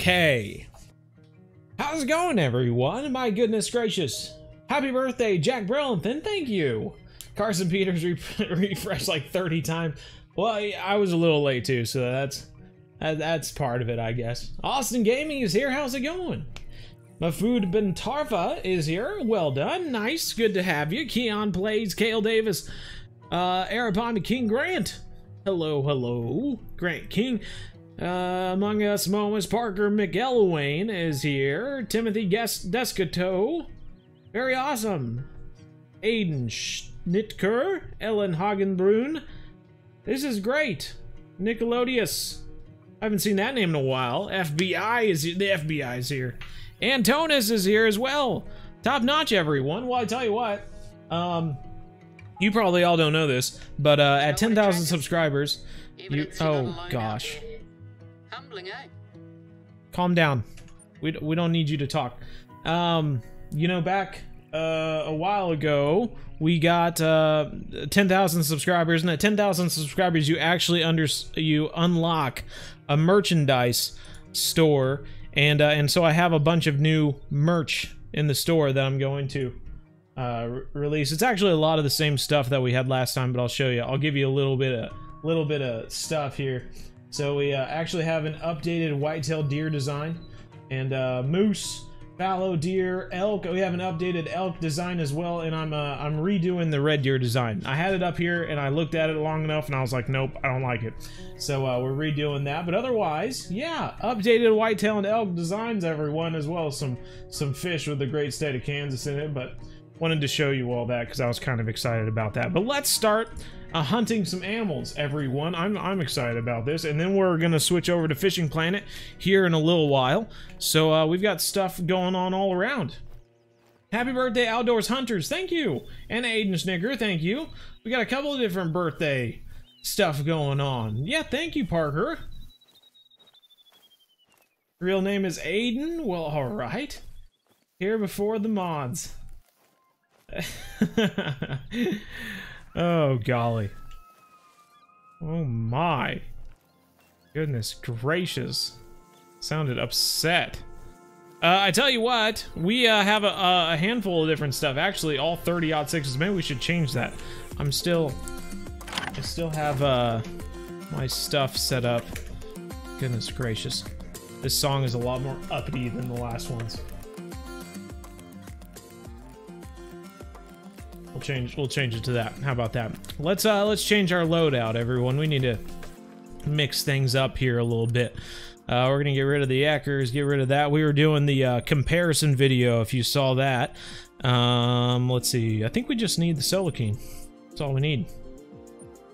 Okay. How's it going, everyone? My goodness gracious. Happy birthday, Jack Burlington. Thank you. Carson Peters re refreshed like 30 times. Well, I was a little late too, so that's that's part of it, I guess. Austin Gaming is here. How's it going? Mafood Bentarfa is here. Well done. Nice. Good to have you. Keon Plays, Kale Davis, uh, Arapaima King Grant. Hello, hello. Grant King. Uh, Among Us Moments, Parker McElwain is here. Timothy Guest Descato. Very awesome. Aiden Schnitker. Ellen Hagenbrun. This is great. Nickelodeus. I haven't seen that name in a while. FBI is the FBI is here. Antonis is here as well. Top notch, everyone. Well, I tell you what. Um, you probably all don't know this, but uh, at 10,000 subscribers, you. Oh gosh. Humbling, eh? Calm down. We, we don't need you to talk. Um, you know, back uh, a while ago, we got uh, 10,000 subscribers, and at 10,000 subscribers, you actually under you unlock a merchandise store, and uh, and so I have a bunch of new merch in the store that I'm going to uh, re release. It's actually a lot of the same stuff that we had last time, but I'll show you. I'll give you a little bit of a little bit of stuff here. So we uh, actually have an updated whitetail deer design and uh, moose, fallow deer, elk. We have an updated elk design as well, and I'm uh, I'm redoing the red deer design. I had it up here and I looked at it long enough and I was like, nope, I don't like it. So uh, we're redoing that. But otherwise, yeah, updated whitetail and elk designs, everyone, as well as some some fish with the great state of Kansas in it. But wanted to show you all that because I was kind of excited about that. But let's start uh, hunting some animals, everyone. I'm, I'm excited about this. And then we're going to switch over to Fishing Planet here in a little while. So uh, we've got stuff going on all around. Happy birthday, Outdoors Hunters. Thank you. And Aiden Snicker, thank you. We got a couple of different birthday stuff going on. Yeah, thank you, Parker. Real name is Aiden? Well, alright. Here before the mods. Oh, golly. Oh, my. Goodness gracious. Sounded upset. Uh, I tell you what, we uh, have a, a, handful of different stuff. Actually, all 30 odd sixes. Maybe we should change that. I'm still, I still have uh, my stuff set up. Goodness gracious, this song is a lot more uppity than the last ones. We'll change we'll change it to that. How about that? Let's uh let's change our loadout, everyone. We need to mix things up here a little bit. Uh, we're gonna get rid of the Eckers, get rid of that. We were doing the uh, comparison video if you saw that. Um, let's see. I think we just need the Solokhin. That's all we need.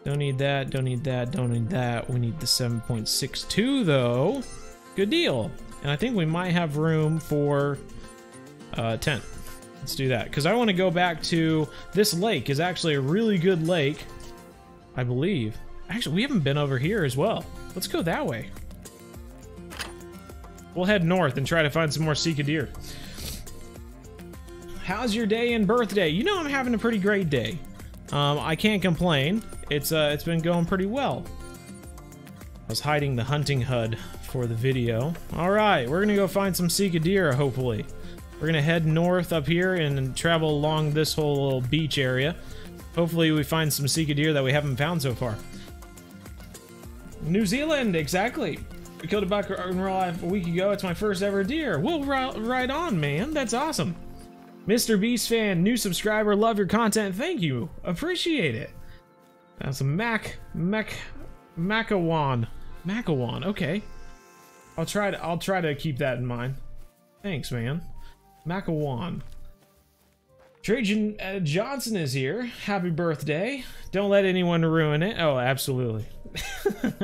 Don't need that, don't need that, don't need that. We need the 7.62 though. Good deal. And I think we might have room for uh, 10. Let's do that. Because I want to go back to... This lake is actually a really good lake. I believe. Actually, we haven't been over here as well. Let's go that way. We'll head north and try to find some more Sika deer. How's your day and birthday? You know I'm having a pretty great day. Um, I can't complain. It's uh, it's been going pretty well. I was hiding the hunting HUD for the video. All right, we're gonna go find some Sika deer, hopefully. We're gonna head north up here and travel along this whole little beach area. Hopefully we find some Sika deer that we haven't found so far. New Zealand, exactly. We killed a buck in real life a week ago. It's my first ever deer. Well, right on, man. That's awesome. Mr. Beast fan, new subscriber, love your content. Thank you. Appreciate it. That's a Mac, Mac, Macawan. Macawan, okay. I'll try to, I'll try to keep that in mind. Thanks, man. Macawan. Trajan uh, Johnson is here. Happy birthday. Don't let anyone ruin it. Oh, absolutely.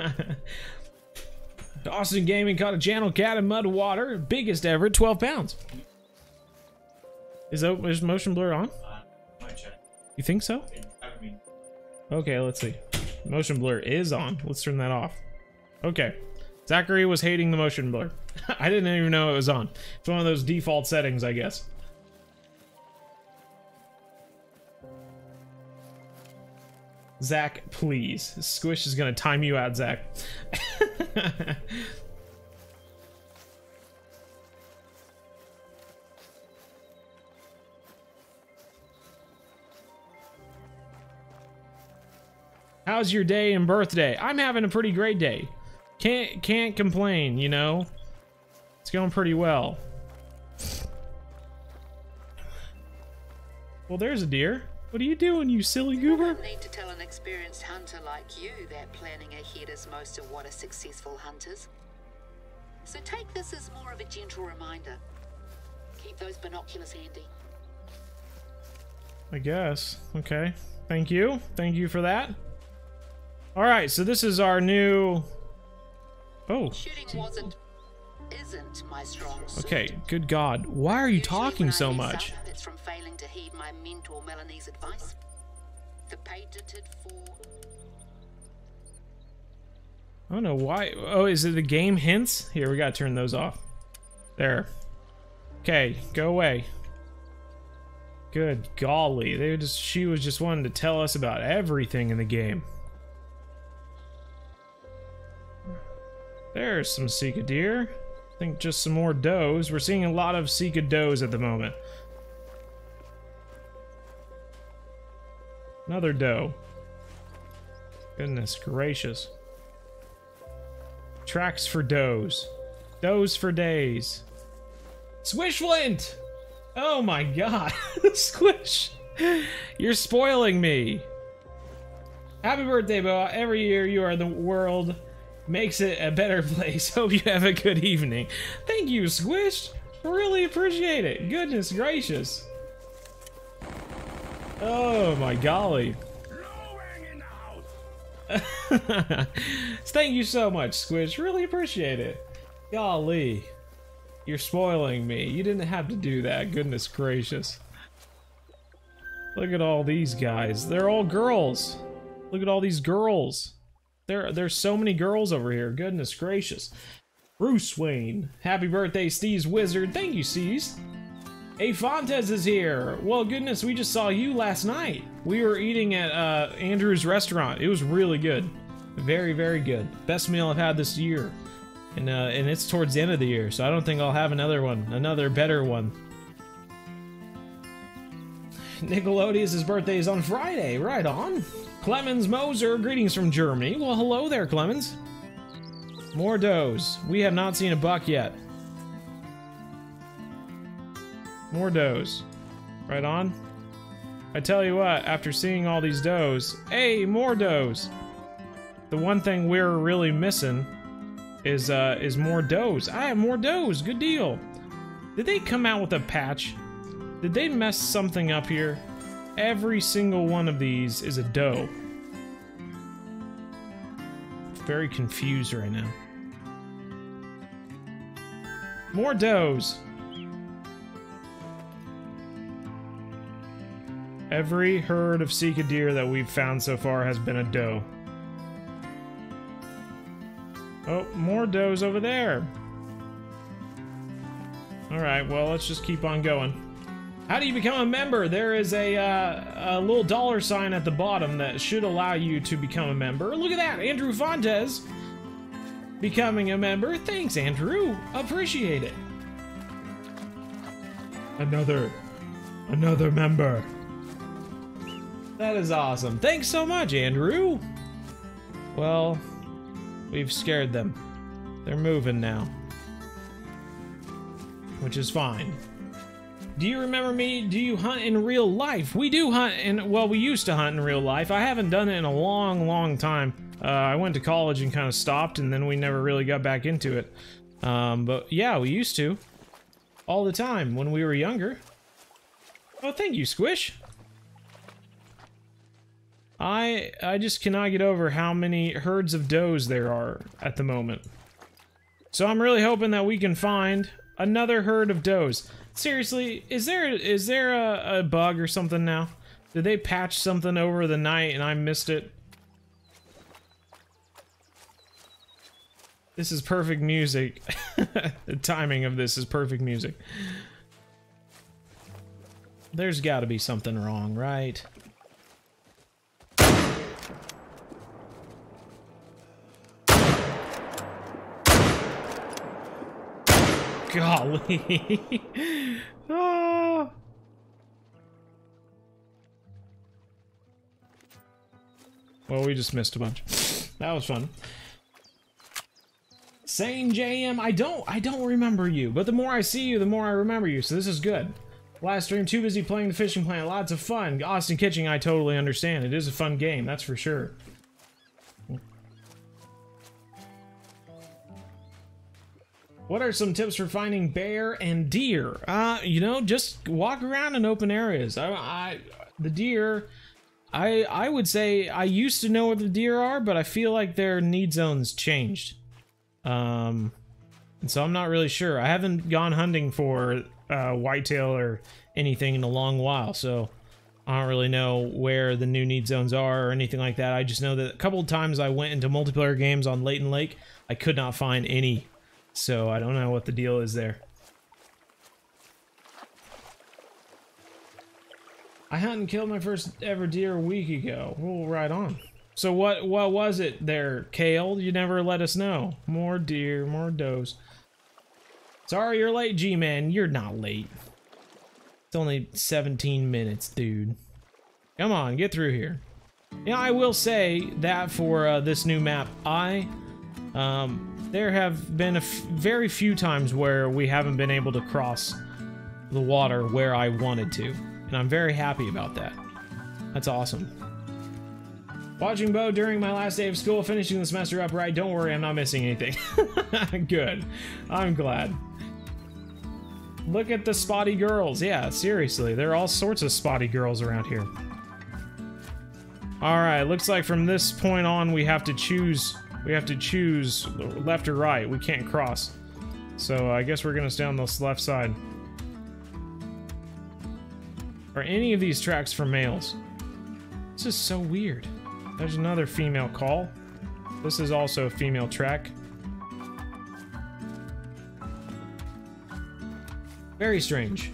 Austin Gaming caught a channel cat in mud water. Biggest ever, 12 pounds. Is, that, is motion blur on? You think so? Okay, let's see. Motion blur is on. Let's turn that off. Okay. Zachary was hating the motion blur. I didn't even know it was on. It's one of those default settings, I guess. Zach, please. Squish is gonna time you out, Zach. How's your day and birthday? I'm having a pretty great day. Can't can't complain, you know. Going pretty well. Well, there's a deer. What are you doing, you silly goober? You need to tell an experienced hunter like you that planning ahead is most of what a successful hunters. So take this as more of a gentle reminder. Keep those binoculars handy. I guess. Okay. Thank you. Thank you for that. All right, so this is our new. Oh. Shooting wasn't, isn't my strong suit. Okay. Good God. Why are you Usually talking so much? it's from failing to heed my mentor Melanie's advice. The patented for I don't know why. Oh, is it the game hints? Here, we gotta turn those off. There. Okay, go away. Good golly, they just she was just wanting to tell us about everything in the game. There's some Sika deer. Think just some more does. We're seeing a lot of Sika does at the moment. Another doe. Goodness gracious. Tracks for does. Does for days. Swish Flint! Oh my god. Squish! You're spoiling me. Happy birthday, Boa. Every year you are the world makes it a better place. Hope you have a good evening. Thank you, Squish. Really appreciate it. Goodness gracious. Oh my golly. Thank you so much, Squish. Really appreciate it. Golly. You're spoiling me. You didn't have to do that. Goodness gracious. Look at all these guys. They're all girls. Look at all these girls. There, there's so many girls over here. Goodness gracious. Bruce Wayne. Happy birthday, Steve's Wizard. Thank you, Steve's. Hey, Fontes is here. Well, goodness, we just saw you last night. We were eating at uh, Andrew's restaurant. It was really good. Very, very good. Best meal I've had this year. And, uh, and it's towards the end of the year, so I don't think I'll have another one. Another better one. Nickelodeon's birthday is on Friday. Right on. Clemens Moser, greetings from Germany. Well, hello there, Clemens. More does. We have not seen a buck yet. More does. Right on. I tell you what, after seeing all these does, hey, more does. The one thing we're really missing is uh is more does. I have more does. Good deal. Did they come out with a patch? Did they mess something up here? Every single one of these is a doe. Very confused right now. More does. Every herd of Sika deer that we've found so far has been a doe. Oh, more does over there. Alright, well, let's just keep on going. How do you become a member? There is a, uh, a little dollar sign at the bottom that should allow you to become a member. Look at that, Andrew Fontes becoming a member. Thanks, Andrew. Appreciate it. Another, another member. That is awesome. Thanks so much, Andrew. Well, we've scared them. They're moving now. Which is fine. Do you remember me? Do you hunt in real life? We do hunt in, well, we used to hunt in real life. I haven't done it in a long, long time. Uh, I went to college and kind of stopped, and then we never really got back into it. Um, but yeah, we used to. All the time when we were younger. Oh, thank you, Squish. I I just cannot get over how many herds of does there are at the moment. So I'm really hoping that we can find another herd of does. Seriously, is there is there a, a bug or something now? Did they patch something over the night and I missed it? This is perfect music. the timing of this is perfect music. There's got to be something wrong, right? Golly. Well, we just missed a bunch. That was fun. Sane JM, I don't I don't remember you, but the more I see you, the more I remember you, so this is good. Last stream, too busy playing the fishing planet. Lots of fun. Austin Kitchen, I totally understand. It is a fun game, that's for sure. What are some tips for finding bear and deer? Uh, you know, just walk around in open areas. I, I the deer, I I would say I used to know where the deer are, but I feel like their need zones changed. Um, and so I'm not really sure. I haven't gone hunting for uh, whitetail or anything in a long while, so I don't really know where the new need zones are or anything like that. I just know that a couple of times I went into multiplayer games on Layton Lake, I could not find any so I don't know what the deal is there. I hadn't killed my first ever deer a week ago. Well, right on. So what what was it there, Kale? You never let us know. More deer, more does. Sorry you're late, G-Man. You're not late. It's only 17 minutes, dude. Come on, get through here. Yeah, I will say that for uh, this new map, I um, there have been a very few times where we haven't been able to cross the water where I wanted to, and I'm very happy about that. That's awesome. Watching Bo during my last day of school, finishing the semester up right. Don't worry, I'm not missing anything. Good. I'm glad. Look at the spotty girls. Yeah, seriously, there are all sorts of spotty girls around here. Alright, looks like from this point on we have to choose we have to choose left or right. We can't cross. So uh, I guess we're gonna stay on this left side. Are any of these tracks for males? This is so weird. There's another female call. This is also a female track. Very strange.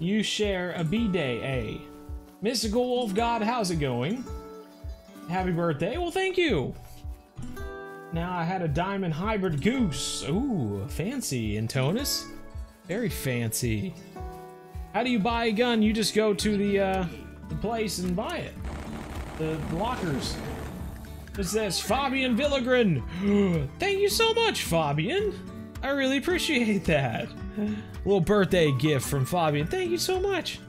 You share a B-Day, A. Mystical Wolf God, how's it going? Happy birthday. Well, thank you. Now I had a diamond hybrid goose. Ooh, fancy, Antonis. Very fancy. How do you buy a gun? You just go to the, uh, the place and buy it. The, lockers. It says Fabian Villagren. Thank you so much, Fabian. I really appreciate that. Little birthday gift from Fabian. Thank you so much.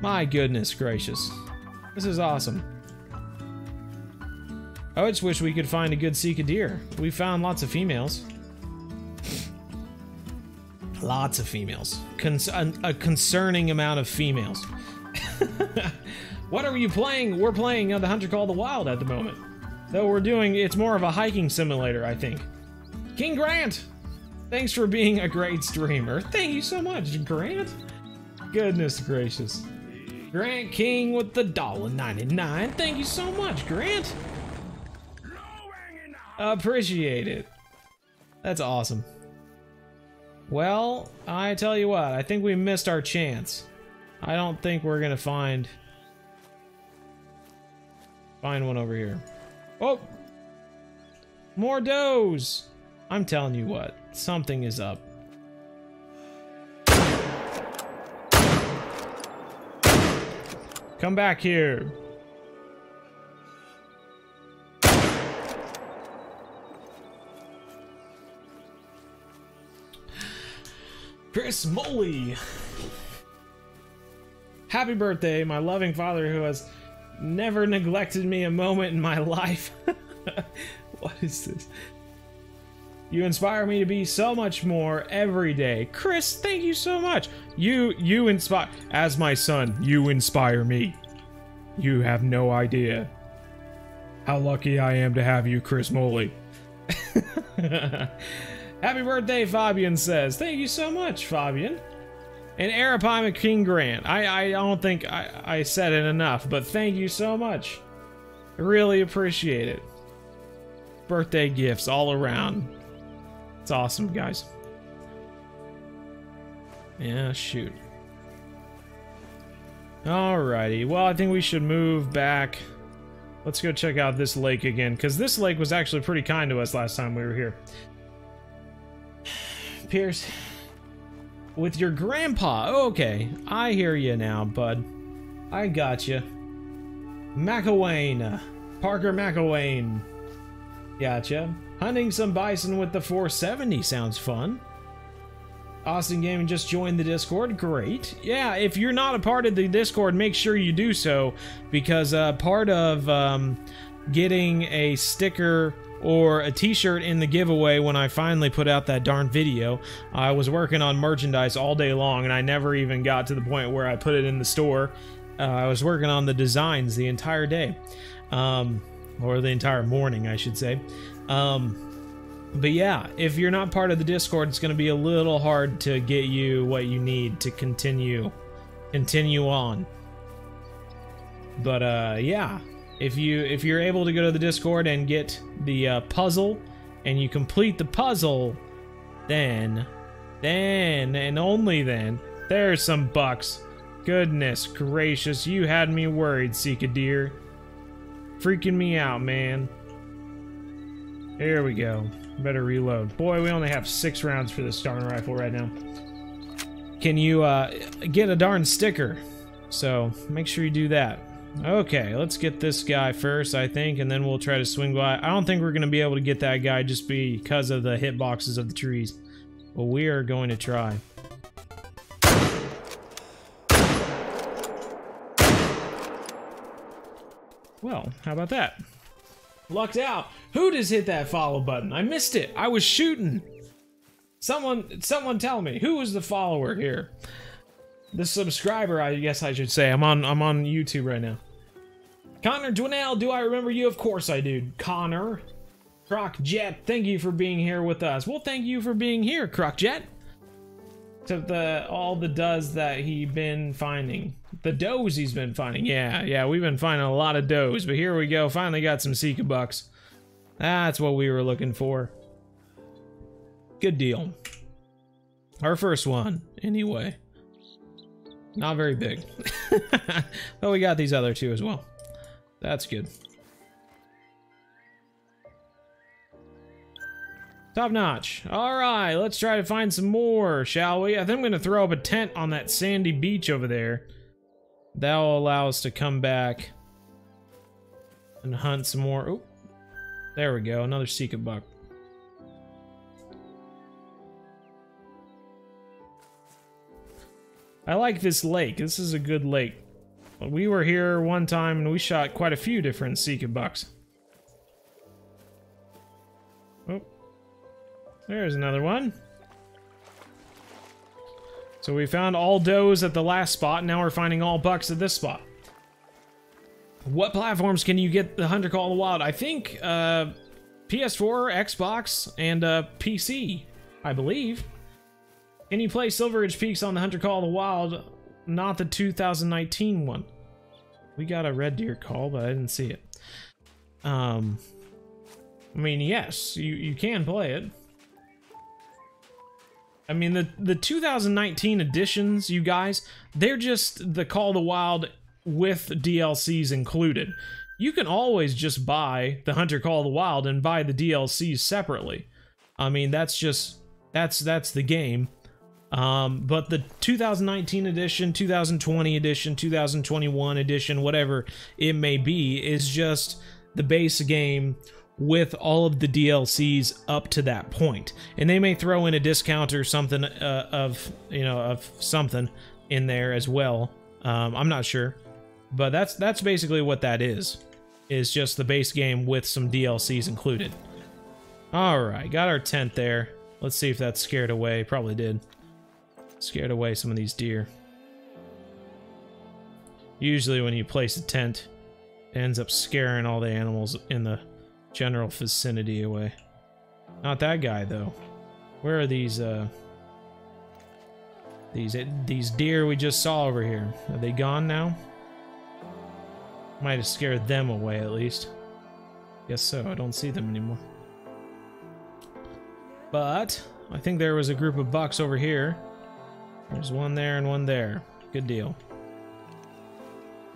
My goodness gracious. This is awesome. I just wish we could find a good Sika deer. We found lots of females. Lots of females. a, a concerning amount of females. what are you playing? We're playing uh, the Hunter Call the Wild at the moment. Though we're doing, it's more of a hiking simulator, I think. King Grant! Thanks for being a great streamer. Thank you so much, Grant. Goodness gracious. Grant King with the dollar 99. Thank you so much, Grant. Appreciate it. That's awesome. Well, I tell you what, I think we missed our chance. I don't think we're gonna find find one over here. Oh! More does! I'm telling you what, something is up. Come back here. Chris Moley. Happy birthday, my loving father who has never neglected me a moment in my life. what is this? You inspire me to be so much more every day. Chris, thank you so much. You you inspire as my son, you inspire me. You have no idea how lucky I am to have you, Chris Moley. Happy birthday, Fabian says. Thank you so much, Fabian. And Arapaima King Grant. I, I don't think I, I said it enough, but thank you so much. I really appreciate it. Birthday gifts all around. It's awesome, guys. Yeah, shoot. Alrighty, well, I think we should move back. Let's go check out this lake again, because this lake was actually pretty kind to us last time we were here. Pierce. With your grandpa. okay, I hear you now, bud. I got you. McElwain. Parker McElwain. Gotcha. Hunting some bison with the 470 sounds fun. Austin Gaming just joined the Discord. Great. Yeah, if you're not a part of the Discord, make sure you do so because uh, part of um, getting a sticker or a t-shirt in the giveaway when I finally put out that darn video. I was working on merchandise all day long and I never even got to the point where I put it in the store. Uh, I was working on the designs the entire day. Um, or the entire morning, I should say. Um, but yeah, if you're not part of the Discord, it's going to be a little hard to get you what you need to continue continue on. But uh yeah, if you if you're able to go to the Discord and get the uh, puzzle and you complete the puzzle, then then and only then there's some bucks. Goodness gracious, you had me worried, Sika deer. Freaking me out, man. Here we go. Better reload. Boy, we only have six rounds for this darn rifle right now. Can you uh, get a darn sticker? So make sure you do that. Okay, let's get this guy first, I think, and then we'll try to swing by. I don't think we're going to be able to get that guy just because of the hitboxes of the trees. But we are going to try. Well, how about that? Lucked out. Who just hit that follow button? I missed it. I was shooting. Someone, someone tell me who was the follower here. The subscriber, I guess I should say. I'm on, I'm on YouTube right now. Connor Dwinell, do I remember you? Of course I do. Connor, Croc Jet, thank you for being here with us. Well, thank you for being here, Croc Jet. To the all the does that he been finding. The does he's been finding. Yeah, yeah, we've been finding a lot of does, but here we go. Finally got some Sika bucks. That's what we were looking for. Good deal. Our first one, anyway. Not very big. but we got these other two as well. That's good. Top notch. Alright, let's try to find some more, shall we? I think I'm going to throw up a tent on that sandy beach over there. That'll allow us to come back and hunt some more. There we go. Another Sika buck. I like this lake. This is a good lake. We were here one time and we shot quite a few different Sika bucks. Oh. There's another one. So we found all does at the last spot, now we're finding all bucks at this spot. What platforms can you get the Hunter Call of the Wild? I think uh, PS4, Xbox, and uh, PC, I believe. Can you play Silver Ridge Peaks on the Hunter Call of the Wild, not the 2019 one? We got a red deer call, but I didn't see it. Um, I mean, yes, you, you can play it. I mean, the, the 2019 editions, you guys, they're just the Call the Wild with DLCs included. You can always just buy the Hunter Call of the Wild and buy the DLCs separately. I mean, that's just, that's, that's the game. Um, but the 2019 edition, 2020 edition, 2021 edition, whatever it may be, is just the base game with all of the DLCs up to that point. And they may throw in a discount or something uh, of, you know, of something in there as well. Um, I'm not sure. But that's that's basically what that is. Is just the base game with some DLCs included. Alright, got our tent there. Let's see if that scared away. Probably did. Scared away some of these deer. Usually when you place a tent, it ends up scaring all the animals in the general vicinity away. Not that guy though. Where are these uh these these deer we just saw over here? Are they gone now? Might have scared them away at least. Guess so, I don't see them anymore. But I think there was a group of bucks over here. There's one there and one there. Good deal.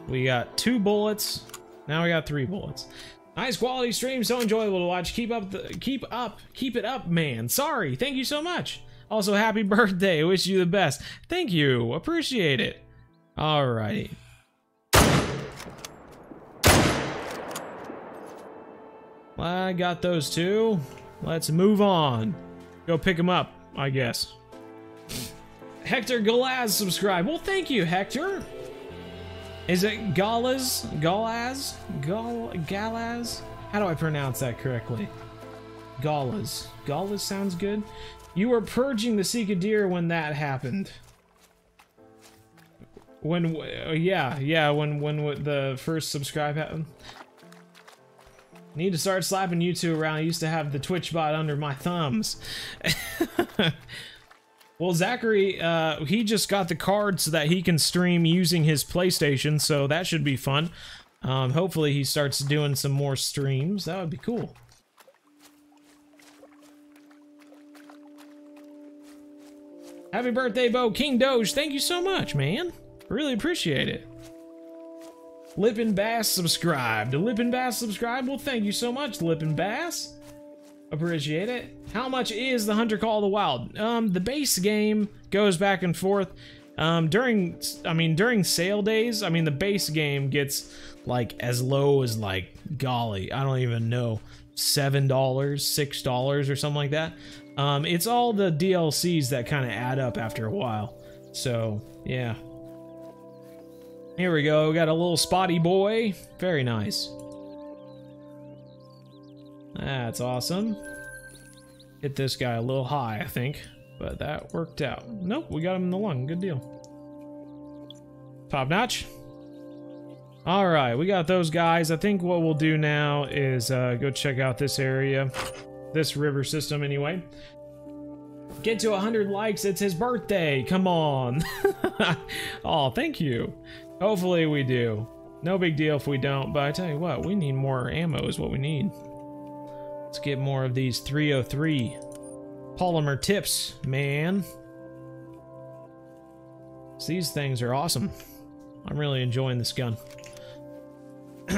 We got two bullets. Now we got three bullets. Nice quality stream, so enjoyable to watch. Keep up the keep up, keep it up, man. Sorry. Thank you so much. Also, happy birthday. Wish you the best. Thank you. Appreciate it. Alrighty. I got those two. Let's move on. Go pick them up, I guess. Hector Galaz subscribe. Well, thank you, Hector. Is it Galaz? Galaz? Gal Galaz? How do I pronounce that correctly? Galaz. Galaz sounds good. You were purging the Sika deer when that happened. When, yeah, yeah, when when the first subscribe happened. Need to start slapping you two around. I used to have the Twitch bot under my thumbs. well, Zachary, uh, he just got the card so that he can stream using his PlayStation, so that should be fun. Um, hopefully he starts doing some more streams. That would be cool. Happy birthday, Bo King Doge. Thank you so much, man. Really appreciate it. Lippin Bass subscribed. Lippin Bass subscribed. Well, thank you so much, Lippin Bass. Appreciate it. How much is the Hunter Call of the Wild? Um, the base game goes back and forth. Um, during, I mean, during sale days, I mean, the base game gets like as low as like, golly, I don't even know, $7, $6 or something like that. Um, it's all the DLCs that kind of add up after a while. So, yeah. Here we go. We got a little spotty boy. Very nice. That's awesome. Hit this guy a little high, I think. But that worked out. Nope, we got him in the lung. Good deal. Top notch. Alright, we got those guys. I think what we'll do now is uh, go check out this area. This river system, anyway. Get to 100 likes. It's his birthday. Come on. oh, thank you. Hopefully we do. No big deal if we don't, but I tell you what, we need more ammo is what we need. Let's get more of these 303 polymer tips, man. These things are awesome. I'm really enjoying this gun.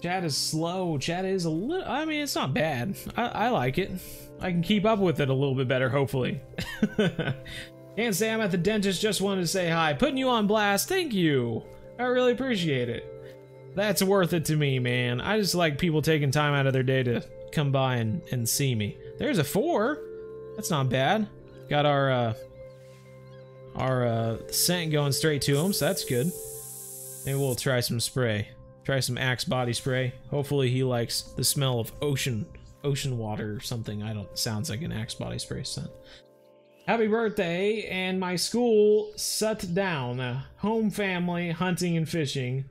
Chat is slow. Chat is a little. I mean, it's not bad. I, I like it. I can keep up with it a little bit better, hopefully. Can't say I'm at the dentist. Just wanted to say hi. Putting you on blast. Thank you. I really appreciate it. That's worth it to me, man. I just like people taking time out of their day to come by and, and see me. There's a four. That's not bad. Got our uh, our uh, scent going straight to him, so that's good. Maybe we'll try some spray. Try some Axe body spray. Hopefully he likes the smell of ocean ocean water or something. I don't sounds like an Axe body spray scent. Happy birthday, and my school shut down. Home family, hunting and fishing.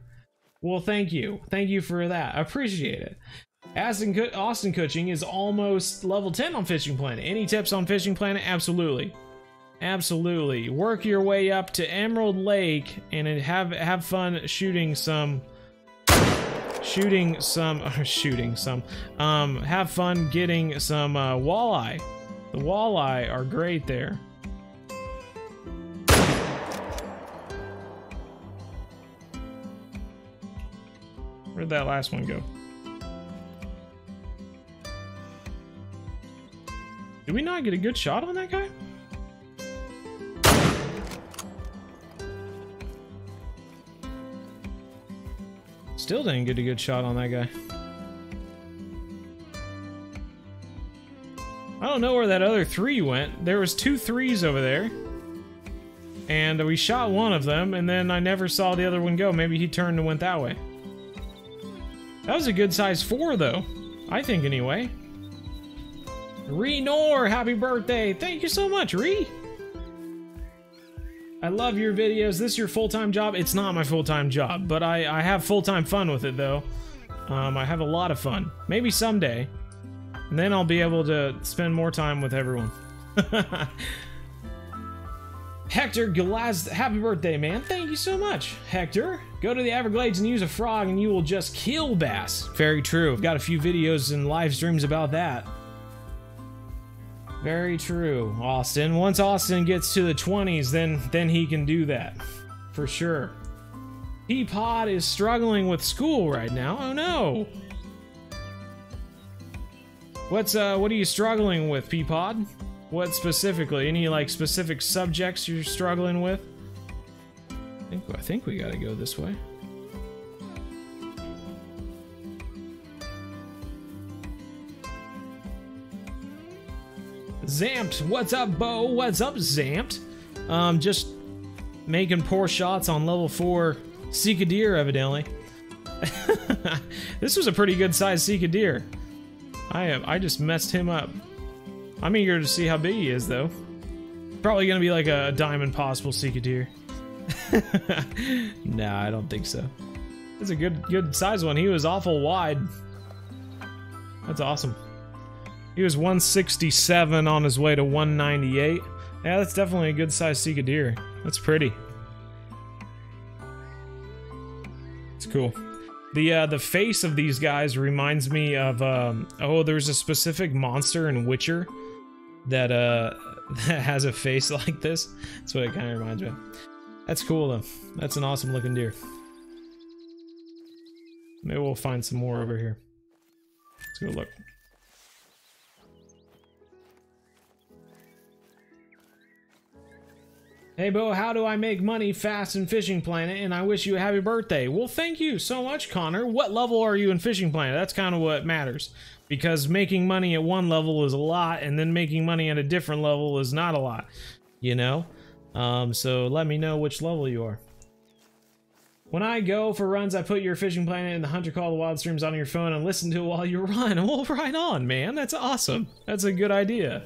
Well, thank you. Thank you for that. I appreciate it. Austin, Austin Kutching is almost level 10 on Fishing Planet. Any tips on Fishing Planet? Absolutely. Absolutely. Work your way up to Emerald Lake and have have fun shooting some shooting some shooting some um have fun getting some uh, walleye the walleye are great there where'd that last one go did we not get a good shot on that guy Still didn't get a good shot on that guy. I don't know where that other three went. There was two threes over there. And we shot one of them, and then I never saw the other one go. Maybe he turned and went that way. That was a good size four, though. I think, anyway. Ree Nor, happy birthday! Thank you so much, Ree! I love your videos. This is your full-time job? It's not my full-time job, but I, I have full-time fun with it, though. Um, I have a lot of fun. Maybe someday. And then I'll be able to spend more time with everyone. Hector Galaz, happy birthday, man. Thank you so much, Hector. Go to the Everglades and use a frog and you will just kill bass. Very true. I've got a few videos and live streams about that. Very true, Austin. Once Austin gets to the 20s, then then he can do that. For sure. Peapod is struggling with school right now. Oh no. What's uh what are you struggling with, Peapod? What specifically? Any like specific subjects you're struggling with? I think I think we gotta go this way. Zamped, what's up, Bo? What's up, Zamped? Um, just making poor shots on level four Sika deer, evidently. this was a pretty good sized Sika deer. I I just messed him up. I'm eager to see how big he is, though. Probably gonna be like a Diamond Possible Seek Deer. nah, I don't think so. It's a good good size one. He was awful wide. That's awesome. He was 167 on his way to 198. Yeah, that's definitely a good size Sika deer. That's pretty. It's cool. The uh, the face of these guys reminds me of um, oh, there's a specific monster in Witcher that uh that has a face like this. That's what it kind of reminds me of. That's cool though. That's an awesome looking deer. Maybe we'll find some more over here. Let's go look. Hey Bo, how do I make money fast in Fishing Planet? And I wish you a happy birthday. Well, thank you so much, Connor. What level are you in Fishing Planet? That's kind of what matters. Because making money at one level is a lot, and then making money at a different level is not a lot. You know? Um, so let me know which level you are. When I go for runs, I put your fishing planet and the Hunter Call the Wild streams on your phone and listen to it while you run. Well, right on, man. That's awesome. That's a good idea.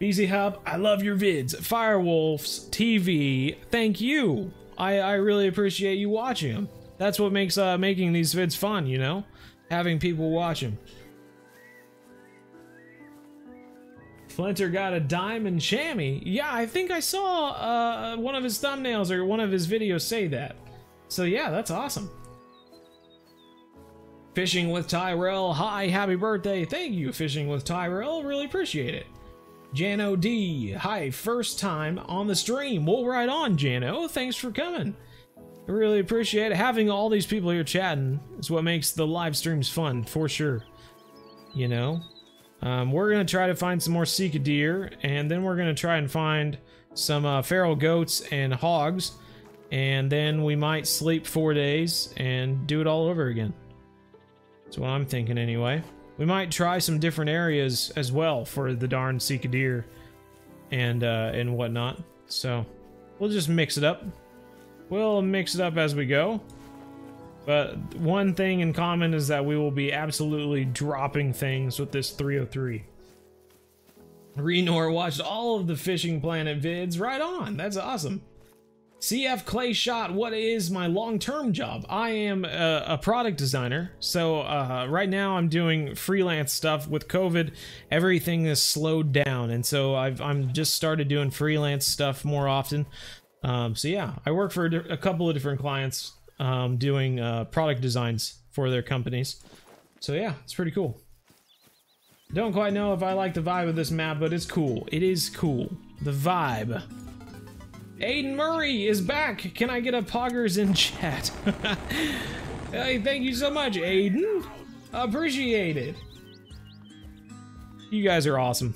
BZ Hub, I love your vids. Firewolves TV, thank you. I, I really appreciate you watching them. That's what makes uh, making these vids fun, you know? Having people watch him. Flinter got a diamond chamois. Yeah, I think I saw uh, one of his thumbnails or one of his videos say that. So yeah, that's awesome. Fishing with Tyrell. Hi, happy birthday. Thank you, Fishing with Tyrell. Really appreciate it. Jano D. Hi, first time on the stream. Well, right on, Jano. Thanks for coming. I really appreciate it. Having all these people here chatting is what makes the live streams fun, for sure. You know? Um, we're going to try to find some more Sika deer, and then we're going to try and find some uh, feral goats and hogs and then we might sleep four days and do it all over again. That's what I'm thinking anyway. We might try some different areas as well for the darn Sika deer and uh, and whatnot. So we'll just mix it up. We'll mix it up as we go. But one thing in common is that we will be absolutely dropping things with this 303. Renor watched all of the Fishing Planet vids. Right on. That's awesome. CF Clay Shot, what is my long-term job? I am a, a product designer, so uh, right now I'm doing freelance stuff. With COVID, everything is slowed down, and so I've I'm just started doing freelance stuff more often. Um, so yeah, I work for a, a couple of different clients um, doing uh, product designs for their companies. So yeah, it's pretty cool. Don't quite know if I like the vibe of this map, but it's cool. It is cool. The vibe. Aiden Murray is back. Can I get a poggers in chat? hey, thank you so much, Aiden. Appreciate it. You guys are awesome.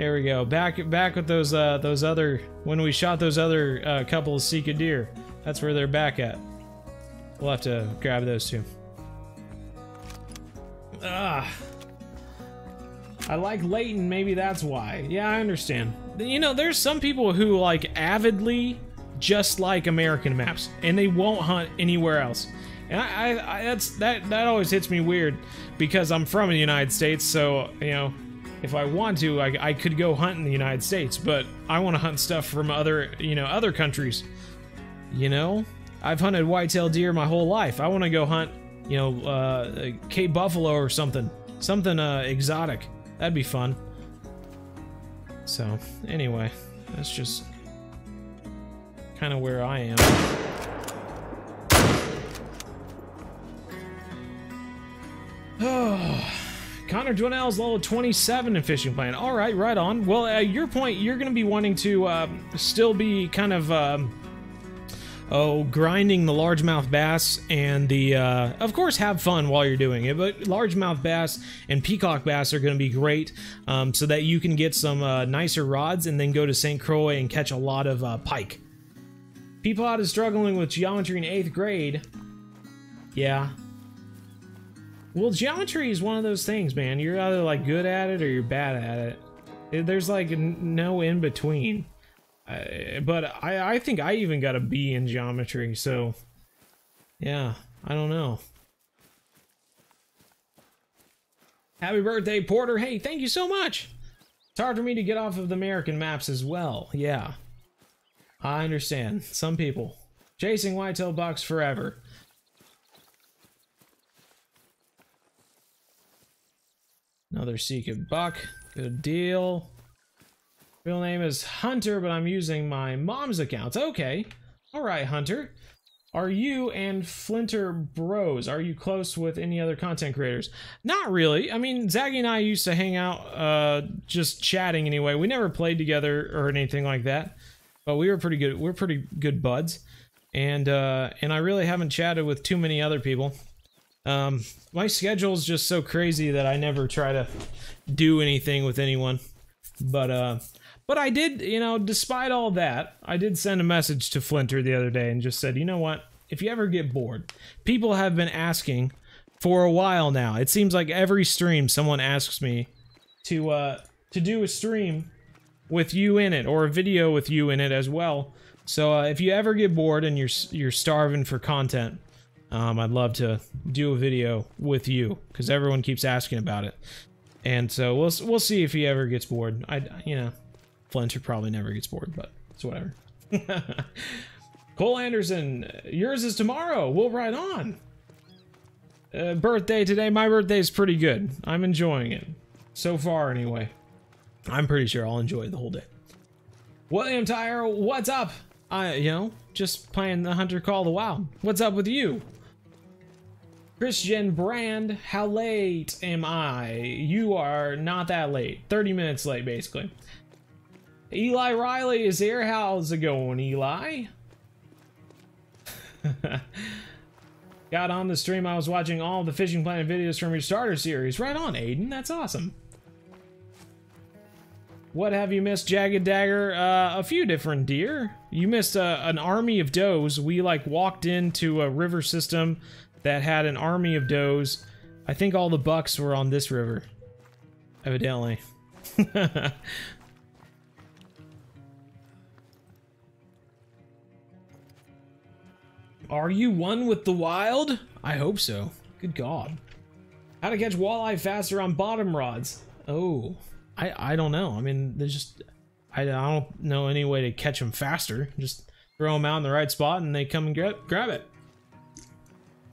There we go. Back back with those uh those other when we shot those other uh, couple of Sika deer. That's where they're back at. We'll have to grab those two. Ah. I like Layton, maybe that's why. Yeah, I understand you know, there's some people who like avidly just like American maps, and they won't hunt anywhere else. And I, I, I, that's that that always hits me weird because I'm from the United States, so you know, if I want to, I, I could go hunt in the United States, but I want to hunt stuff from other you know other countries. You know, I've hunted whitetail deer my whole life. I want to go hunt, you know, uh, Cape Buffalo or something, something uh, exotic. That'd be fun. So, anyway, that's just kind of where I am. Oh, Connor Dwinell's level 27 in Fishing Plan. All right, right on. Well, at your point, you're going to be wanting to uh, still be kind of um, oh, grinding the largemouth bass and the, uh, of course, have fun while you're doing it. But largemouth bass and peacock bass are going to be great um, so that you can get some uh, nicer rods and then go to St. Croix and catch a lot of uh, pike. Peapod is struggling with geometry in 8th grade. Yeah. Well, geometry is one of those things, man. You're either like good at it or you're bad at it. There's like no in between. Uh, but I, I think I even got a B in geometry, so yeah, I don't know. Happy birthday, Porter. Hey, thank you so much. It's hard for me to get off of the American maps as well. Yeah. I understand. Some people. Chasing whitetail bucks forever. Another secret buck. Good deal. Real name is Hunter, but I'm using my mom's account. Okay. Alright, Hunter. Are you and Flinter bros? Are you close with any other content creators? Not really. I mean, Zaggy and I used to hang out uh, just chatting anyway. We never played together or anything like that, but we were pretty good. We're pretty good buds, and uh, and I really haven't chatted with too many other people. Um, my schedule is just so crazy that I never try to do anything with anyone. But uh, but I did, you know, despite all that, I did send a message to Flinter the other day and just said, you know what? If you ever get bored, people have been asking for a while now. It seems like every stream someone asks me to uh to do a stream with you in it or a video with you in it as well. So uh, if you ever get bored and you're you're starving for content, um, I'd love to do a video with you because everyone keeps asking about it. And so we'll we'll see if he ever gets bored. I you know Flinter probably never gets bored, but it's whatever. Cole Anderson, yours is tomorrow. We'll ride on. Uh, birthday today. My birthday is pretty good. I'm enjoying it. So far, anyway. I'm pretty sure I'll enjoy the whole day. William Tyre, what's up? I, you know, just playing the Hunter Call the Wild. What's up with you? Christian Brand, how late am I? You are not that late. 30 minutes late, basically. Eli Riley is here. How's it going, Eli? Got on the stream, I was watching all the Fishing Planet videos from your starter series. Right on, Aiden. That's awesome. What have you missed, Jagged Dagger? Uh, a few different deer. You missed uh, an army of does. We, like, walked into a river system that had an army of does. I think all the bucks were on this river. Evidently. Are you one with the wild? I hope so. Good God. How to catch walleye faster on bottom rods? Oh, I I don't know. I mean, there's just I, I don't know any way to catch them faster. Just throw them out in the right spot and they come and grab grab it.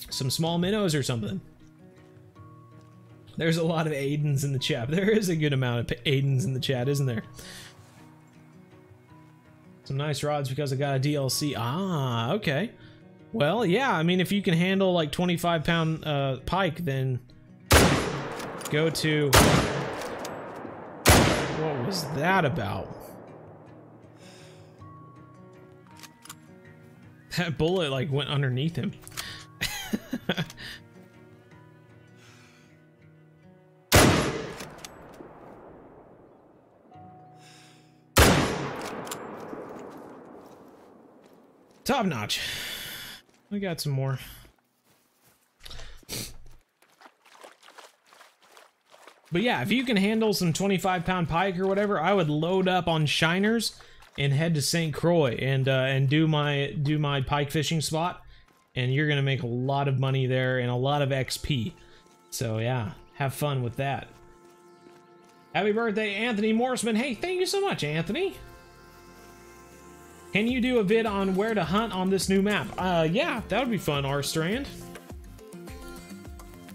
Some small minnows or something. There's a lot of Aidens in the chat. There is a good amount of Aidens in the chat, isn't there? Some nice rods because I got a DLC. Ah, okay. Well, yeah, I mean, if you can handle like 25 pound uh, pike, then go to. What was that about? That bullet like went underneath him. Top notch. We got some more. But yeah, if you can handle some 25 pound pike or whatever, I would load up on shiners and head to St. Croix and uh, and do my do my pike fishing spot, and you're gonna make a lot of money there and a lot of XP. So yeah, have fun with that. Happy birthday, Anthony Morseman. Hey, thank you so much, Anthony. Can you do a vid on where to hunt on this new map? Uh, yeah, that would be fun, R-Strand.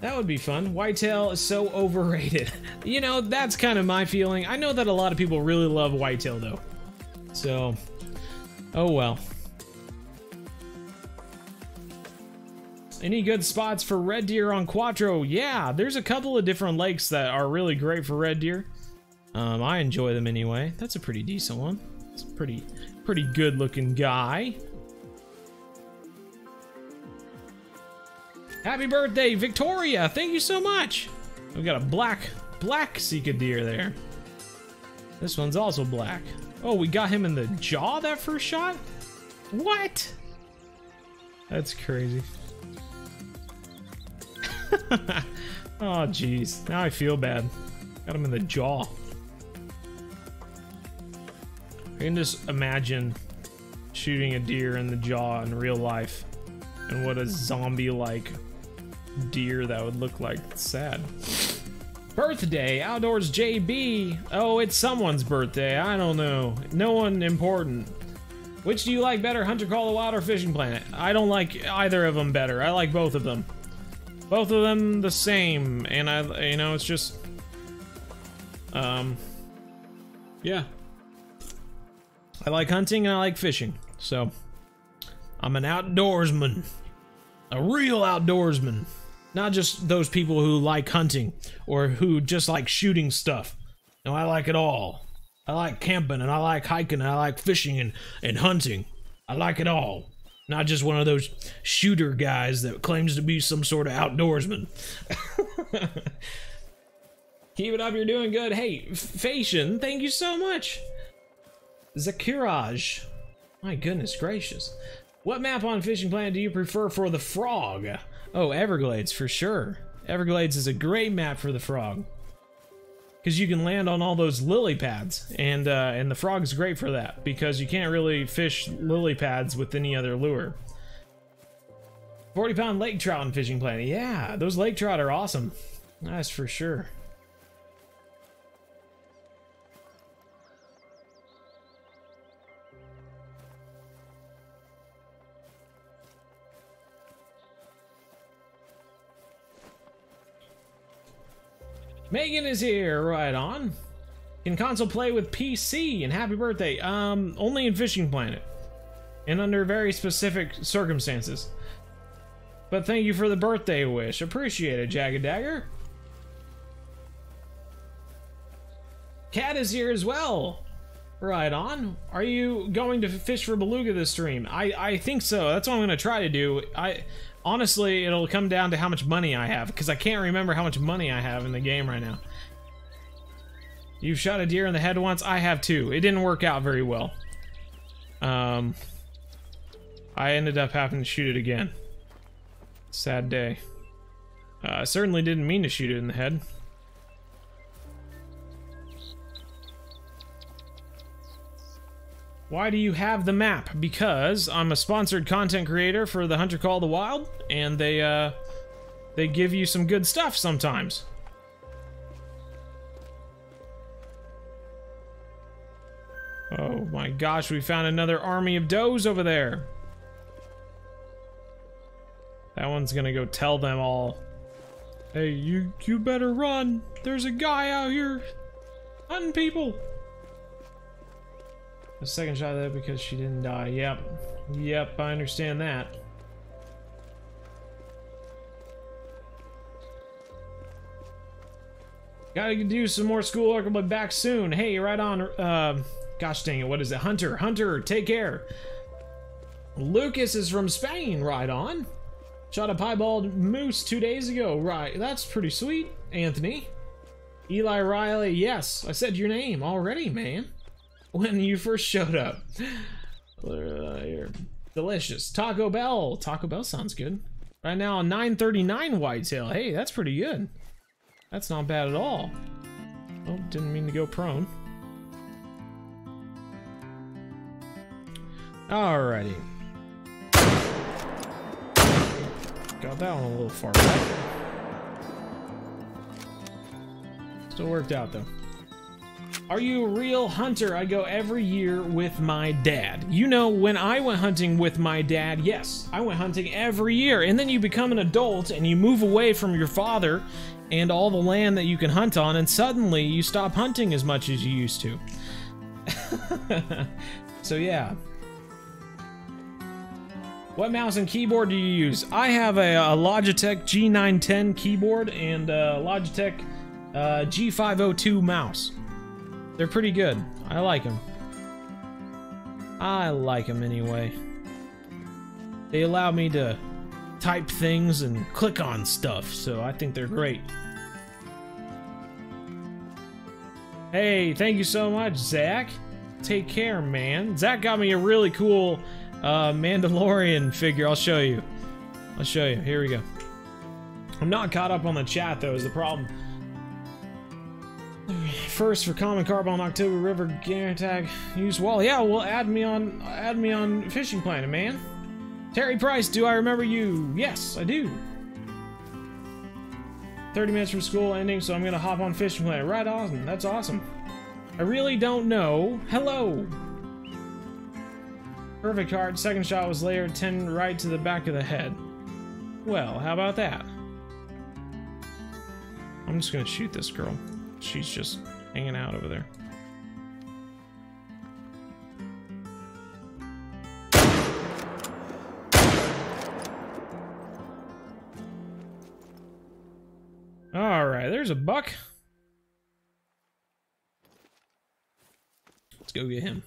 That would be fun. Whitetail is so overrated. you know, that's kind of my feeling. I know that a lot of people really love whitetail, though. So, oh well. Any good spots for red deer on Cuatro? Yeah, there's a couple of different lakes that are really great for red deer. Um, I enjoy them anyway. That's a pretty decent one. It's pretty Pretty good looking guy. Happy birthday, Victoria! Thank you so much! We've got a black, black Sika deer there. This one's also black. Oh, we got him in the jaw that first shot? What? That's crazy. oh, jeez. Now I feel bad. Got him in the jaw. I can just imagine shooting a deer in the jaw in real life and what a zombie-like deer that would look like. It's sad. Birthday, Outdoors JB. Oh, it's someone's birthday. I don't know. No one important. Which do you like better, Hunter Call the Wild or Fishing Planet? I don't like either of them better. I like both of them. Both of them the same, and I, you know, it's just, um, yeah. I like hunting and I like fishing, so I'm an outdoorsman. A real outdoorsman. Not just those people who like hunting or who just like shooting stuff. No, I like it all. I like camping and I like hiking and I like fishing and, and hunting. I like it all. Not just one of those shooter guys that claims to be some sort of outdoorsman. Keep it up, you're doing good. Hey, Fashion, thank you so much. Zakiraj. My goodness gracious. What map on Fishing Planet do you prefer for the frog? Oh, Everglades, for sure. Everglades is a great map for the frog. Because you can land on all those lily pads, and uh, and the frog's great for that, because you can't really fish lily pads with any other lure. 40 pound lake trout and Fishing Planet. Yeah, those lake trout are awesome. That's for sure. Megan is here, right on. Can console play with PC and happy birthday? Um, only in Fishing Planet. And under very specific circumstances. But thank you for the birthday wish. Appreciate it, Jagged Dagger. Cat is here as well. Right on. Are you going to fish for beluga this stream? I I think so. That's what I'm gonna try to do. I honestly, it'll come down to how much money I have, because I can't remember how much money I have in the game right now. You've shot a deer in the head once? I have too. It didn't work out very well. Um, I ended up having to shoot it again. Sad day. Uh, I certainly didn't mean to shoot it in the head. Why do you have the map? Because I'm a sponsored content creator for the Hunter Call the Wild, and they, uh, they give you some good stuff sometimes. Oh my gosh, we found another army of does over there. That one's gonna go tell them all. Hey, you you better run. There's a guy out here hunting people. A second shot there because she didn't die. Yep. Yep, I understand that. Gotta do some more schoolwork, but back soon. Hey, right on. Uh, gosh dang it, what is it? Hunter, Hunter, take care. Lucas is from Spain, right on. Shot a piebald moose two days ago, right. That's pretty sweet, Anthony. Eli Riley, yes, I said your name already, man when you first showed up. Uh, delicious. Taco Bell. Taco Bell sounds good. Right now, 939 whitetail. Hey, that's pretty good. That's not bad at all. Oh, didn't mean to go prone. Alrighty. Got that one a little far back. Still worked out though. Are you a real hunter? I go every year with my dad. You know, when I went hunting with my dad, yes, I went hunting every year. And then you become an adult and you move away from your father and all the land that you can hunt on, and suddenly you stop hunting as much as you used to. so, yeah. What mouse and keyboard do you use? I have a, a Logitech G910 keyboard and a Logitech uh, G502 mouse. They're pretty good. I like them. I like them anyway. They allow me to type things and click on stuff, so I think they're great. Hey, thank you so much, Zach. Take care, man. Zach got me a really cool uh, Mandalorian figure. I'll show you. I'll show you. Here we go. I'm not caught up on the chat though, is the problem. First for Common Carbon October River Gear Tag use wall. Yeah, well add me on add me on Fishing Planet, man. Terry Price, do I remember you? Yes, I do. 30 minutes from school ending, so I'm gonna hop on Fishing Planet. Right awesome. That's awesome. I really don't know. Hello. Perfect heart. Second shot was layered 10 right to the back of the head. Well, how about that? I'm just gonna shoot this girl. She's just hanging out over there. Alright, there's a buck. Let's go get him.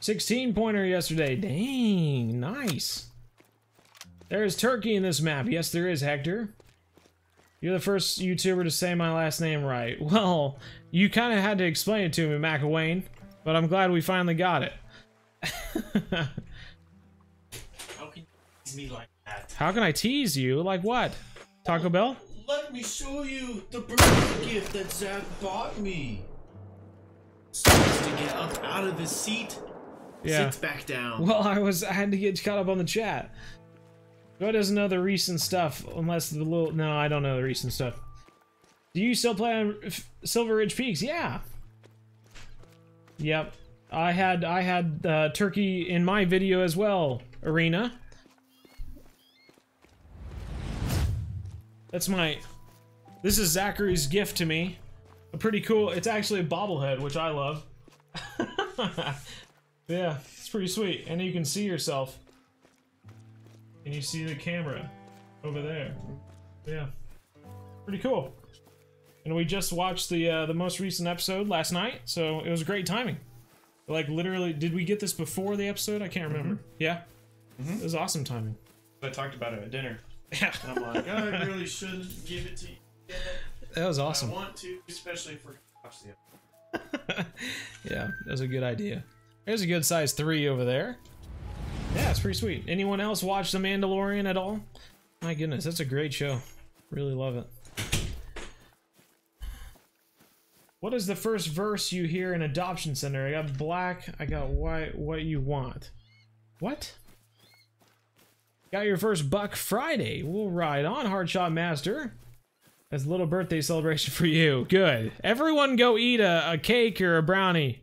16 pointer yesterday. Dang, nice. There's turkey in this map. Yes, there is, Hector. You're the first YouTuber to say my last name right. Well, you kind of had to explain it to me, McElwain, but I'm glad we finally got it. How can you tease me like that? How can I tease you? Like what? Taco oh, Bell? Let me show you the birthday gift that Zach bought me. Starts to get up out of his seat, Yeah. sits back down. Well, I was I had to get caught up on the chat. Joe doesn't know the recent stuff unless the little no, I don't know the recent stuff. Do you still play on Silver Ridge Peaks? Yeah. Yep. I had I had uh, turkey in my video as well. Arena. That's my. This is Zachary's gift to me. A pretty cool. It's actually a bobblehead, which I love. yeah, it's pretty sweet, and you can see yourself. And you see the camera over there. Yeah, pretty cool. And we just watched the uh, the most recent episode last night, so it was great timing. Like literally, did we get this before the episode? I can't remember. Yeah, it was awesome timing. I talked about it at dinner. Yeah, And I'm like, I really shouldn't give it to you. that was I awesome. want to, especially for yeah, that was a good idea. There's a good size three over there. Yeah, it's pretty sweet. Anyone else watch The Mandalorian at all? My goodness, that's a great show. Really love it. What is the first verse you hear in Adoption Center? I got black, I got white, what you want. What? Got your first buck Friday. We'll ride on, Hardshot Master. That's a little birthday celebration for you. Good. Everyone go eat a, a cake or a brownie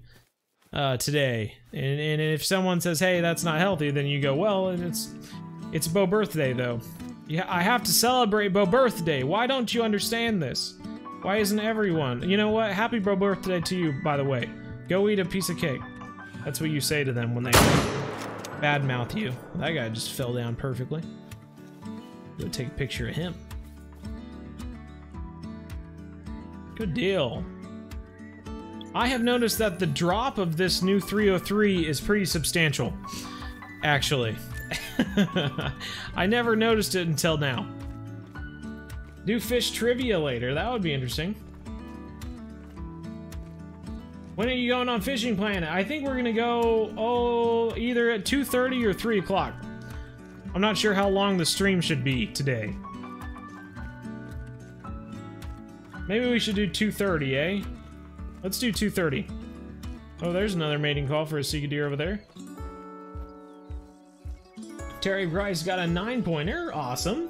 uh, today. And, and if someone says, hey, that's not healthy, then you go, well, it's it's Bo birthday though. Yeah, I have to celebrate Bo birthday. Why don't you understand this? Why isn't everyone? You know what? Happy bro birthday to you, by the way. Go eat a piece of cake. That's what you say to them when they badmouth you. That guy just fell down perfectly. Go take a picture of him. Good deal. I have noticed that the drop of this new 303 is pretty substantial. Actually. I never noticed it until now. Do fish trivia later. That would be interesting. When are you going on Fishing Planet? I think we're gonna go, oh, either at 2.30 or 3 o'clock. I'm not sure how long the stream should be today. Maybe we should do 2.30, eh? Let's do 2.30. Oh, there's another mating call for a Sika deer over there. Terry Price got a 9-pointer. Awesome.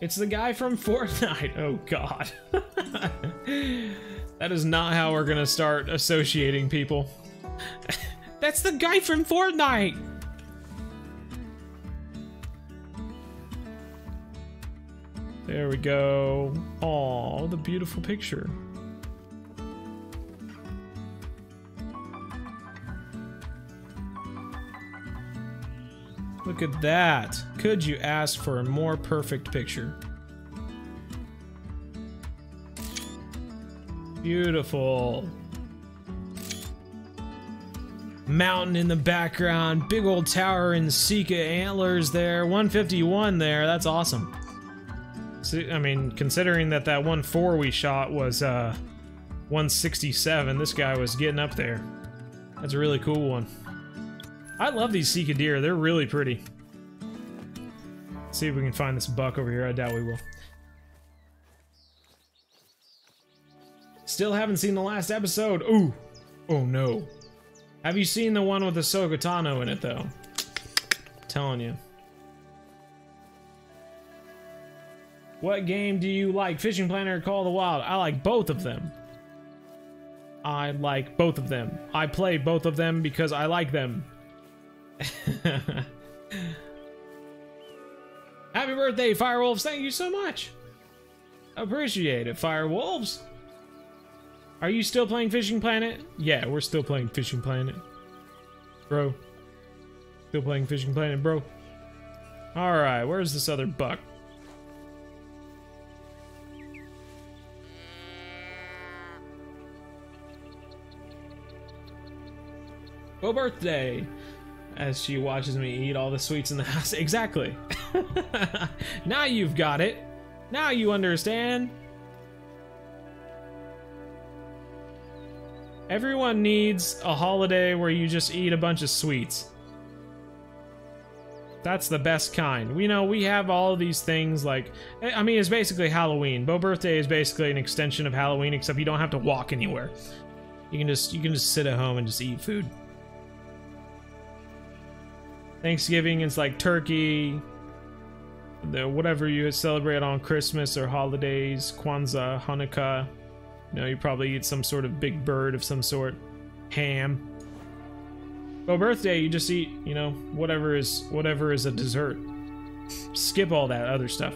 It's the guy from Fortnite. Oh, God. that is not how we're gonna start associating people. That's the guy from Fortnite! There we go. Oh, the beautiful picture. Look at that. Could you ask for a more perfect picture? Beautiful. Mountain in the background, big old tower and Sika antlers there, 151 there. That's awesome. So, I mean, considering that that 1.4 we shot was uh, 167, this guy was getting up there. That's a really cool one. I love these Sika deer. They're really pretty. see if we can find this buck over here. I doubt we will. Still haven't seen the last episode. Ooh. Oh no. Have you seen the one with the Ahsoka Tano in it though? telling you. What game do you like? Fishing Planet or Call of the Wild? I like both of them. I like both of them. I play both of them because I like them. Happy birthday, Firewolves. Thank you so much. Appreciate it, Firewolves. Are you still playing Fishing Planet? Yeah, we're still playing Fishing Planet. Bro. Still playing Fishing Planet, bro. Alright, where's this other buck? Go birthday! As she watches me eat all the sweets in the house. Exactly. now you've got it. Now you understand. Everyone needs a holiday where you just eat a bunch of sweets. That's the best kind. We know we have all these things like, I mean, it's basically Halloween. Bo Birthday is basically an extension of Halloween, except you don't have to walk anywhere. You can just you can just sit at home and just eat food. Thanksgiving is like turkey, the whatever you celebrate on Christmas or holidays, Kwanzaa, Hanukkah. You know, you probably eat some sort of big bird of some sort, ham. Well, birthday, you just eat, you know, whatever is whatever is a dessert. Skip all that other stuff.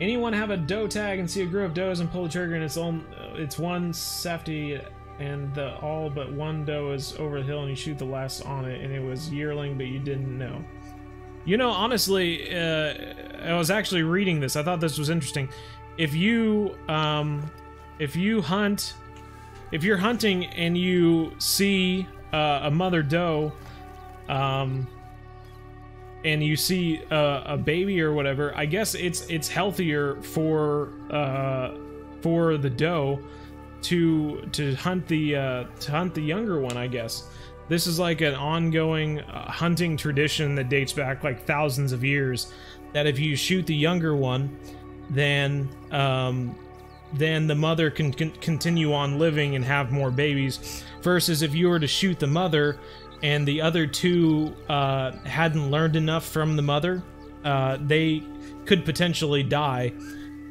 Anyone have a doe tag and see a group of does and pull the trigger and it's on it's one safety and the all but one doe is over the hill and you shoot the last on it and it was yearling but you didn't know. You know, honestly, uh, I was actually reading this. I thought this was interesting. If you um, if you hunt, if you're hunting and you see uh, a mother doe, um, and you see a, a, baby or whatever, I guess it's it's healthier for uh, for the doe to to hunt the uh, to hunt the younger one. I guess this is like an ongoing uh, hunting tradition that dates back like thousands of years. That if you shoot the younger one, then um, then the mother can, can continue on living and have more babies. Versus if you were to shoot the mother and the other two uh, hadn't learned enough from the mother, uh, they could potentially die,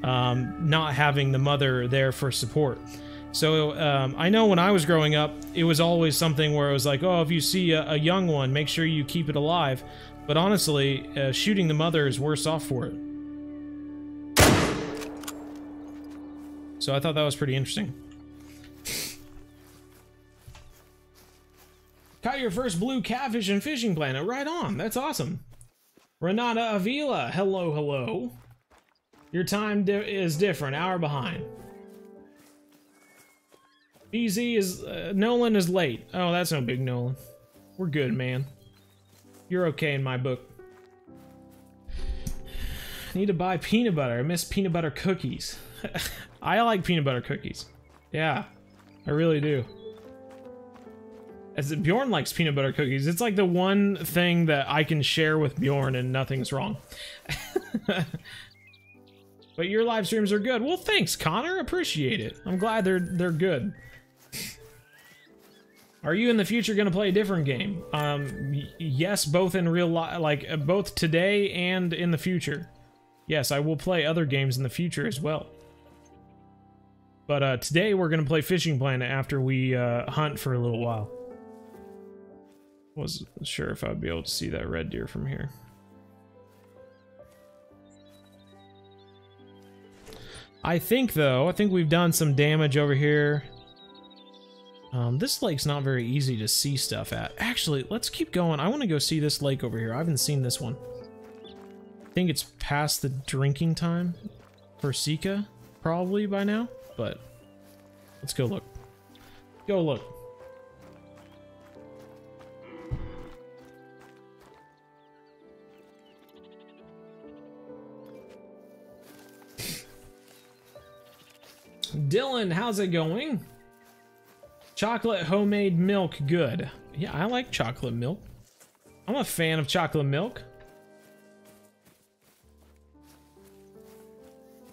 um, not having the mother there for support. So um, I know when I was growing up, it was always something where it was like, oh, if you see a, a young one, make sure you keep it alive. But honestly, uh, shooting the mother is worse off for it. So I thought that was pretty interesting. Caught your first blue catfish and fishing planet. Right on. That's awesome. Renata Avila. Hello, hello. Your time di is different. Hour behind. BZ is... Uh, Nolan is late. Oh, that's no big Nolan. We're good, man. You're okay in my book. Need to buy peanut butter. I miss peanut butter cookies. I like peanut butter cookies. Yeah, I really do. As Bjorn likes peanut butter cookies. It's like the one thing that I can share with Bjorn and nothing's wrong. but your live streams are good. Well, thanks, Connor. Appreciate it. I'm glad they're they're good. Are you in the future going to play a different game? Um, yes, both in real life, like uh, both today and in the future. Yes, I will play other games in the future as well. But uh, today we're gonna play Fishing Planet after we uh, hunt for a little while. Wasn't sure if I'd be able to see that red deer from here. I think though, I think we've done some damage over here. Um, this lake's not very easy to see stuff at. Actually, let's keep going. I want to go see this lake over here. I haven't seen this one. I think it's past the drinking time for Sika, probably by now but let's go look. Go look. Dylan, how's it going? Chocolate homemade milk, good. Yeah, I like chocolate milk. I'm a fan of chocolate milk.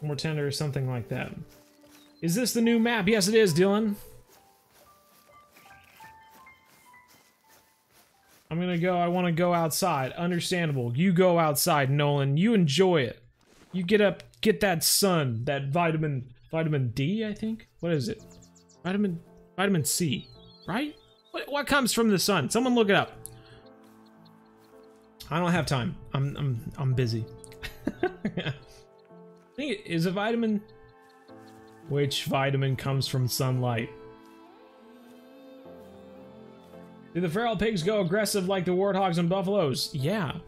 more tender or something like that. Is this the new map? Yes, it is, Dylan. I'm gonna go. I want to go outside. Understandable. You go outside, Nolan. You enjoy it. You get up, get that sun, that vitamin, vitamin D, I think. What is it? Vitamin, vitamin C, right? What, what comes from the sun? Someone look it up. I don't have time. I'm, I'm, I'm busy. I think it is a vitamin. Which vitamin comes from sunlight? Do the feral pigs go aggressive like the warthogs and buffaloes? Yeah.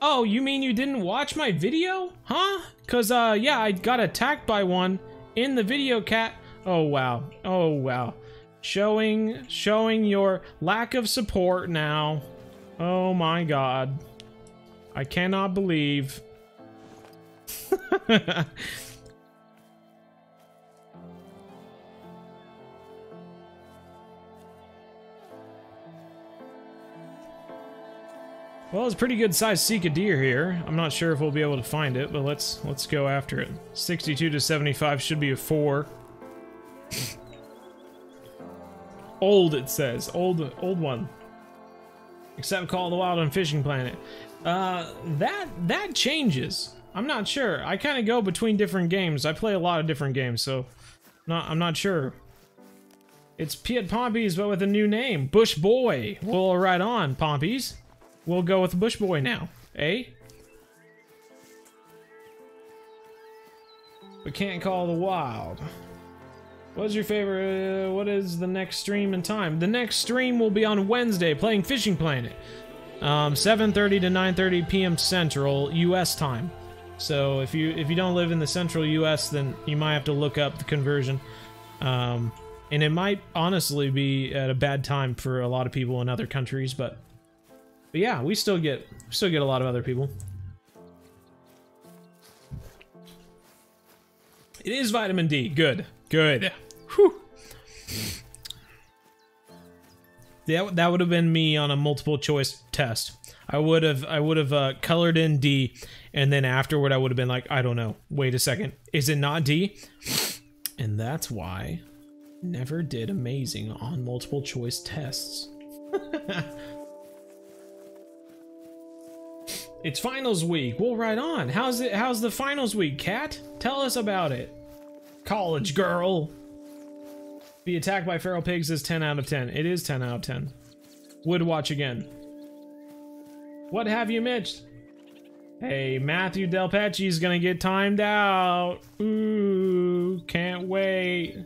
Oh, you mean you didn't watch my video? Huh? Cause, uh, yeah, I got attacked by one in the video cat. Oh, wow. Oh, wow. Showing, showing your lack of support now. Oh my god. I cannot believe. Well, it's a pretty good sized Sika deer here. I'm not sure if we'll be able to find it, but let's let's go after it. 62 to 75 should be a 4. old, it says. Old old one. Except Call the Wild on Fishing Planet. Uh, that that changes. I'm not sure. I kind of go between different games. I play a lot of different games, so not I'm not sure. It's Piet Pompey's, but with a new name. Bush Boy. Well, right on, Pompey's. We'll go with Bush Boy now, eh? We can't call the wild. What's your favorite? Uh, what is the next stream and time? The next stream will be on Wednesday, playing Fishing Planet, um, 7:30 to 9:30 p.m. Central U.S. time. So if you if you don't live in the Central U.S., then you might have to look up the conversion. Um, and it might honestly be at a bad time for a lot of people in other countries, but but yeah, we still get still get a lot of other people. It is vitamin D. Good. Good. Whew. That, that would have been me on a multiple choice test. I would have I would have uh, colored in D, and then afterward I would have been like, I don't know. Wait a second, is it not D? And that's why never did amazing on multiple choice tests. It's finals week. Well, right on. How's it? How's the finals week, Cat? Tell us about it. College girl. Be attacked by feral pigs is 10 out of 10. It is 10 out of 10. Would watch again. What have you missed? Hey, Matthew Delpecci's gonna get timed out. Ooh, can't wait.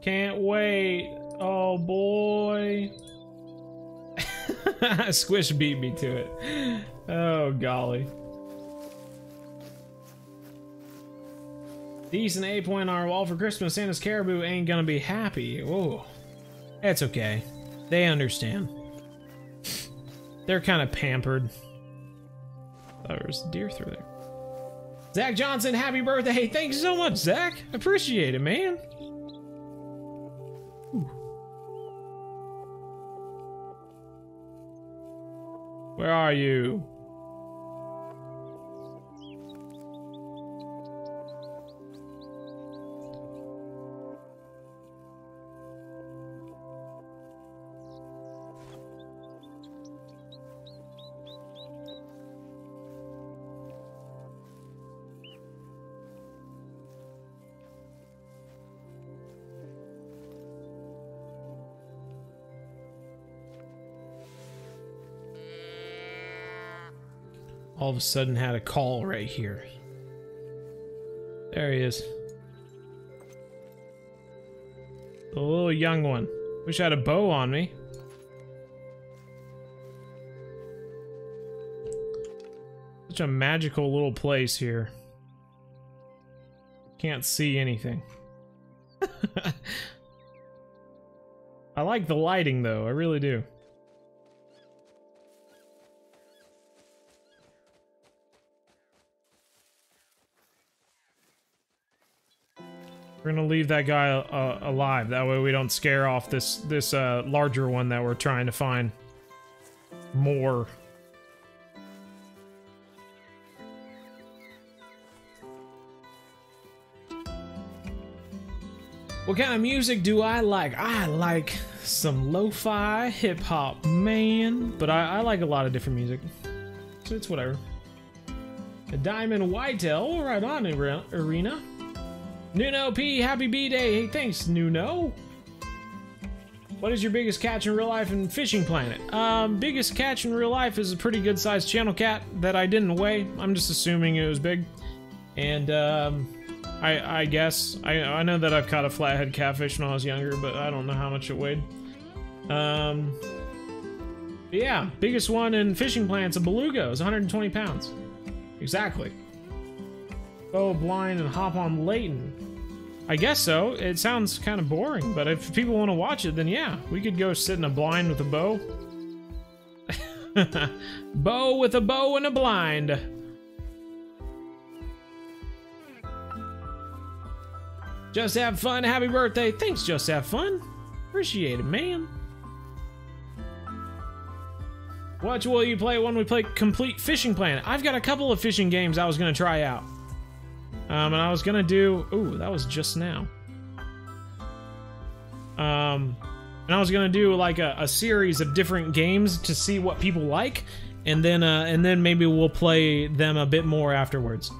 Can't wait. Oh boy. Squish beat me to it. Oh, golly. Decent 8 point on our wall for Christmas. Santa's Caribou ain't gonna be happy. Whoa. That's okay. They understand. They're kind of pampered. Oh, there's deer through there. Zach Johnson, happy birthday. Hey, Thanks so much, Zach. Appreciate it, man. Where are you? Of a sudden had a call right here. There he is. The little young one. Wish I had a bow on me. Such a magical little place here. Can't see anything. I like the lighting though, I really do. We're gonna leave that guy uh, alive. That way we don't scare off this this uh, larger one that we're trying to find more. What kind of music do I like? I like some lo-fi hip-hop, man. But I, I, like a lot of different music. So it's whatever. A Diamond Whitetail, right on, Arena. Nuno P, happy B-Day. Hey, thanks, Nuno. What is your biggest catch in real life in Fishing Planet? Um, biggest catch in real life is a pretty good sized channel cat that I didn't weigh. I'm just assuming it was big. And, um, I, I guess. I, I know that I've caught a flathead catfish when I was younger, but I don't know how much it weighed. Um, yeah, biggest one in Fishing Planet's a beluga. It's 120 pounds. Exactly. Go blind and hop on Layton. I guess so. It sounds kind of boring, but if people want to watch it, then yeah, we could go sit in a blind with a bow. bow with a bow and a blind. Just have fun. Happy birthday. Thanks, Just Have Fun. Appreciate it, man. What will you play when we play Complete Fishing Planet? I've got a couple of fishing games I was going to try out. Um, and I was gonna do. Ooh, that was just now. Um, and I was gonna do like a, a series of different games to see what people like, and then uh, and then maybe we'll play them a bit more afterwards.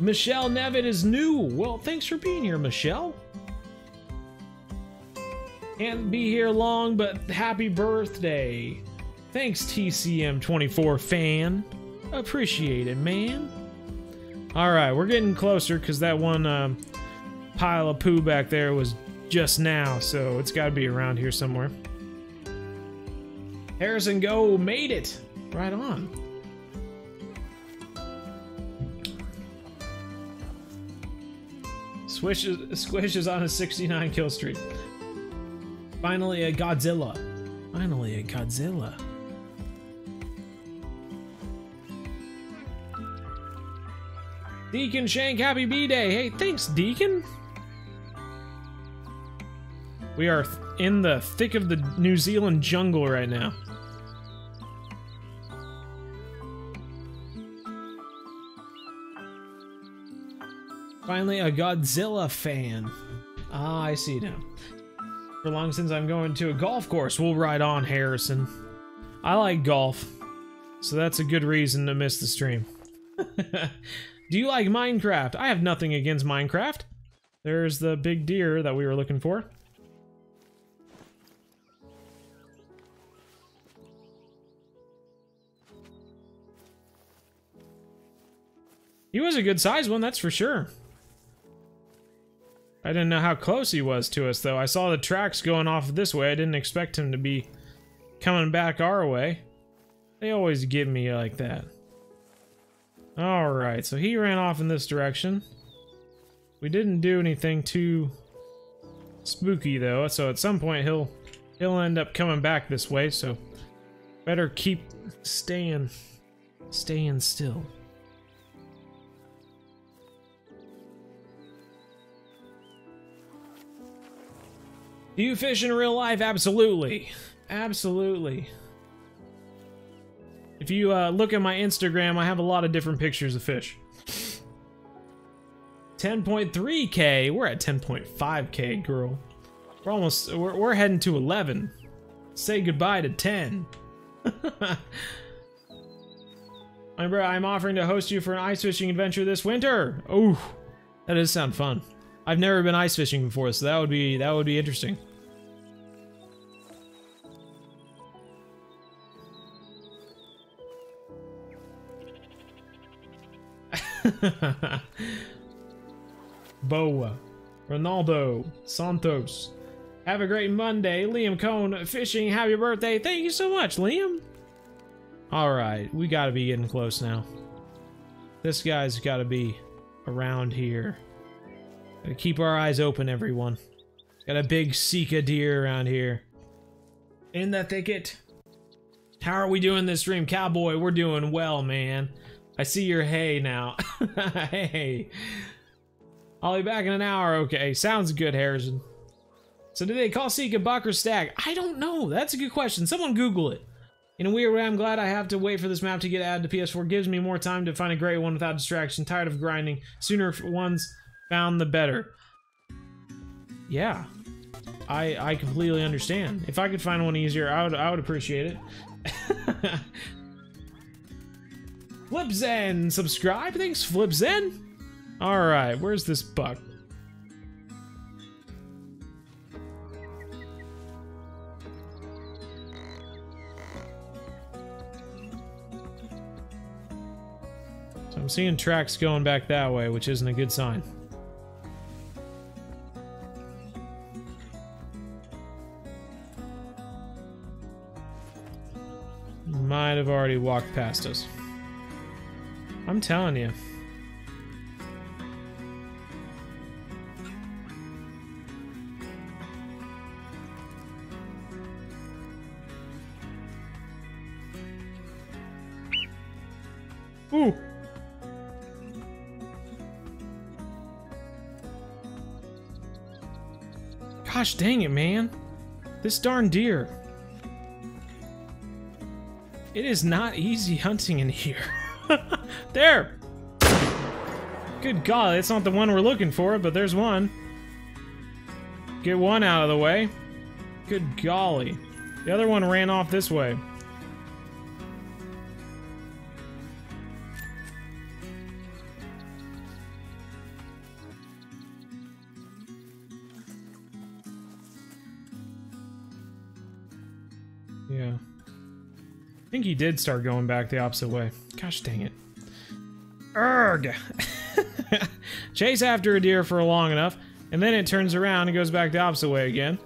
Michelle Nevitt is new. Well, thanks for being here, Michelle. Can't be here long, but happy birthday. Thanks, TCM24 fan. Appreciate it, man. Alright, we're getting closer because that one um, pile of poo back there was just now, so it's got to be around here somewhere. Harrison Go made it! Right on. Swish is, Squish is on a 69 kill streak. Finally a Godzilla. Finally a Godzilla. Deacon Shank, happy B-Day. Hey, thanks, Deacon. We are in the thick of the New Zealand jungle right now. Finally, a Godzilla fan. Ah, I see now. For long since I'm going to a golf course, we'll ride on, Harrison. I like golf, so that's a good reason to miss the stream. Do you like Minecraft? I have nothing against Minecraft. There's the big deer that we were looking for. He was a good sized one, that's for sure. I didn't know how close he was to us, though. I saw the tracks going off this way. I didn't expect him to be coming back our way. They always give me like that. Alright, so he ran off in this direction. We didn't do anything too spooky though, so at some point he'll he'll end up coming back this way, so better keep staying staying still. Do you fish in real life? Absolutely. Absolutely. If you uh, look at my Instagram, I have a lot of different pictures of fish. 10.3k. We're at 10.5k, girl. We're almost. We're, we're heading to 11. Say goodbye to 10. Remember, I'm offering to host you for an ice fishing adventure this winter. Oh, that does sound fun. I've never been ice fishing before, so that would be that would be interesting. Boa. Ronaldo. Santos. Have a great Monday. Liam Cone fishing. Happy birthday. Thank you so much, Liam. Alright, we gotta be getting close now. This guy's gotta be around here. Gotta keep our eyes open, everyone. Got a big Sika deer around here. In the thicket. How are we doing this stream? Cowboy, we're doing well, man. I see your hay now. hey. I'll be back in an hour. Okay, sounds good, Harrison. So do they call Sika buck or stag? I don't know. That's a good question. Someone Google it. In a weird way, I'm glad I have to wait for this map to get added to PS4. Gives me more time to find a great one without distraction. Tired of grinding. Sooner one's found, the better. yeah. I I completely understand. If I could find one easier, I would I would appreciate it. Flipzen, subscribe. Thanks, Flipzen. All right, where's this buck? So I'm seeing tracks going back that way, which isn't a good sign. Might have already walked past us. I'm telling you. Ooh. Gosh dang it, man. This darn deer. It is not easy hunting in here. there! Good God, that's not the one we're looking for, but there's one. Get one out of the way. Good golly. The other one ran off this way. I think he did start going back the opposite way. Gosh dang it. Erg! Chase after a deer for long enough, and then it turns around and goes back the opposite way again.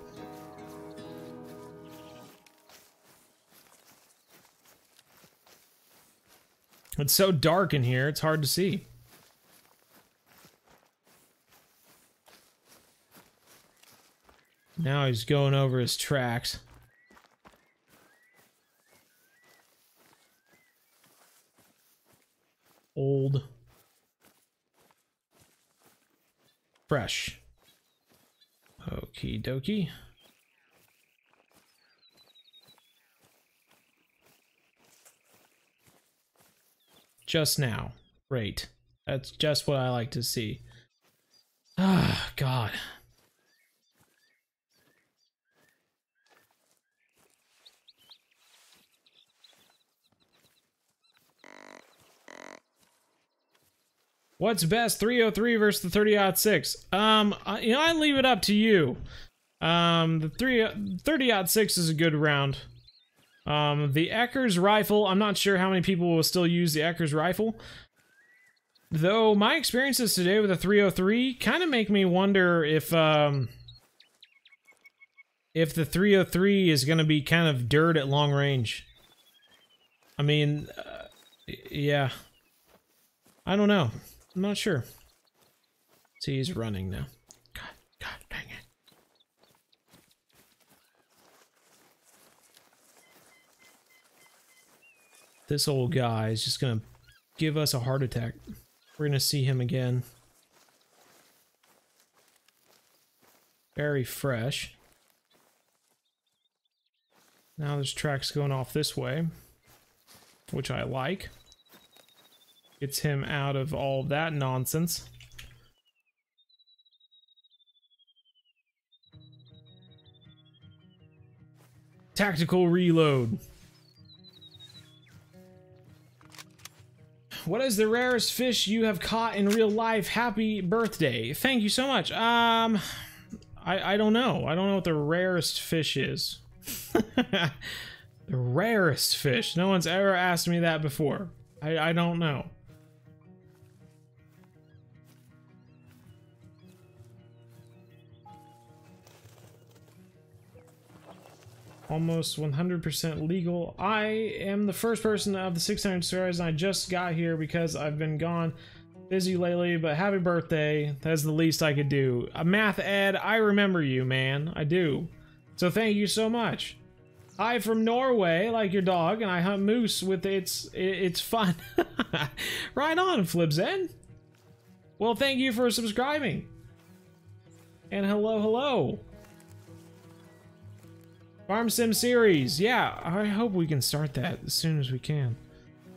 It's so dark in here, it's hard to see. Now he's going over his tracks. Old. Fresh. Okie dokie. Just now. Great. That's just what I like to see. Ah, God. What's best, 303 versus the 30 6? Um, you know, I leave it up to you. Um, the 3 30 6 is a good round. Um, the Eckers rifle, I'm not sure how many people will still use the Eckers rifle. Though my experiences today with the 303 kind of make me wonder if um if the 303 is going to be kind of dirt at long range. I mean, uh, yeah. I don't know. I'm not sure. See, he's running now. God, God dang it. This old guy is just gonna give us a heart attack. We're gonna see him again. Very fresh. Now there's tracks going off this way, which I like. Gets him out of all that nonsense. Tactical reload. What is the rarest fish you have caught in real life? Happy birthday. Thank you so much. Um, I, I don't know. I don't know what the rarest fish is. the rarest fish. No one's ever asked me that before. I, I don't know. Almost 100% legal. I am the first person of the 600 stars and I just got here because I've been gone busy lately, but happy birthday. That's the least I could do. A math ed, I remember you, man. I do. So thank you so much. I from Norway, like your dog, and I hunt moose with its it's fun. right on, Flipzen. Well, thank you for subscribing. And hello, hello. Farm Sim series. Yeah, I hope we can start that as soon as we can.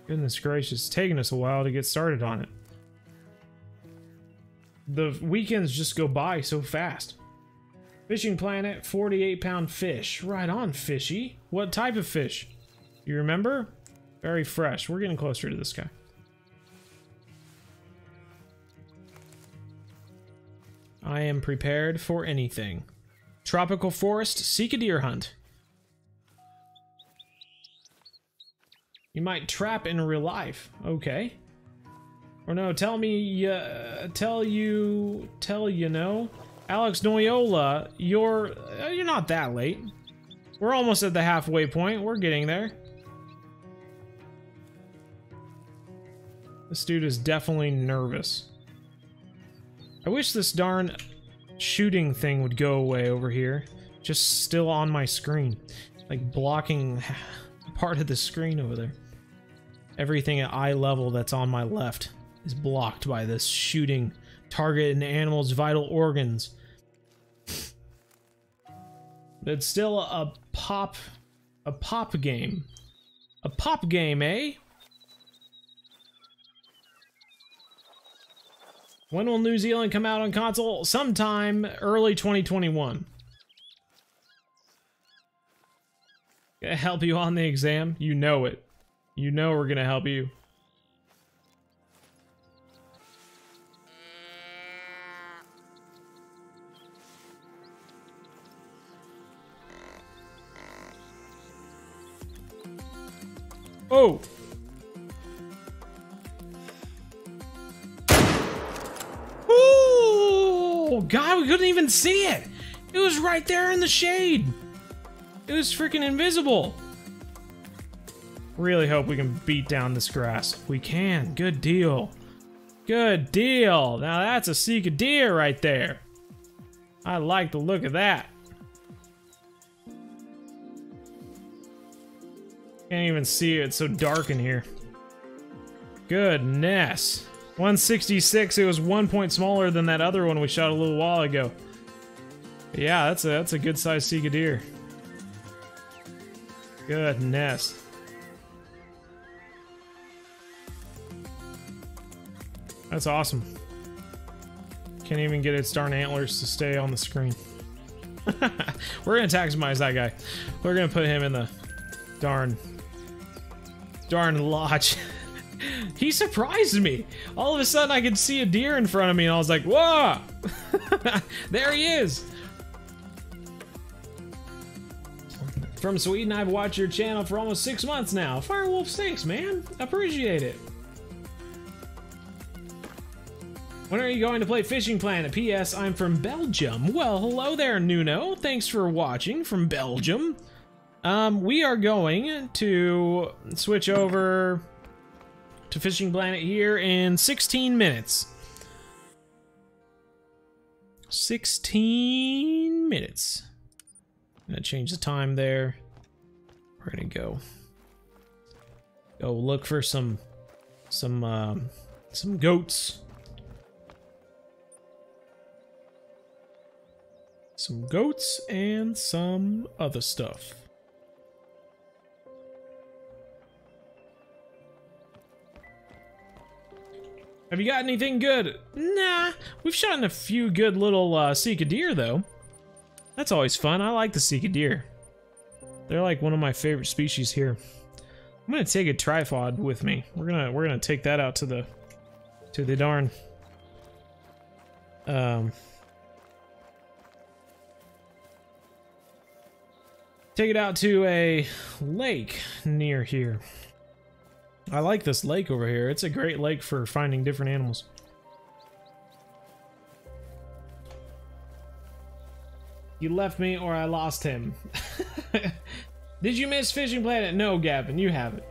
Goodness gracious, it's taking us a while to get started on it. The weekends just go by so fast. Fishing Planet, 48 pound fish. Right on, fishy. What type of fish? You remember? Very fresh. We're getting closer to this guy. I am prepared for anything. Tropical forest, Sika deer hunt. You might trap in real life. Okay. Or no, tell me, uh, tell you, tell you know. Alex Noyola, you're, uh, you're not that late. We're almost at the halfway point. We're getting there. This dude is definitely nervous. I wish this darn shooting thing would go away over here. Just still on my screen. Like blocking part of the screen over there. Everything at eye level that's on my left is blocked by this shooting target an animal's vital organs. It's still a pop a pop game. A pop game, eh? When will New Zealand come out on console? Sometime early 2021. Gonna help you on the exam? You know it. You know we're gonna help you. Oh! Ooh! God, we couldn't even see it! It was right there in the shade! It was freaking invisible! Really hope we can beat down this grass. We can. Good deal. Good deal. Now that's a Sika deer right there. I like the look of that. Can't even see it. It's so dark in here. Goodness. 166. It was one point smaller than that other one we shot a little while ago. But yeah, that's a that's a good sized Sika deer. Goodness. That's awesome. Can't even get its darn antlers to stay on the screen. We're gonna taximize that guy. We're gonna put him in the darn darn lodge. he surprised me. All of a sudden I could see a deer in front of me and I was like, whoa! there he is! From Sweden, I've watched your channel for almost six months now. Firewolf, thanks, man. Appreciate it. When are you going to play Fishing Planet? P.S. I'm from Belgium. Well, hello there, Nuno. Thanks for watching from Belgium. Um, we are going to switch over to Fishing Planet here in 16 minutes. 16 minutes. I'm gonna change the time there. We're gonna go go look for some some um, some goats. Some goats and some other stuff. Have you got anything good? Nah, we've shot a few good little uh, deer though. That's always fun. I like the Sika deer. They're like one of my favorite species here. I'm gonna take a tripod with me. We're gonna we're gonna take that out to the to the darn um take it out to a lake near here. I like this lake over here. It's a great lake for finding different animals. You left me or I lost him. Did you miss Fishing Planet? No, Gavin, you haven't.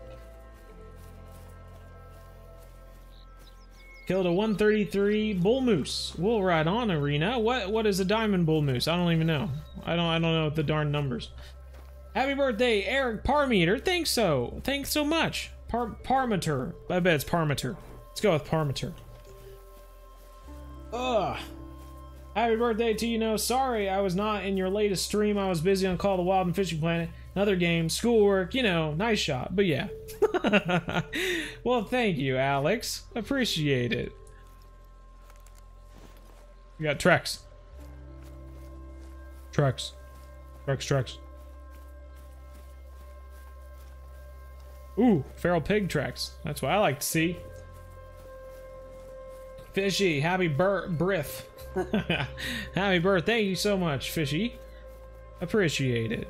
Killed a 133 bull moose. We'll ride on arena. What what is a diamond bull moose? I don't even know. I don't I don't know the darn numbers. Happy birthday, Eric Parmeter. Thanks so. Thanks so much. Par Parmeter. I bet it's Parmeter. Let's go with Parmeter. Ugh. Happy birthday to you know. Sorry I was not in your latest stream. I was busy on Call of the Wild and Fishing Planet. Another game, schoolwork, you know, nice shot. But yeah. well, thank you, Alex. Appreciate it. We got Trex. Trucks. Trucks, trucks. Ooh, feral pig tracks. That's what I like to see. Fishy, happy bir birth. happy birth. Thank you so much, Fishy. Appreciate it.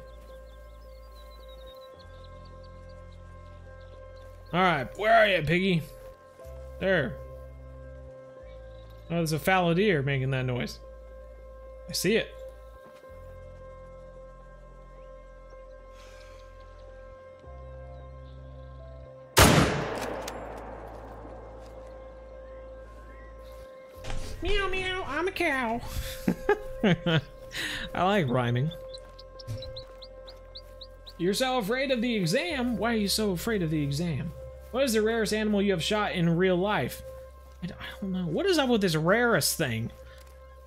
Alright, where are you, piggy? There. Oh, there's a fallow deer making that noise. I see it. Cow. I like rhyming. You're so afraid of the exam? Why are you so afraid of the exam? What is the rarest animal you have shot in real life? I don't know. What is up with this rarest thing?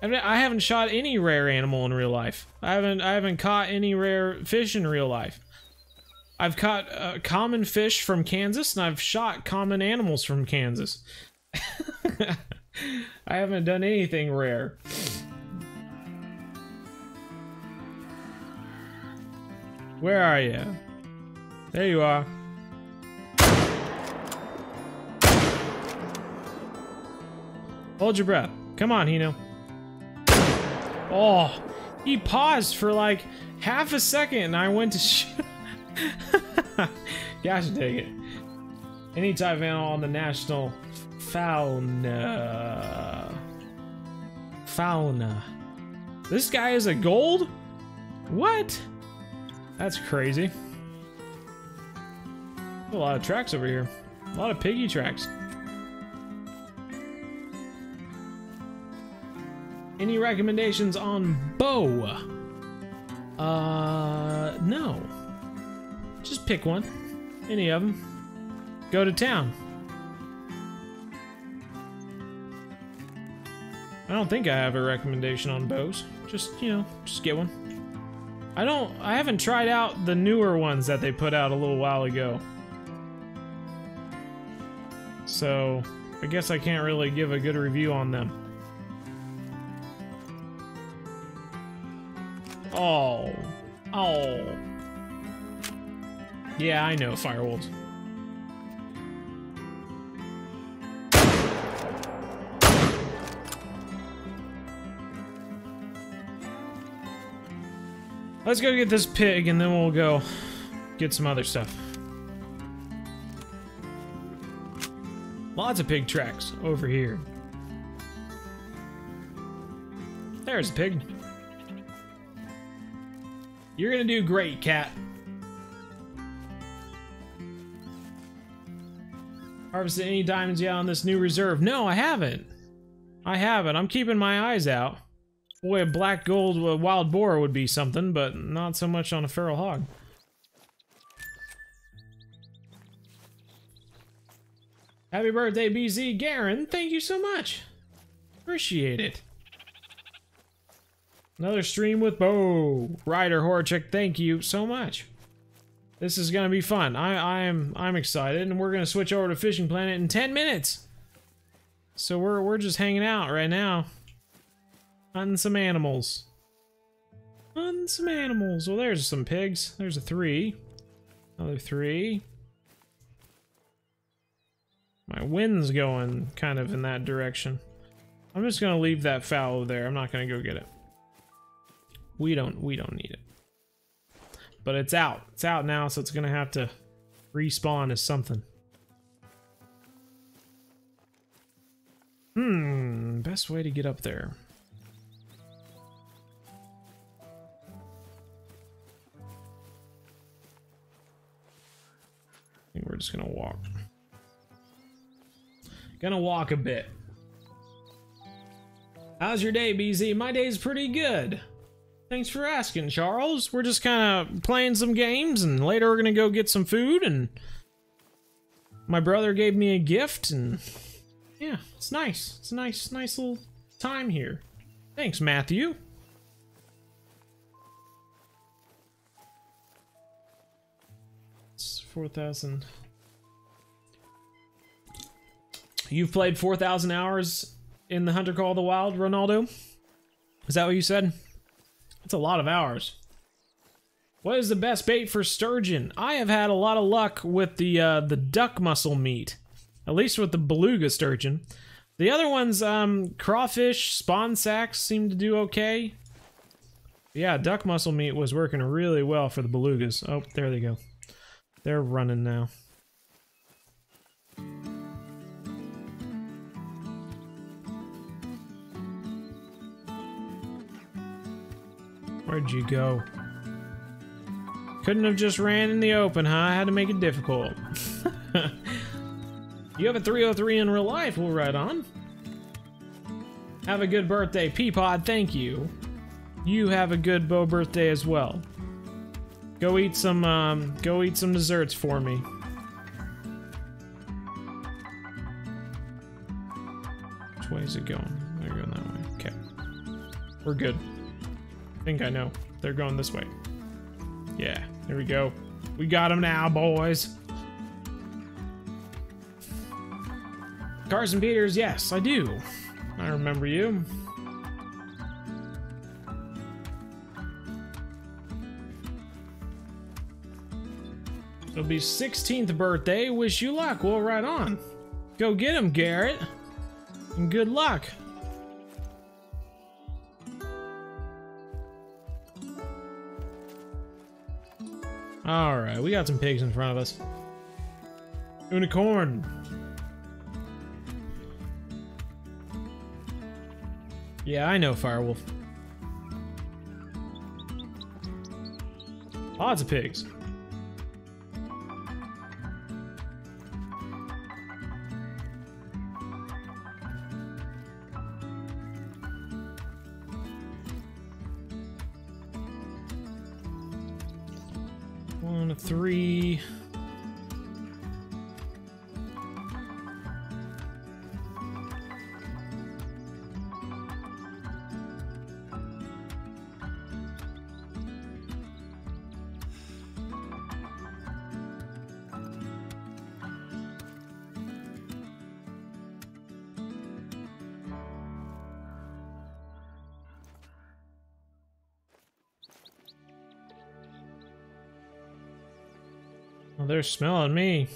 I haven't shot any rare animal in real life. I haven't I haven't caught any rare fish in real life. I've caught uh, common fish from Kansas and I've shot common animals from Kansas. I haven't done anything rare. Where are you? There you are. Hold your breath. Come on, Hino. Oh, he paused for like half a second and I went to shoot. Gosh dang it. Any type of animal on the national fauna. Fauna. This guy is a gold? What? That's crazy. A lot of tracks over here. A lot of piggy tracks. Any recommendations on bow? Uh, no. Just pick one. Any of them. Go to town. I don't think I have a recommendation on bows. Just, you know, just get one. I don't, I haven't tried out the newer ones that they put out a little while ago. So, I guess I can't really give a good review on them. Oh. Oh. Yeah, I know, Firewolves. Let's go get this pig and then we'll go get some other stuff. Lots of pig tracks over here. There's a pig. You're gonna do great, cat. Harvested any diamonds yet on this new reserve? No, I haven't. I haven't. I'm keeping my eyes out. Boy, a black gold a wild boar would be something, but not so much on a feral hog. Happy birthday, BZ Garen. Thank you so much. Appreciate it. Another stream with Bo. Ryder Horchik, thank you so much. This is gonna be fun. I I'm I'm excited, and we're gonna switch over to Fishing Planet in 10 minutes. So we're we're just hanging out right now. Hunting some animals. Hunting some animals. Well, there's some pigs. There's a three. Another three. My wind's going kind of in that direction. I'm just gonna leave that fallow there. I'm not gonna go get it. We don't we don't need it. But it's out. It's out now, so it's gonna have to respawn as something. Hmm, best way to get up there. Think we're just gonna walk. Gonna walk a bit. How's your day, BZ? My day's pretty good. Thanks for asking, Charles. We're just kind of playing some games, and later we're gonna go get some food, and my brother gave me a gift, and yeah, it's nice. It's a nice, nice little time here. Thanks, Matthew. 4,000. You've played 4,000 hours in the Hunter Call of the Wild, Ronaldo? Is that what you said? That's a lot of hours. What is the best bait for sturgeon? I have had a lot of luck with the uh, the duck muscle meat, at least with the beluga sturgeon. The other ones, um, crawfish, spawn sacks seem to do okay. Yeah, duck muscle meat was working really well for the belugas. Oh, there they go. They're running now. Where'd you go? Couldn't have just ran in the open, huh? I had to make it difficult. you have a 303 in real life, we'll ride on. Have a good birthday, Peapod, thank you. You have a good bow birthday as well. Go eat some, um, go eat some desserts for me. Which way is it going? They're going that way. Okay. We're good. I think I know. They're going this way. Yeah, there we go. We got them now, boys. Carson Peters, yes, I do. I remember you. It'll be 16th birthday. Wish you luck. Well, right on. Go get him, Garrett. And good luck. Alright, we got some pigs in front of us. Unicorn. Yeah, I know Firewolf. Lots of pigs. Smelling me.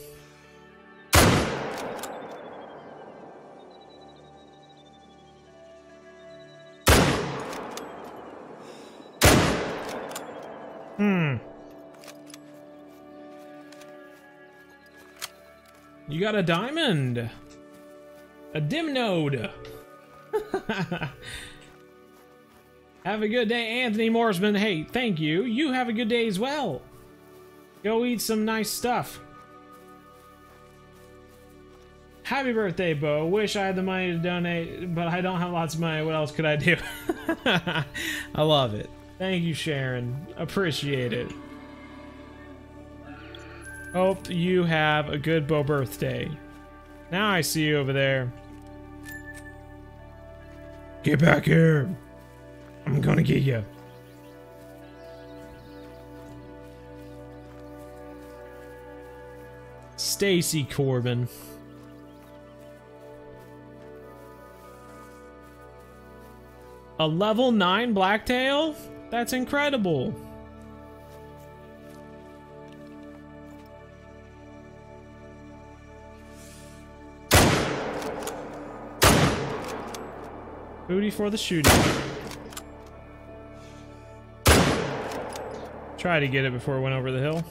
Hmm. You got a diamond. A dim node. have a good day, Anthony Morrisman. Hey, thank you. You have a good day as well. Go eat some nice stuff. Happy birthday, Bo. Wish I had the money to donate, but I don't have lots of money. What else could I do? I love it. Thank you, Sharon. Appreciate it. Hope you have a good Bo birthday. Now I see you over there. Get back here. I'm gonna get you. Stacy Corbin. A level 9 Blacktail? That's incredible. Booty for the shooting. Try to get it before it went over the hill.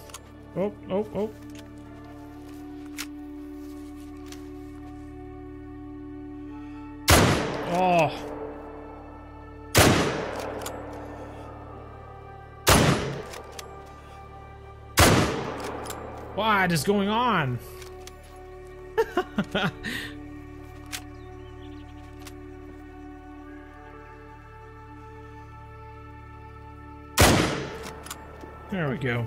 Oh, oh, oh. Oh. What is going on? there we go.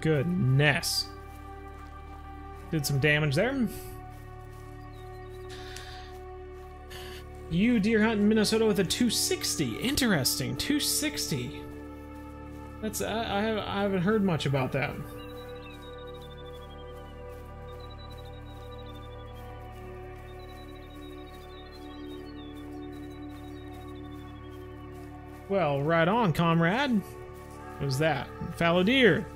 Goodness. Did some damage there. You deer hunt in Minnesota with a 260. Interesting. 260. That's I, I, have, I haven't heard much about that. Well, right on, comrade. What was that? Fallow deer.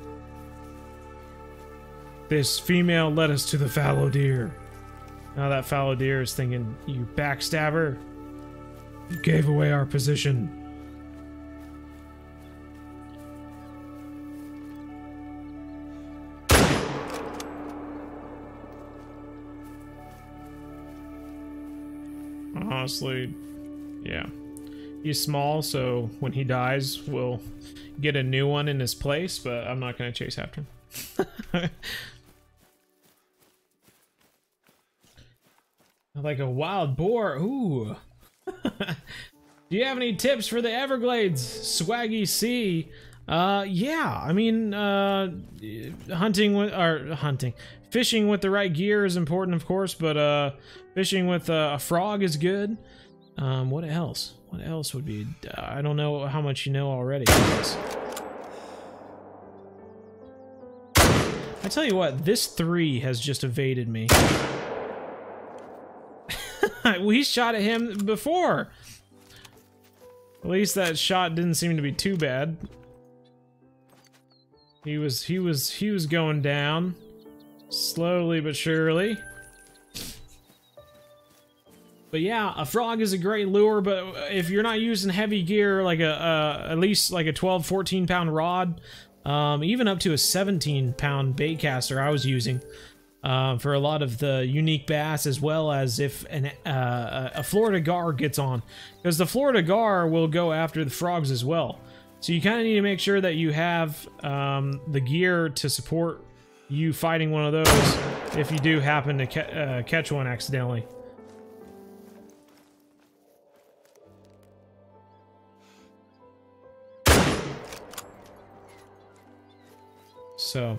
This female led us to the fallow deer. Now that fallow deer is thinking, you backstabber. You gave away our position. Honestly, yeah. He's small, so when he dies, we'll get a new one in his place, but I'm not going to chase after him. like a wild boar. Ooh. Do you have any tips for the Everglades? Swaggy C. Uh, yeah. I mean, uh, hunting with or hunting, fishing with the right gear is important, of course. But uh, fishing with uh, a frog is good. Um, what else? What else would be? Uh, I don't know how much you know already. I tell you what, this three has just evaded me. we shot at him before. At least that shot didn't seem to be too bad. He was he was he was going down slowly but surely. But yeah, a frog is a great lure, but if you're not using heavy gear, like a, uh, at least like a 12, 14 pound rod, um, even up to a 17 pound bait caster I was using, uh, for a lot of the unique bass, as well as if an, uh, a Florida gar gets on. Because the Florida gar will go after the frogs as well. So you kind of need to make sure that you have um, the gear to support you fighting one of those if you do happen to ca uh, catch one accidentally. So,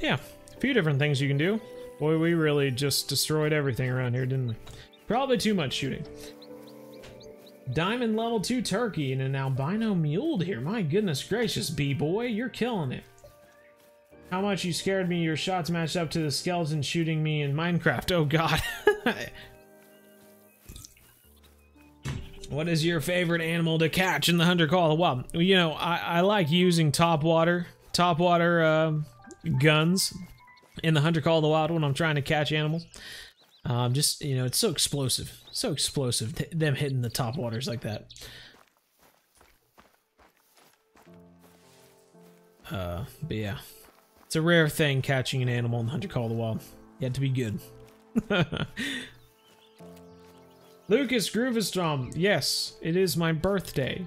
yeah, a few different things you can do. Boy, we really just destroyed everything around here, didn't we? Probably too much shooting. Diamond level 2 turkey and an albino mule here. My goodness gracious, B-boy, you're killing it. How much you scared me, your shots matched up to the skeleton shooting me in Minecraft. Oh god. what is your favorite animal to catch in the Hunter Call of the Wild? You know, I, I like using top water top water uh, guns in the Hunter Call of the Wild when I'm trying to catch animals. Um, just, you know, it's so explosive. So explosive, them hitting the top waters like that. Uh, but yeah. It's a rare thing catching an animal in the Hunter Call of the Wild. You had to be good. Lucas Groovestrom, yes, it is my birthday.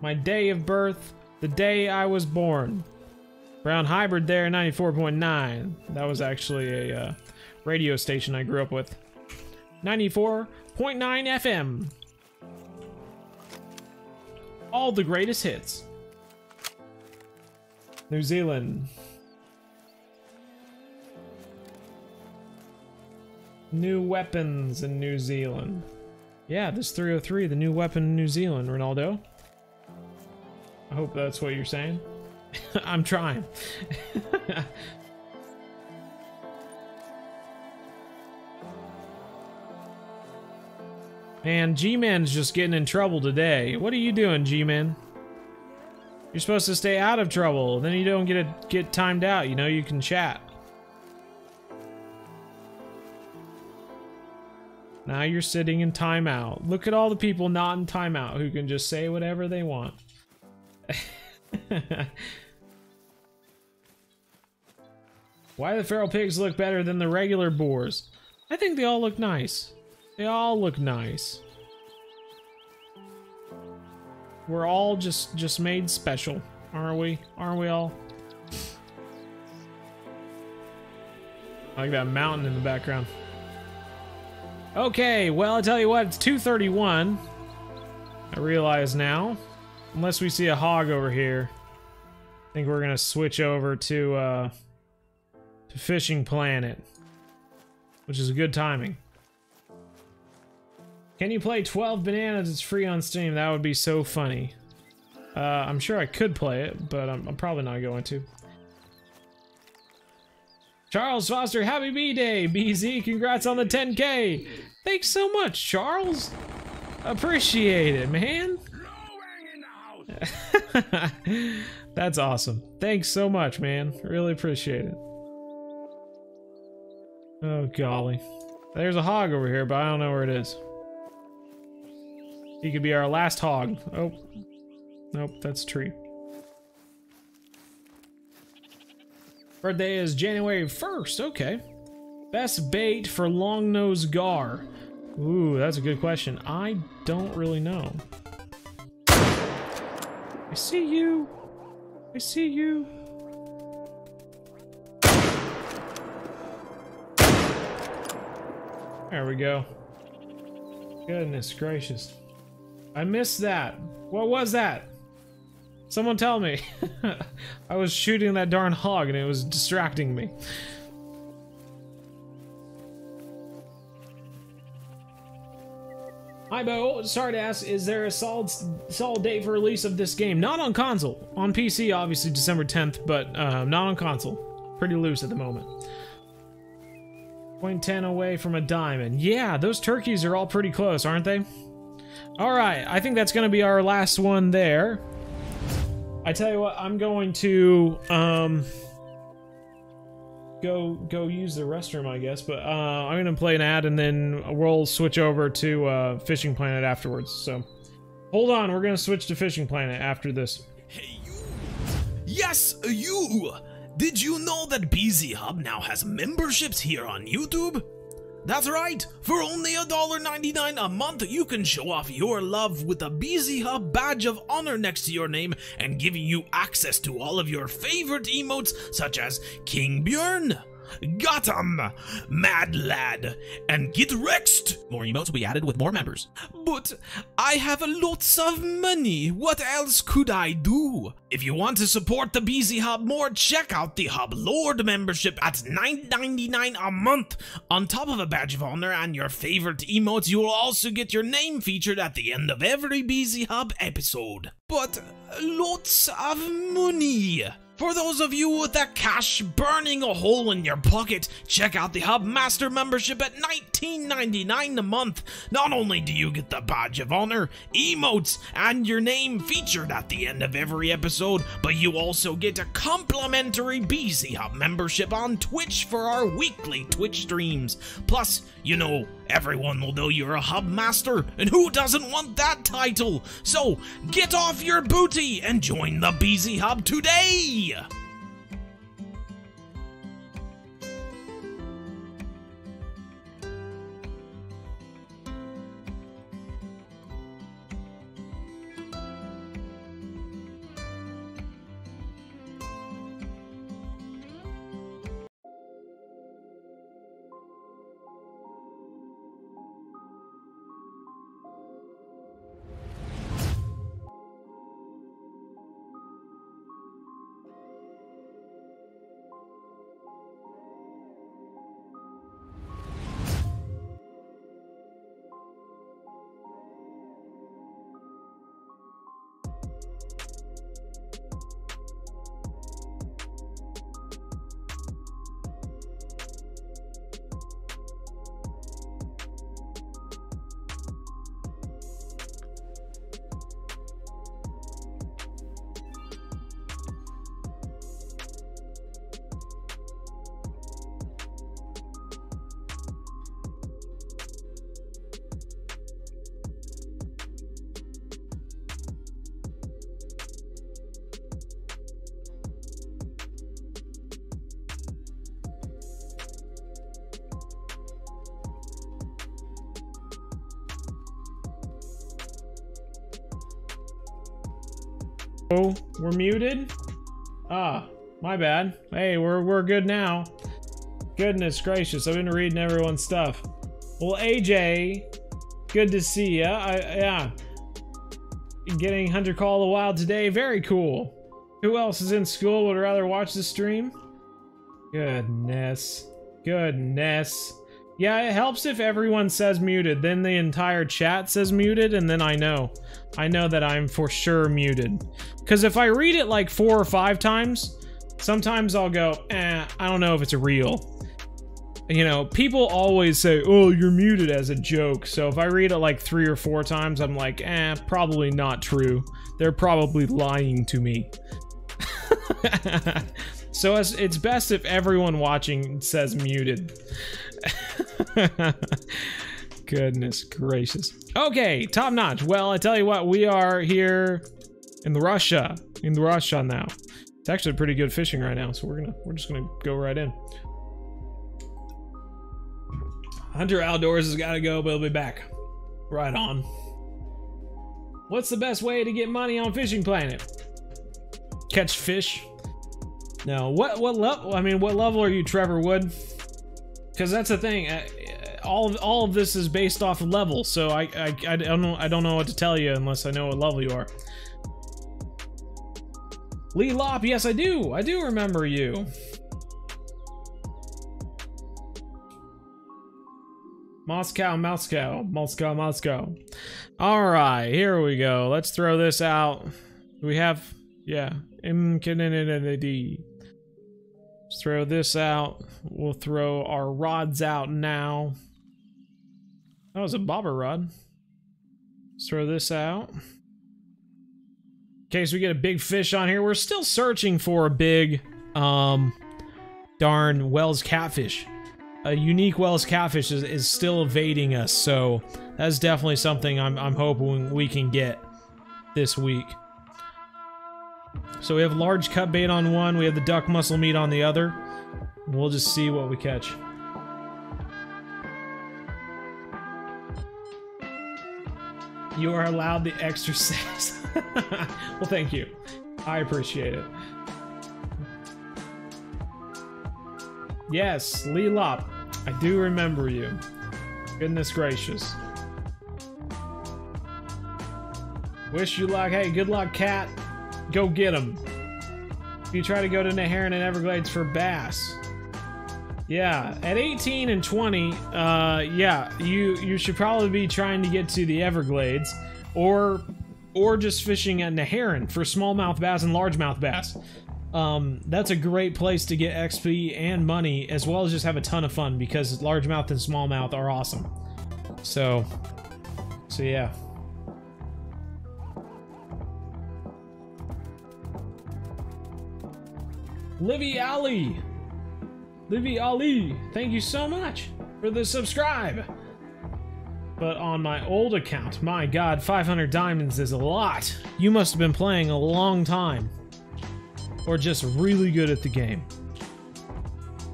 My day of birth, the day I was born. Brown Hybrid there, 94.9. That was actually a uh, radio station I grew up with. 94.9 FM. All the greatest hits. New Zealand. New weapons in New Zealand. Yeah, this 303, the new weapon in New Zealand, Ronaldo. I hope that's what you're saying. I'm trying. Man, G-Man's just getting in trouble today. What are you doing, G-Man? You're supposed to stay out of trouble. Then you don't get to get timed out. You know, you can chat. Now you're sitting in timeout. Look at all the people not in timeout who can just say whatever they want. Why the feral pigs look better than the regular boars? I think they all look nice. They all look nice. We're all just just made special, aren't we? Aren't we all? I like that mountain in the background. Okay, well, I tell you what, it's 231. I realize now. Unless we see a hog over here. I think we're gonna switch over to, uh to Fishing Planet, which is a good timing. Can you play 12 Bananas? It's free on Steam. That would be so funny. Uh, I'm sure I could play it, but I'm, I'm probably not going to. Charles Foster, happy B-Day! BZ, congrats on the 10K! Thanks so much, Charles! Appreciate it, man! That's awesome. Thanks so much, man. Really appreciate it. Oh, golly. There's a hog over here, but I don't know where it is. He could be our last hog. Oh. Nope, that's a tree. Birthday is January 1st. Okay. Best bait for long nose gar. Ooh, that's a good question. I don't really know. I see you. I see you. There we go. Goodness gracious. I missed that. What was that? Someone tell me. I was shooting that darn hog and it was distracting me. Hi Bo, sorry to ask, is there a solid solid date for release of this game? Not on console. On PC, obviously December 10th, but uh, not on console. Pretty loose at the moment. Point 10 away from a diamond. Yeah, those turkeys are all pretty close, aren't they? Alright, I think that's going to be our last one there. I tell you what, I'm going to um, go go use the restroom, I guess. But uh, I'm gonna play an ad and then we'll switch over to uh, Fishing Planet afterwards. So hold on, we're gonna switch to Fishing Planet after this. Hey you! Yes, you! Did you know that BZ Hub now has memberships here on YouTube? That's right! For only $1.99 a month, you can show off your love with a BZ Hub badge of honor next to your name and giving you access to all of your favorite emotes such as King Bjorn, Gotham, Mad Lad, and Get Rexed. More emotes will be added with more members. But I have lots of money. What else could I do? If you want to support the BZ Hub more, check out the Hub Lord membership at $9.99 a month. On top of a badge of honor and your favorite emotes, you will also get your name featured at the end of every BZ Hub episode. But lots of money. For those of you with that cash burning a hole in your pocket, check out the Hub Master membership at $19.99 a month. Not only do you get the badge of honor, emotes, and your name featured at the end of every episode, but you also get a complimentary BZ Hub membership on Twitch for our weekly Twitch streams. Plus, you know, everyone will know you're a Hub Master, and who doesn't want that title? So, get off your booty and join the BZ Hub today! ya. Oh, we're muted? Ah, my bad. Hey, we're, we're good now. Goodness gracious, I've been reading everyone's stuff. Well, AJ, good to see ya. I, yeah. Getting Hunter Call of the Wild today, very cool. Who else is in school would rather watch the stream? Goodness. Goodness. Yeah, it helps if everyone says muted, then the entire chat says muted, and then I know. I know that I'm for sure muted. Because if I read it like four or five times, sometimes I'll go, eh, I don't know if it's real. you know, people always say, "Oh, you're muted" as a joke. So if I read it like three or four times, I'm like, "Eh, probably not true. They're probably lying to me." so it's, it's best if everyone watching says muted. Goodness gracious. Okay, top notch. Well, I tell you what, we are here in Russia. In the Russia now. It's actually pretty good fishing right now, so we're gonna we're just gonna go right in. Hunter Outdoors has got to go, but he'll be back. Right on. What's the best way to get money on Fishing Planet? Catch fish? No. What what level? I mean, what level are you, Trevor Wood? Because that's the thing. all of, all of this is based off of level, so I, I I don't know I don't know what to tell you unless I know what level you are. Lee Lop, yes I do. I do remember you. Moscow, Moscow, Moscow, Moscow. All right, here we go. Let's throw this out. We have, yeah, MKNNND. Throw this out. We'll throw our rods out now. That was a bobber rod. Let's throw this out. In case we get a big fish on here, we're still searching for a big, um, darn Wels catfish a unique Wels catfish is, is still evading us, so that's definitely something I'm, I'm hoping we can get this week. So we have large cut bait on one, we have the duck muscle meat on the other. We'll just see what we catch. You are allowed the extra sex. well, thank you. I appreciate it. Yes, Lee Lop. I do remember you. Goodness gracious. Wish you luck. Hey, good luck, cat. Go get them. If you try to go to Neherrin and Everglades for bass. Yeah, at 18 and 20, uh, yeah, you you should probably be trying to get to the Everglades, or or just fishing at Neherrin for smallmouth bass and largemouth bass. Um, that's a great place to get XP and money, as well as just have a ton of fun because largemouth and smallmouth are awesome. So, so yeah. Livy Ali, Livy Ali, thank you so much for the subscribe. But on my old account, my god, 500 diamonds is a lot. You must have been playing a long time or just really good at the game.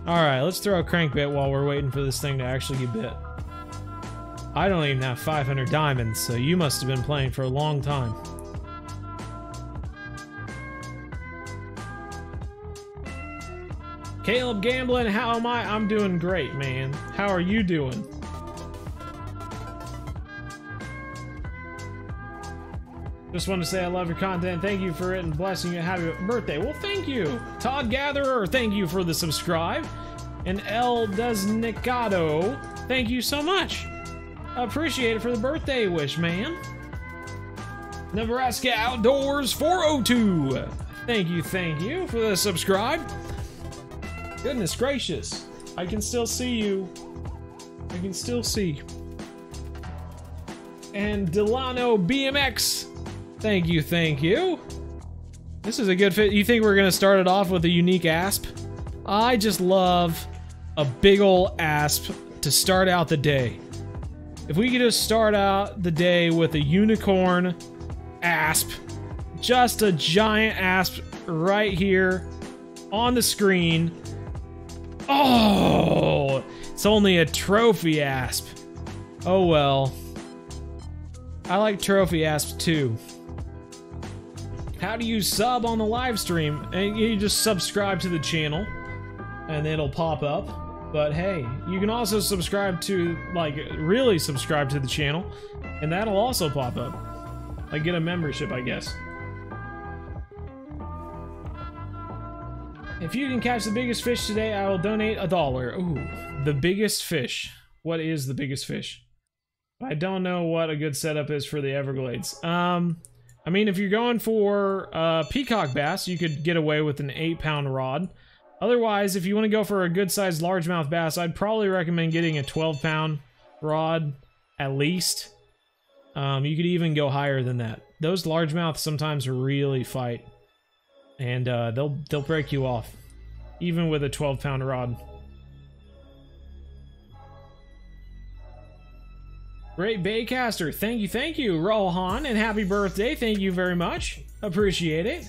Alright, let's throw a crankbait while we're waiting for this thing to actually get bit. I don't even have 500 diamonds, so you must have been playing for a long time. Caleb Gamblin, how am I? I'm doing great, man. How are you doing? Just want to say I love your content. Thank you for it and blessing you. Happy birthday. Well, thank you. Todd Gatherer, thank you for the subscribe. And El Desnicado, thank you so much. Appreciate it for the birthday wish, man. Nebraska Outdoors 402. Thank you, thank you for the subscribe. Goodness gracious. I can still see you. I can still see. And Delano BMX. Thank you, thank you. This is a good fit. You think we're gonna start it off with a unique asp? I just love a big ol' asp to start out the day. If we could just start out the day with a unicorn asp, just a giant asp right here on the screen. Oh, it's only a trophy asp. Oh well. I like trophy asp too. How do you sub on the live stream? And you just subscribe to the channel and it'll pop up. But hey, you can also subscribe to, like, really subscribe to the channel and that'll also pop up. Like, get a membership, I guess. If you can catch the biggest fish today, I will donate a dollar. Ooh, the biggest fish. What is the biggest fish? I don't know what a good setup is for the Everglades. Um, I mean, if you're going for uh, peacock bass, you could get away with an eight pound rod. Otherwise, if you want to go for a good sized largemouth bass, I'd probably recommend getting a 12 pound rod at least. Um, you could even go higher than that. Those largemouths sometimes really fight, and uh, they'll they'll break you off, even with a 12 pound rod. Great Baycaster, thank you, thank you, Rohan, and happy birthday. Thank you very much. Appreciate it.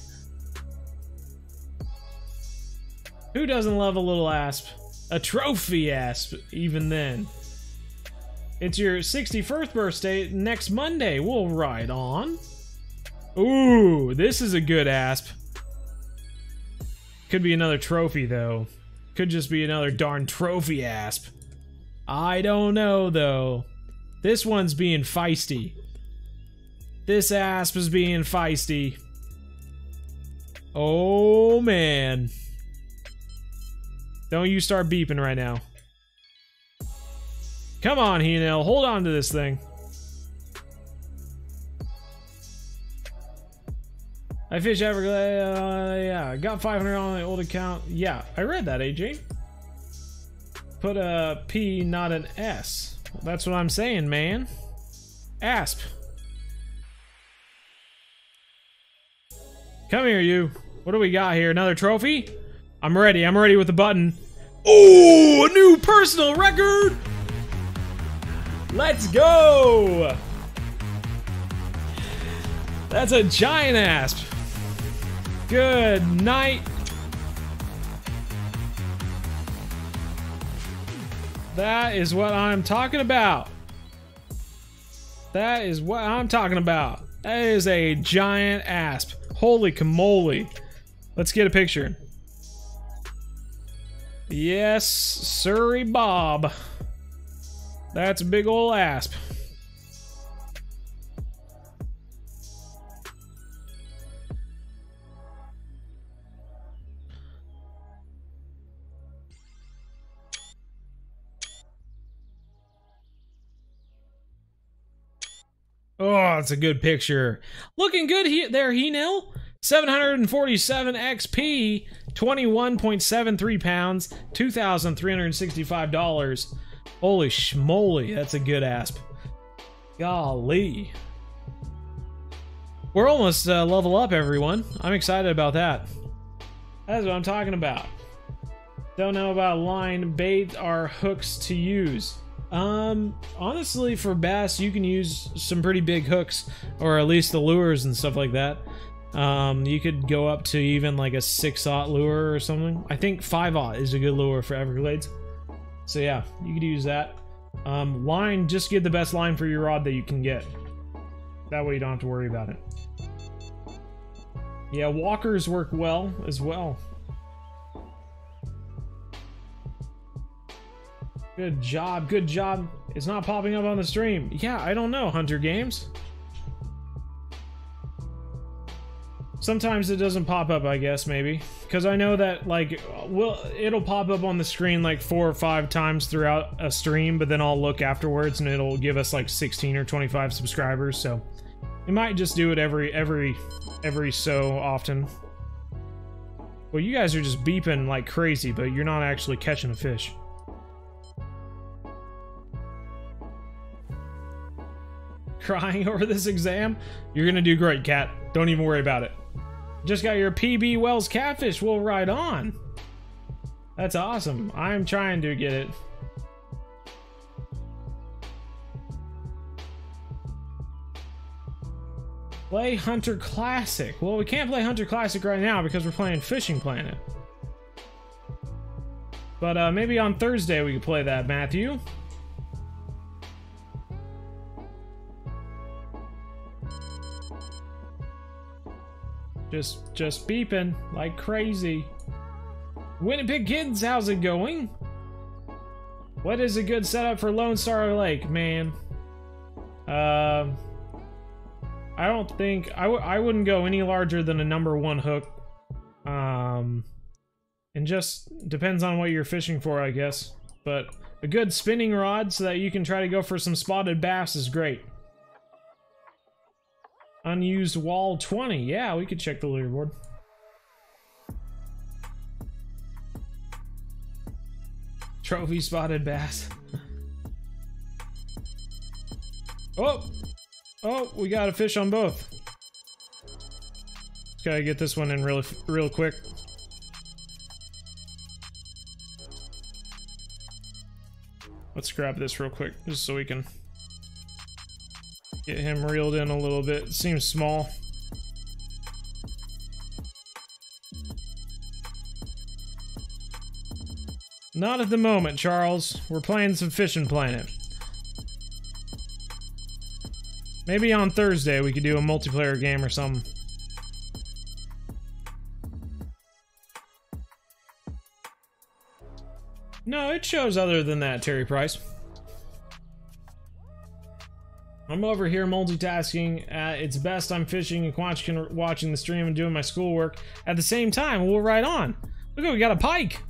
Who doesn't love a little asp? A trophy asp, even then. It's your 61st birthday next Monday. We'll ride on. Ooh, this is a good asp. Could be another trophy, though. Could just be another darn trophy asp. I don't know, though. This one's being feisty. This asp is being feisty. Oh, man. Don't you start beeping right now. Come on, Henel, hold on to this thing. I fish Everglades, uh, yeah, got 500 on my old account. Yeah, I read that, AJ. Put a P, not an S. That's what I'm saying, man. Asp. Come here, you. What do we got here? Another trophy? I'm ready. I'm ready with the button. Oh, a new personal record! Let's go! That's a giant asp. Good night. That is what I'm talking about. That is what I'm talking about. That is a giant asp. Holy camole. Let's get a picture. Yes, Surrey Bob. That's a big ol' asp. Oh, that's a good picture. Looking good there, he there, Henil. 747 XP, 21.73 pounds, $2,365. Holy schmoly, that's a good asp. Golly. We're almost uh, level up, everyone. I'm excited about that. That's what I'm talking about. Don't know about line bait or hooks to use. Um, honestly, for bass, you can use some pretty big hooks, or at least the lures and stuff like that. Um, you could go up to even like a six aught lure or something. I think five aught is a good lure for Everglades. So yeah, you could use that. Um, line, just get the best line for your rod that you can get. That way you don't have to worry about it. Yeah, walkers work well as well. Good job, good job. It's not popping up on the stream. Yeah, I don't know, Hunter Games. Sometimes it doesn't pop up, I guess, maybe. Because I know that, like, well, it'll pop up on the screen like four or five times throughout a stream, but then I'll look afterwards and it'll give us like 16 or 25 subscribers, so... It might just do it every, every, every so often. Well, you guys are just beeping like crazy, but you're not actually catching a fish. Crying over this exam? You're gonna do great, Cat. Don't even worry about it. Just got your PB Wels catfish. We'll ride on. That's awesome. I'm trying to get it. Play Hunter Classic. Well, we can't play Hunter Classic right now because we're playing Fishing Planet. But uh, maybe on Thursday we could play that, Matthew. Just, just beeping like crazy. Winnipeg Kids, how's it going? What is a good setup for Lone Star Lake, man? Um, I don't think I w I wouldn't go any larger than a number one hook. Um, and just depends on what you're fishing for, I guess. But a good spinning rod so that you can try to go for some spotted bass is great. Unused wall 20. Yeah, we could check the leaderboard. Trophy spotted bass. oh! Oh, we got a fish on both. Just gotta get this one in real, real quick. Let's grab this real quick, just so we can get him reeled in a little bit. Seems small. Not at the moment, Charles. We're playing some Fishing Planet. Maybe on Thursday we could do a multiplayer game or something. No, it shows other than that, Terry Price. I'm over here multitasking at its best. I'm fishing and watching, watching the stream and doing my schoolwork at the same time. We'll ride on. Look, at, we got a pike.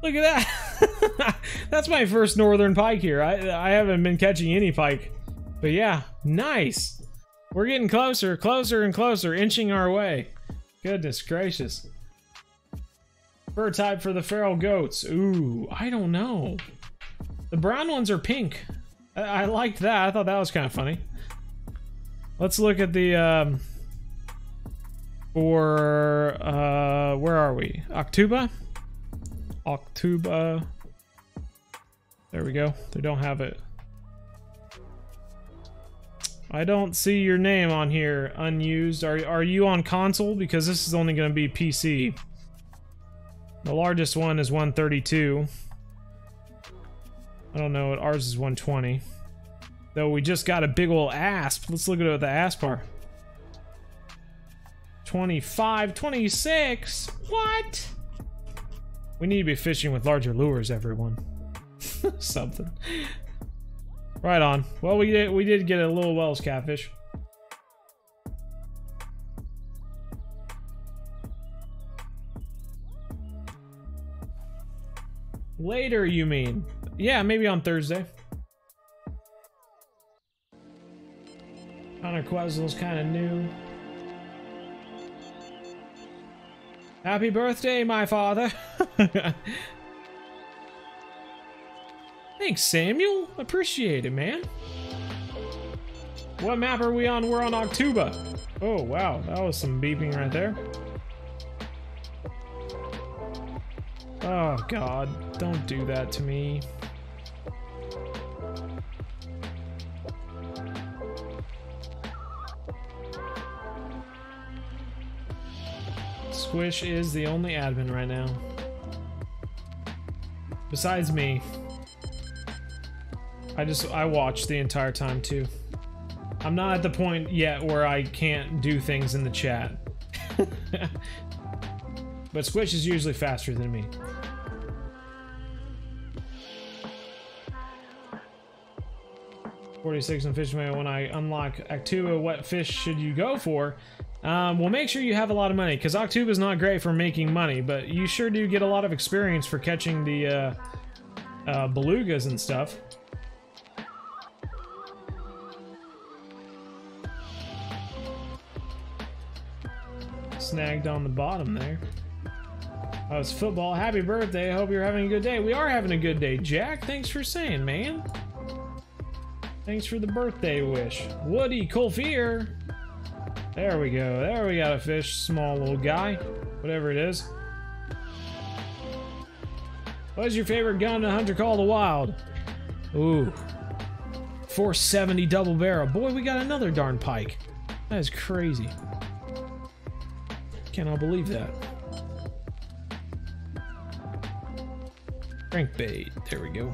Look at that. That's my first northern pike here. I, I haven't been catching any pike. But yeah, nice. We're getting closer, closer and closer, inching our way. Goodness gracious. Fur type for the feral goats. Ooh, I don't know. The brown ones are pink. I, liked that. I thought that was kind of funny. Let's look at the, um, for, uh, where are we? Akhtuba? Akhtuba. There we go. They don't have it. I don't see your name on here, unused. Are, are you on console? Because this is only going to be PC. The largest one is 132. I don't know, ours is 120. Though we just got a big old asp. Let's look at the asp are. 25, 26. What? We need to be fishing with larger lures, everyone. Something. Right on. Well, we did we did get a little Wels catfish. Later, you mean? Yeah, maybe on Thursday. Connor Quetzal's kind of new. Happy birthday, my father. Thanks, Samuel. Appreciate it, man. What map are we on? We're on Akhtuba. Oh, wow. That was some beeping right there. Oh, God. Don't do that to me. Squish is the only admin right now. Besides me. I just, I watch the entire time too. I'm not at the point yet where I can't do things in the chat. but Squish is usually faster than me. Forty-six on Fishman. When I unlock Akhtuba, what fish should you go for? Um, well, make sure you have a lot of money, because Akhtuba is not great for making money, but you sure do get a lot of experience for catching the uh, uh, belugas and stuff. Snagged on the bottom there. Oh, it's football. Happy birthday. I hope you're having a good day. We are having a good day, Jack. Thanks for saying, man. Thanks for the birthday wish. Woody Colfier. There we go. There we got a fish. Small little guy. Whatever it is. What's your favorite gun to Hunter Call the Wild? Ooh. 470 double barrel. Boy, we got another darn pike. That is crazy. Cannot believe that. Crankbait. There we go.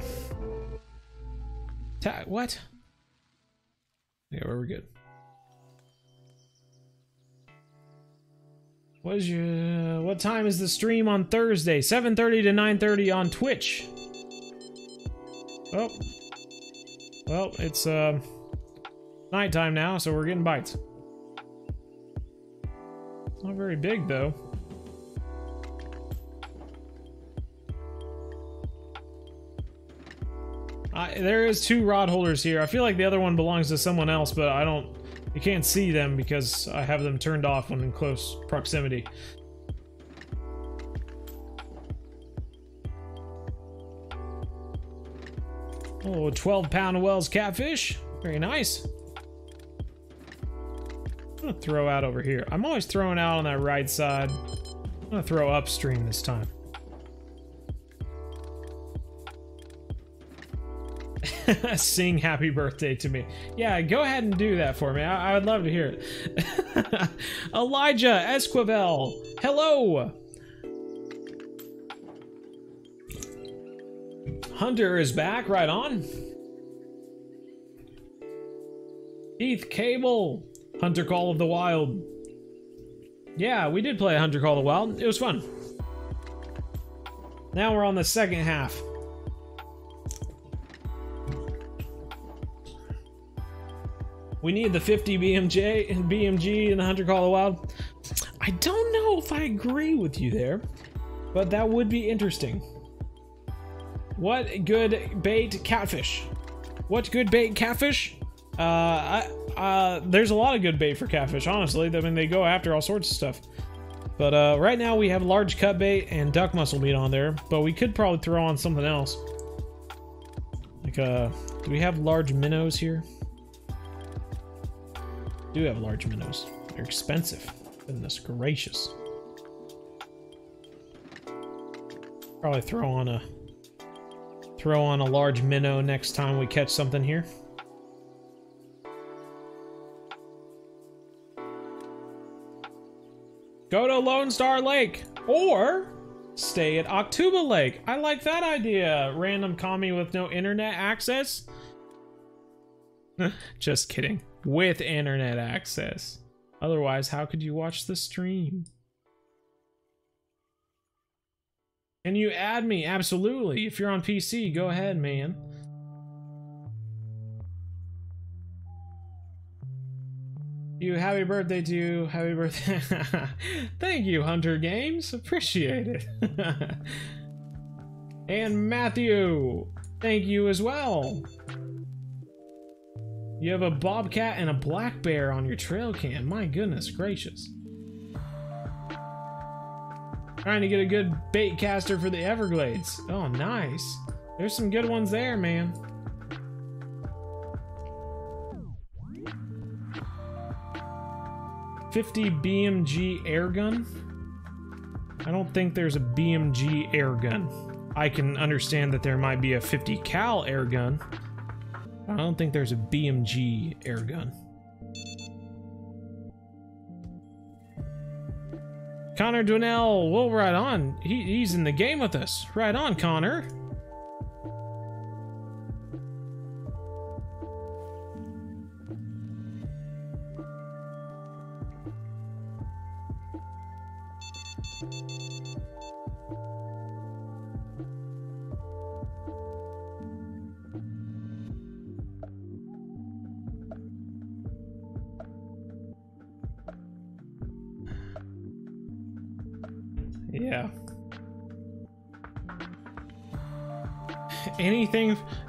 Ta what? Yeah, we're good. What is your what time is the stream on Thursday? 7:30 to 9:30 on Twitch. Oh. Well, it's uh nighttime now, so we're getting bites. Not very big though. I, there is two rod holders here. I feel like the other one belongs to someone else, but I don't... You can't see them because I have them turned off when in close proximity. Oh, 12 pound Wels catfish. Very nice. I'm gonna throw out over here. I'm always throwing out on that right side. I'm gonna throw upstream this time. Sing happy birthday to me. Yeah, go ahead and do that for me. I, I would love to hear it. Elijah Esquivel. Hello. Hunter is back, right on. Keith Cable, Hunter Call of the Wild. Yeah, we did play Hunter Call of the Wild. It was fun. Now we're on the second half. We need the 50 BMJ and BMG in the Hunter Call of Wild. I don't know if I agree with you there, but that would be interesting. What good bait catfish? What good bait catfish? Uh, I, uh, there's a lot of good bait for catfish, honestly. I mean, they go after all sorts of stuff. But uh, right now we have large cut bait and duck muscle meat on there, but we could probably throw on something else. Like, uh, do we have large minnows here? Do have large minnows. They're expensive. Goodness gracious. Probably throw on a throw on a large minnow next time we catch something here. Go to Lone Star Lake or stay at Akhtuba Lake. I like that idea. Random commie with no internet access. Just kidding. With internet access. Otherwise, how could you watch the stream? Can you add me? Absolutely. If you're on PC, go ahead, man. You happy birthday to you. Happy birthday. Thank you, Hunter Games. Appreciate it. and Matthew, thank you as well. You have a bobcat and a black bear on your trail cam. My goodness gracious. Trying to get a good bait caster for the Everglades. Oh, nice. There's some good ones there, man. Fifty BMG air gun. I don't think there's a BMG air gun. I can understand that there might be a 50 cal air gun. I don't think there's a BMG air gun. Connor Dwinell, well, right on. He, he's in the game with us. Right on, Connor.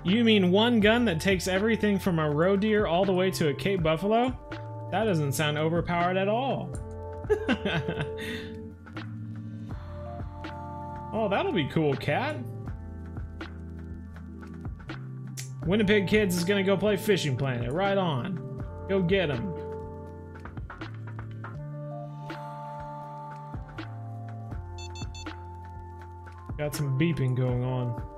You mean one gun that takes everything from a roe deer all the way to a Cape Buffalo? That doesn't sound overpowered at all. oh, that'll be cool, cat. Winnipeg Kids is gonna go play Fishing Planet. Right on. Go get him. Got some beeping going on.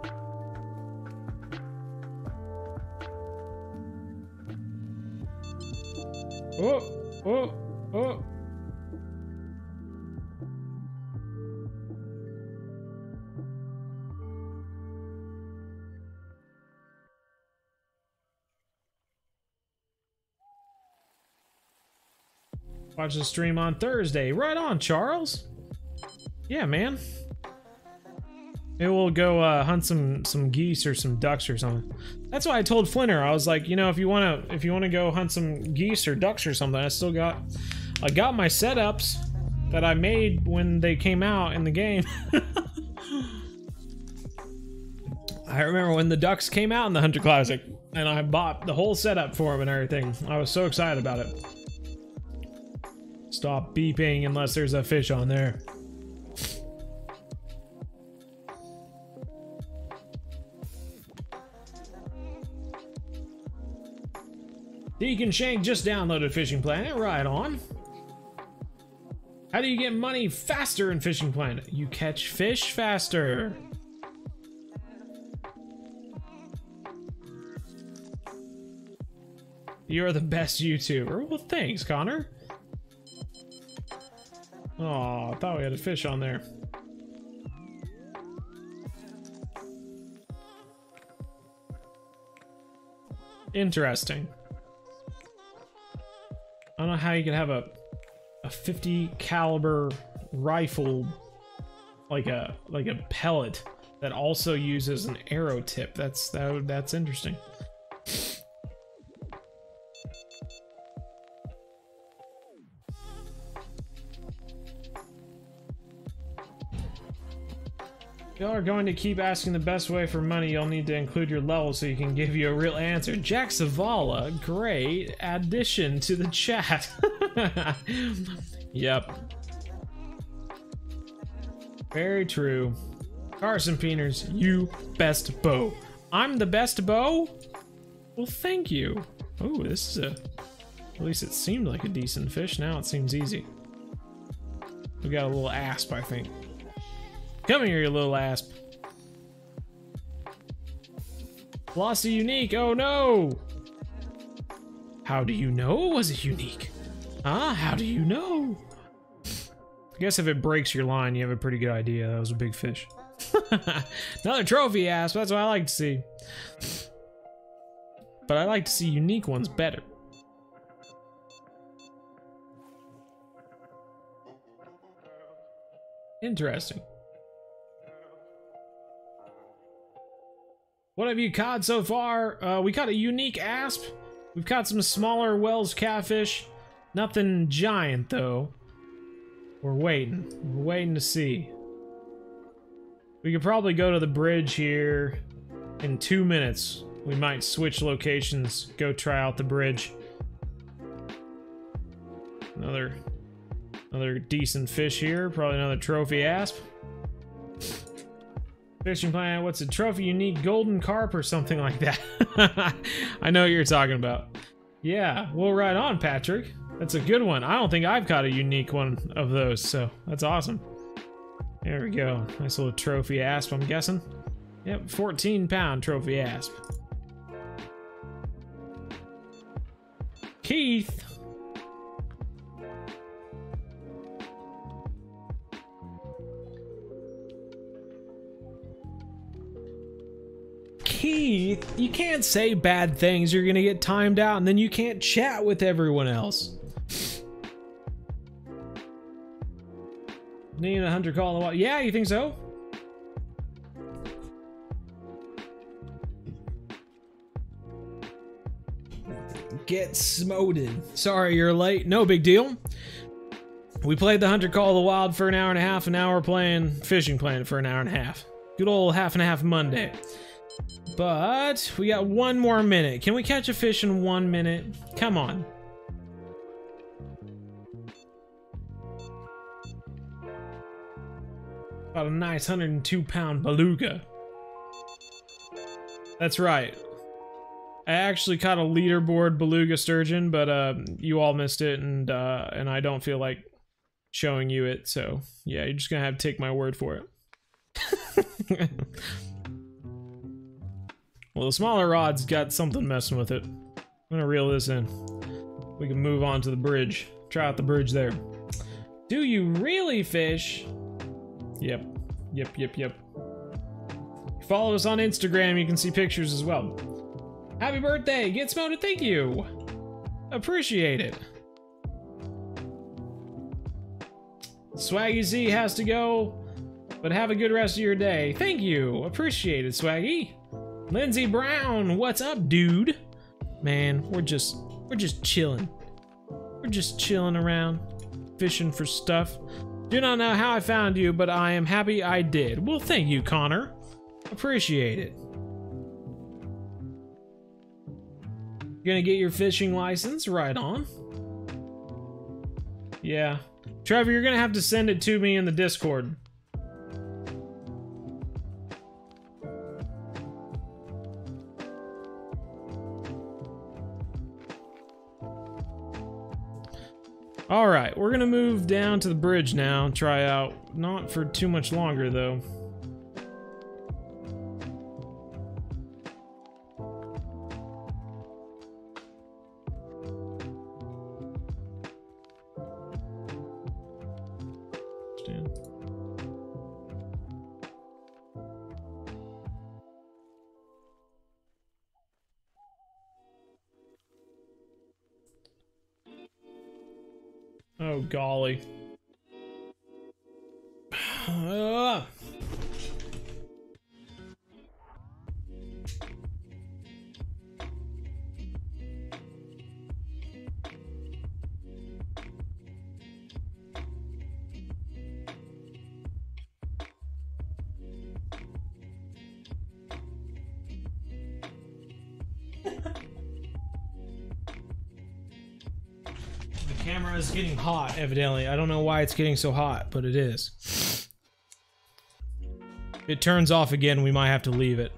Oh, oh, oh. Watch the stream on Thursday. Right on, Charles. Yeah, man. Maybe we'll go uh, hunt some some geese or some ducks or something. That's why I told Flinner. I was like, you know, if you wanna if you wanna go hunt some geese or ducks or something, I still got I got my setups that I made when they came out in the game. I remember when the ducks came out in the Hunter Classic, and I bought the whole setup for them and everything. I was so excited about it. Stop beeping unless there's a fish on there. Deacon Shank just downloaded Fishing Planet. Right on. How do you get money faster in Fishing Planet? You catch fish faster. You're the best YouTuber. Well, thanks, Connor. Oh, I thought we had a fish on there. Interesting. I don't know how you could have a a 50 caliber rifle like a like a pellet that also uses an arrow tip. That's that that's interesting. Y'all are going to keep asking the best way for money. You'll need to include your level so you can give you a real answer. Jack Savala, great addition to the chat. yep. Very true. Carson Peeners, you best bow. I'm the best bow? Well, thank you. Oh, this is a... At least it seemed like a decent fish. Now it seems easy. We got a little asp, I think. Come here, you little asp. Lost a unique. Oh no! How do you know it was a unique? Huh? How do you know? I guess if it breaks your line, you have a pretty good idea. That was a big fish. Another trophy asp. That's what I like to see. But I like to see unique ones better. Interesting. What have you caught so far? Uh, we caught a unique asp. We've caught some smaller Wels catfish. Nothing giant, though. We're waiting. We're waiting to see. We could probably go to the bridge here in two minutes. We might switch locations, go try out the bridge. Another, another decent fish here. Probably another trophy asp. Fishing Planet, what's a trophy unique golden carp or something like that? I know what you're talking about. Yeah, well, right on, Patrick. That's a good one. I don't think I've caught a unique one of those, so that's awesome. There we go. Nice little trophy asp, I'm guessing. Yep, 14 pound trophy asp. Keith. Keith, you can't say bad things. You're gonna get timed out, and then you can't chat with everyone else. Need a hunter call in the wild. Yeah, you think so? Get smoted. Sorry, you're late. No big deal. We played the Hunter Call of the Wild for an hour and a half, now we're playing Fishing Planet for an hour and a half. Good old half and a half Monday. But we got one more minute. Can we catch a fish in one minute? Come on. About a nice 102 pound beluga. That's right. I actually caught a leaderboard beluga sturgeon, but uh, you all missed it, and uh, and I don't feel like showing you it. So yeah, you're just gonna have to take my word for it. well, the smaller rod's got something messing with it. I'm gonna reel this in. We can move on to the bridge. Try out the bridge there. Do you really fish? Yep. Yep, yep, yep. Follow us on Instagram, you can see pictures as well. Happy birthday, Get Smoted, thank you. Appreciate it. Swaggy Z has to go, but have a good rest of your day. Thank you. Appreciate it, Swaggy. Lindsey Brown, what's up, dude? Man, we're just we're just chilling. We're just chilling around, fishing for stuff. Do not know how I found you, but I am happy I did. Well, thank you, Connor. Appreciate it. You're gonna get your fishing license? Right on. Yeah. Trevor, you're gonna have to send it to me in the Discord. Alright, we're gonna move down to the bridge now try out. Not for too much longer, though. Oh, golly. Ah. Is getting hot, evidently. I don't know why it's getting so hot, but it is. It turns off again, we might have to leave it.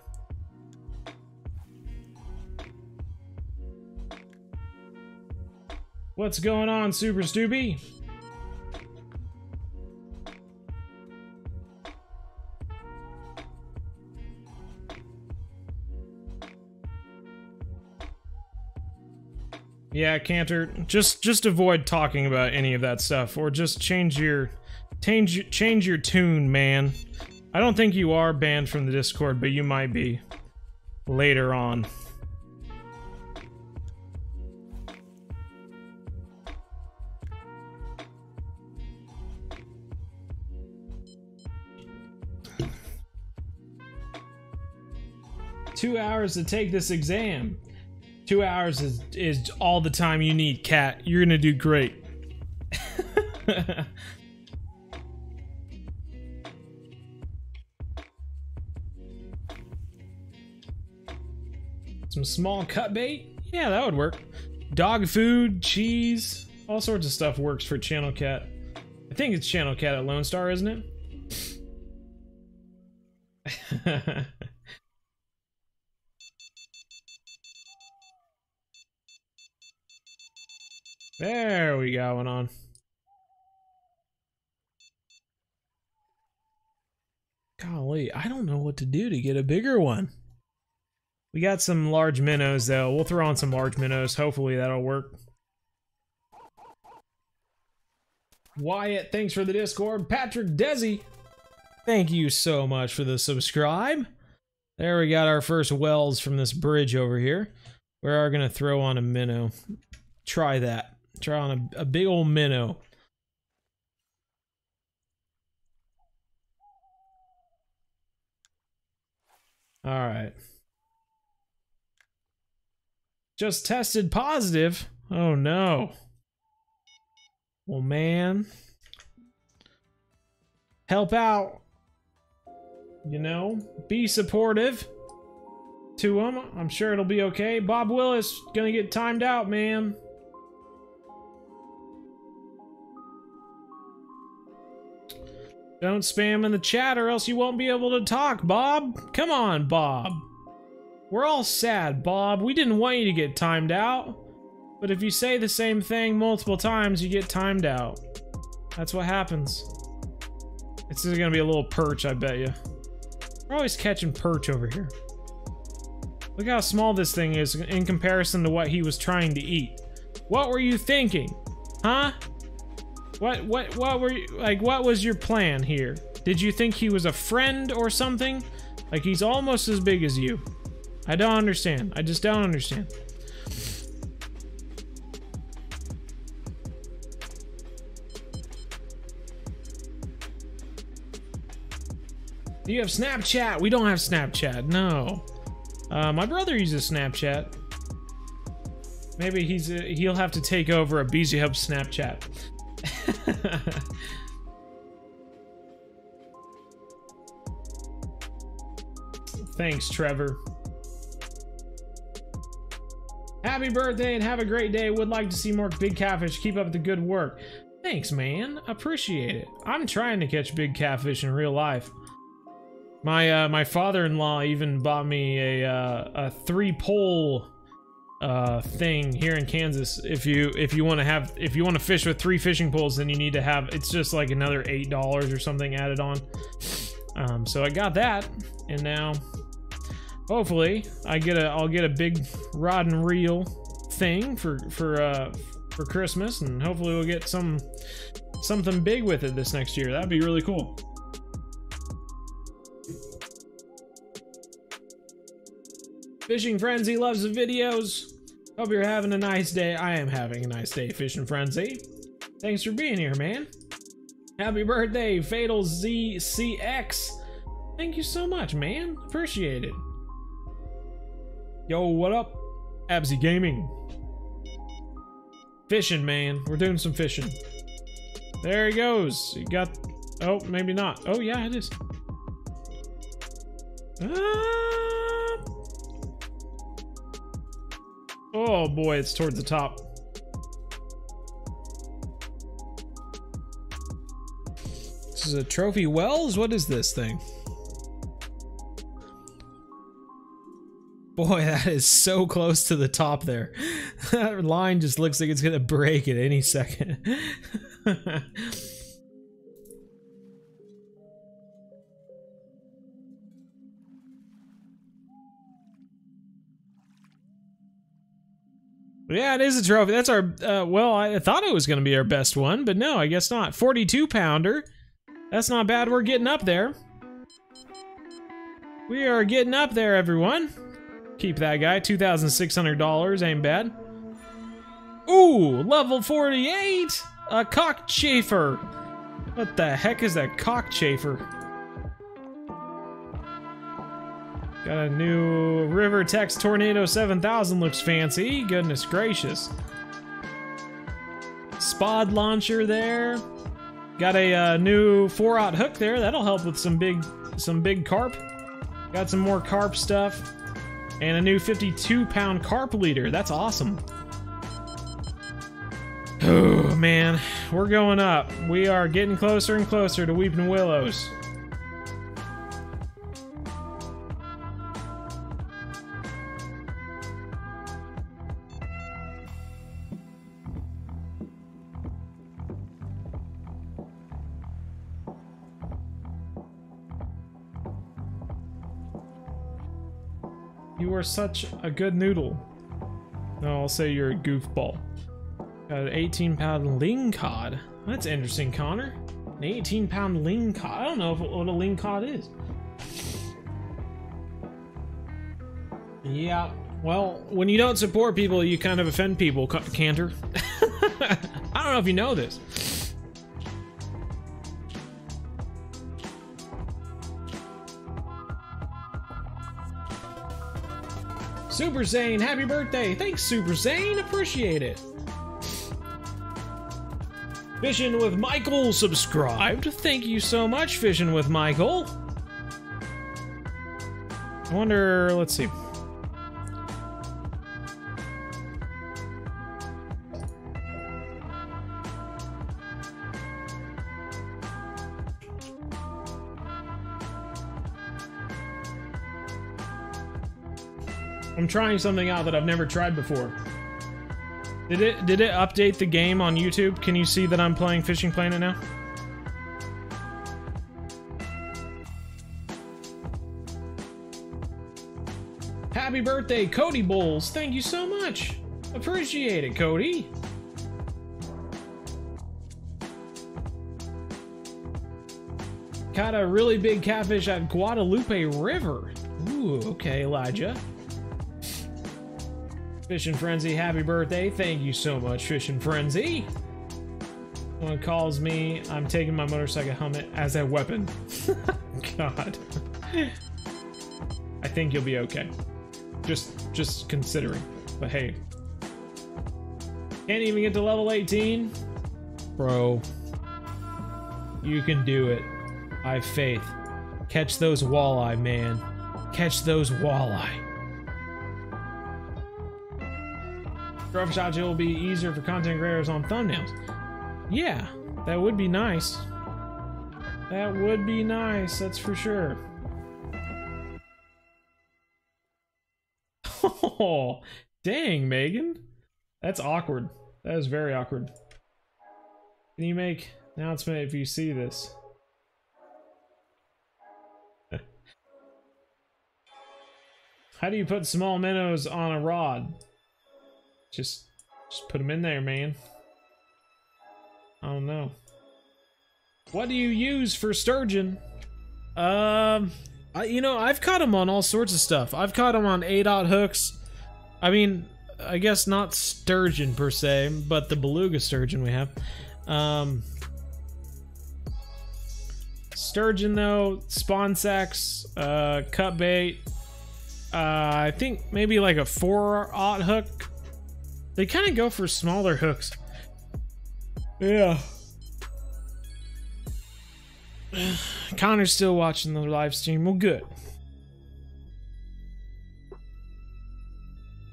What's going on, Super Stoopy? Yeah, Cantor, just just avoid talking about any of that stuff, or just change your change change your tune, man. I don't think you are banned from the Discord, but you might be later on. Two hours to take this exam. Two hours is, is all the time you need, Cat. You're gonna do great. Some small cut bait? Yeah, that would work. Dog food, cheese, all sorts of stuff works for Channel Cat. I think it's Channel Cat at Lone Star, isn't it? There we got one on. Golly, I don't know what to do to get a bigger one. We got some large minnows though. We'll throw on some large minnows. Hopefully that'll work. Wyatt, thanks for the Discord. Patrick Desi, thank you so much for the subscribe. There we got our first Wels from this bridge over here. We are gonna throw on a minnow. Try that. Try on a, a big old minnow. All right. Just tested positive. Oh no. Well, man. Help out. You know, be supportive to him. I'm sure it'll be okay. Bob Willis gonna get timed out, man. Don't spam in the chat or else you won't be able to talk, Bob. Come on, Bob. We're all sad, Bob. We didn't want you to get timed out. But if you say the same thing multiple times, you get timed out. That's what happens. This is gonna be a little perch, I bet you. We're always catching perch over here. Look how small this thing is in comparison to what he was trying to eat. What were you thinking? Huh? What what what were you like what was your plan here? Did you think he was a friend or something? Like he's almost as big as you. I don't understand. I just don't understand. You have Snapchat? We don't have Snapchat. No. Uh, my brother uses Snapchat. Maybe he's uh, he'll have to take over a BZ Hub Snapchat. Thanks, Trevor. Happy birthday and have a great day. Would like to see more big catfish. Keep up the good work. Thanks, man. Appreciate it. I'm trying to catch big catfish in real life. My uh, my father-in-law even bought me a uh, a three pole uh, thing here in Kansas. If you if you want to have if you want to fish with three fishing poles, then you need to have it's just like another eight dollars or something added on. Um, so I got that, and now hopefully I get a I'll get a big rod and reel thing for for uh, for Christmas, and hopefully we'll get some something big with it this next year. That'd be really cool. Fishing Frenzy loves the videos. Hope you're having a nice day. I am having a nice day, Fishing Frenzy. Thanks for being here, man. Happy birthday, Fatal ZCX. Thank you so much, man. Appreciate it. Yo, what up? Absy Gaming. Fishing, man. We're doing some fishing. There he goes. He got... Oh, maybe not. Oh, yeah, it is. Ah. Oh, boy, it's towards the top. This is a trophy Wels? What is this thing? Boy, that is so close to the top there. that line just looks like it's gonna break at any second. yeah, it is a trophy. That's our, uh, well, I thought it was gonna be our best one, but no, I guess not. 42 pounder. That's not bad. We're getting up there. We are getting up there, everyone. Keep that guy. $2,600. Ain't bad. Ooh, level 48! A cockchafer! What the heck is a cockchafer? Got a new River Tex Tornado 7000 looks fancy. Goodness gracious. Spod launcher there. Got a uh, new 4-aught hook there. That'll help with some big some big carp. Got some more carp stuff. And a new 52 pound carp leader. That's awesome. Oh man, we're going up. We are getting closer and closer to Weeping Willows. You are such a good noodle. No, I'll say you're a goofball. Got an 18 pound ling cod. That's interesting, Connor. An 18 pound ling cod. I don't know what a ling cod is. Yeah, well, when you don't support people, you kind of offend people, Cantor. I don't know if you know this. Super Zane, happy birthday! Thanks, Super Zane, appreciate it. Fishing with Michael subscribed. Thank you so much, Fishing with Michael. I wonder, let's see. I'm trying something out that I've never tried before. Did it did it update the game on YouTube? Can you see that I'm playing Fishing Planet now? Happy birthday, Cody Bowles. Thank you so much. Appreciate it, Cody. Caught a really big catfish at Guadalupe River. Ooh, okay, Elijah. Fishing Frenzy, happy birthday. Thank you so much, Fishing Frenzy. Someone calls me, I'm taking my motorcycle helmet as a weapon. God. I think you'll be okay. Just just considering. But hey. Can't even get to level 18? Bro. You can do it. I have faith. Catch those walleye, man. Catch those walleye. Drop shots will be easier for content creators on thumbnails. Yeah, that would be nice. That would be nice, that's for sure. Oh, Dang, Megan. That's awkward. That is very awkward. Can you make announcement if you see this? How do you put small minnows on a rod? Just, just put them in there, man. I don't know. What do you use for sturgeon? Um, I, you know, I've caught them on all sorts of stuff. I've caught them on A-dot hooks. I mean, I guess not sturgeon per se, but the beluga sturgeon we have. Um, sturgeon though, spawn sacks, uh, cut bait. Uh, I think maybe like a four-aught hook. They kind of go for smaller hooks. Yeah. Connor's still watching the live stream. Well, good.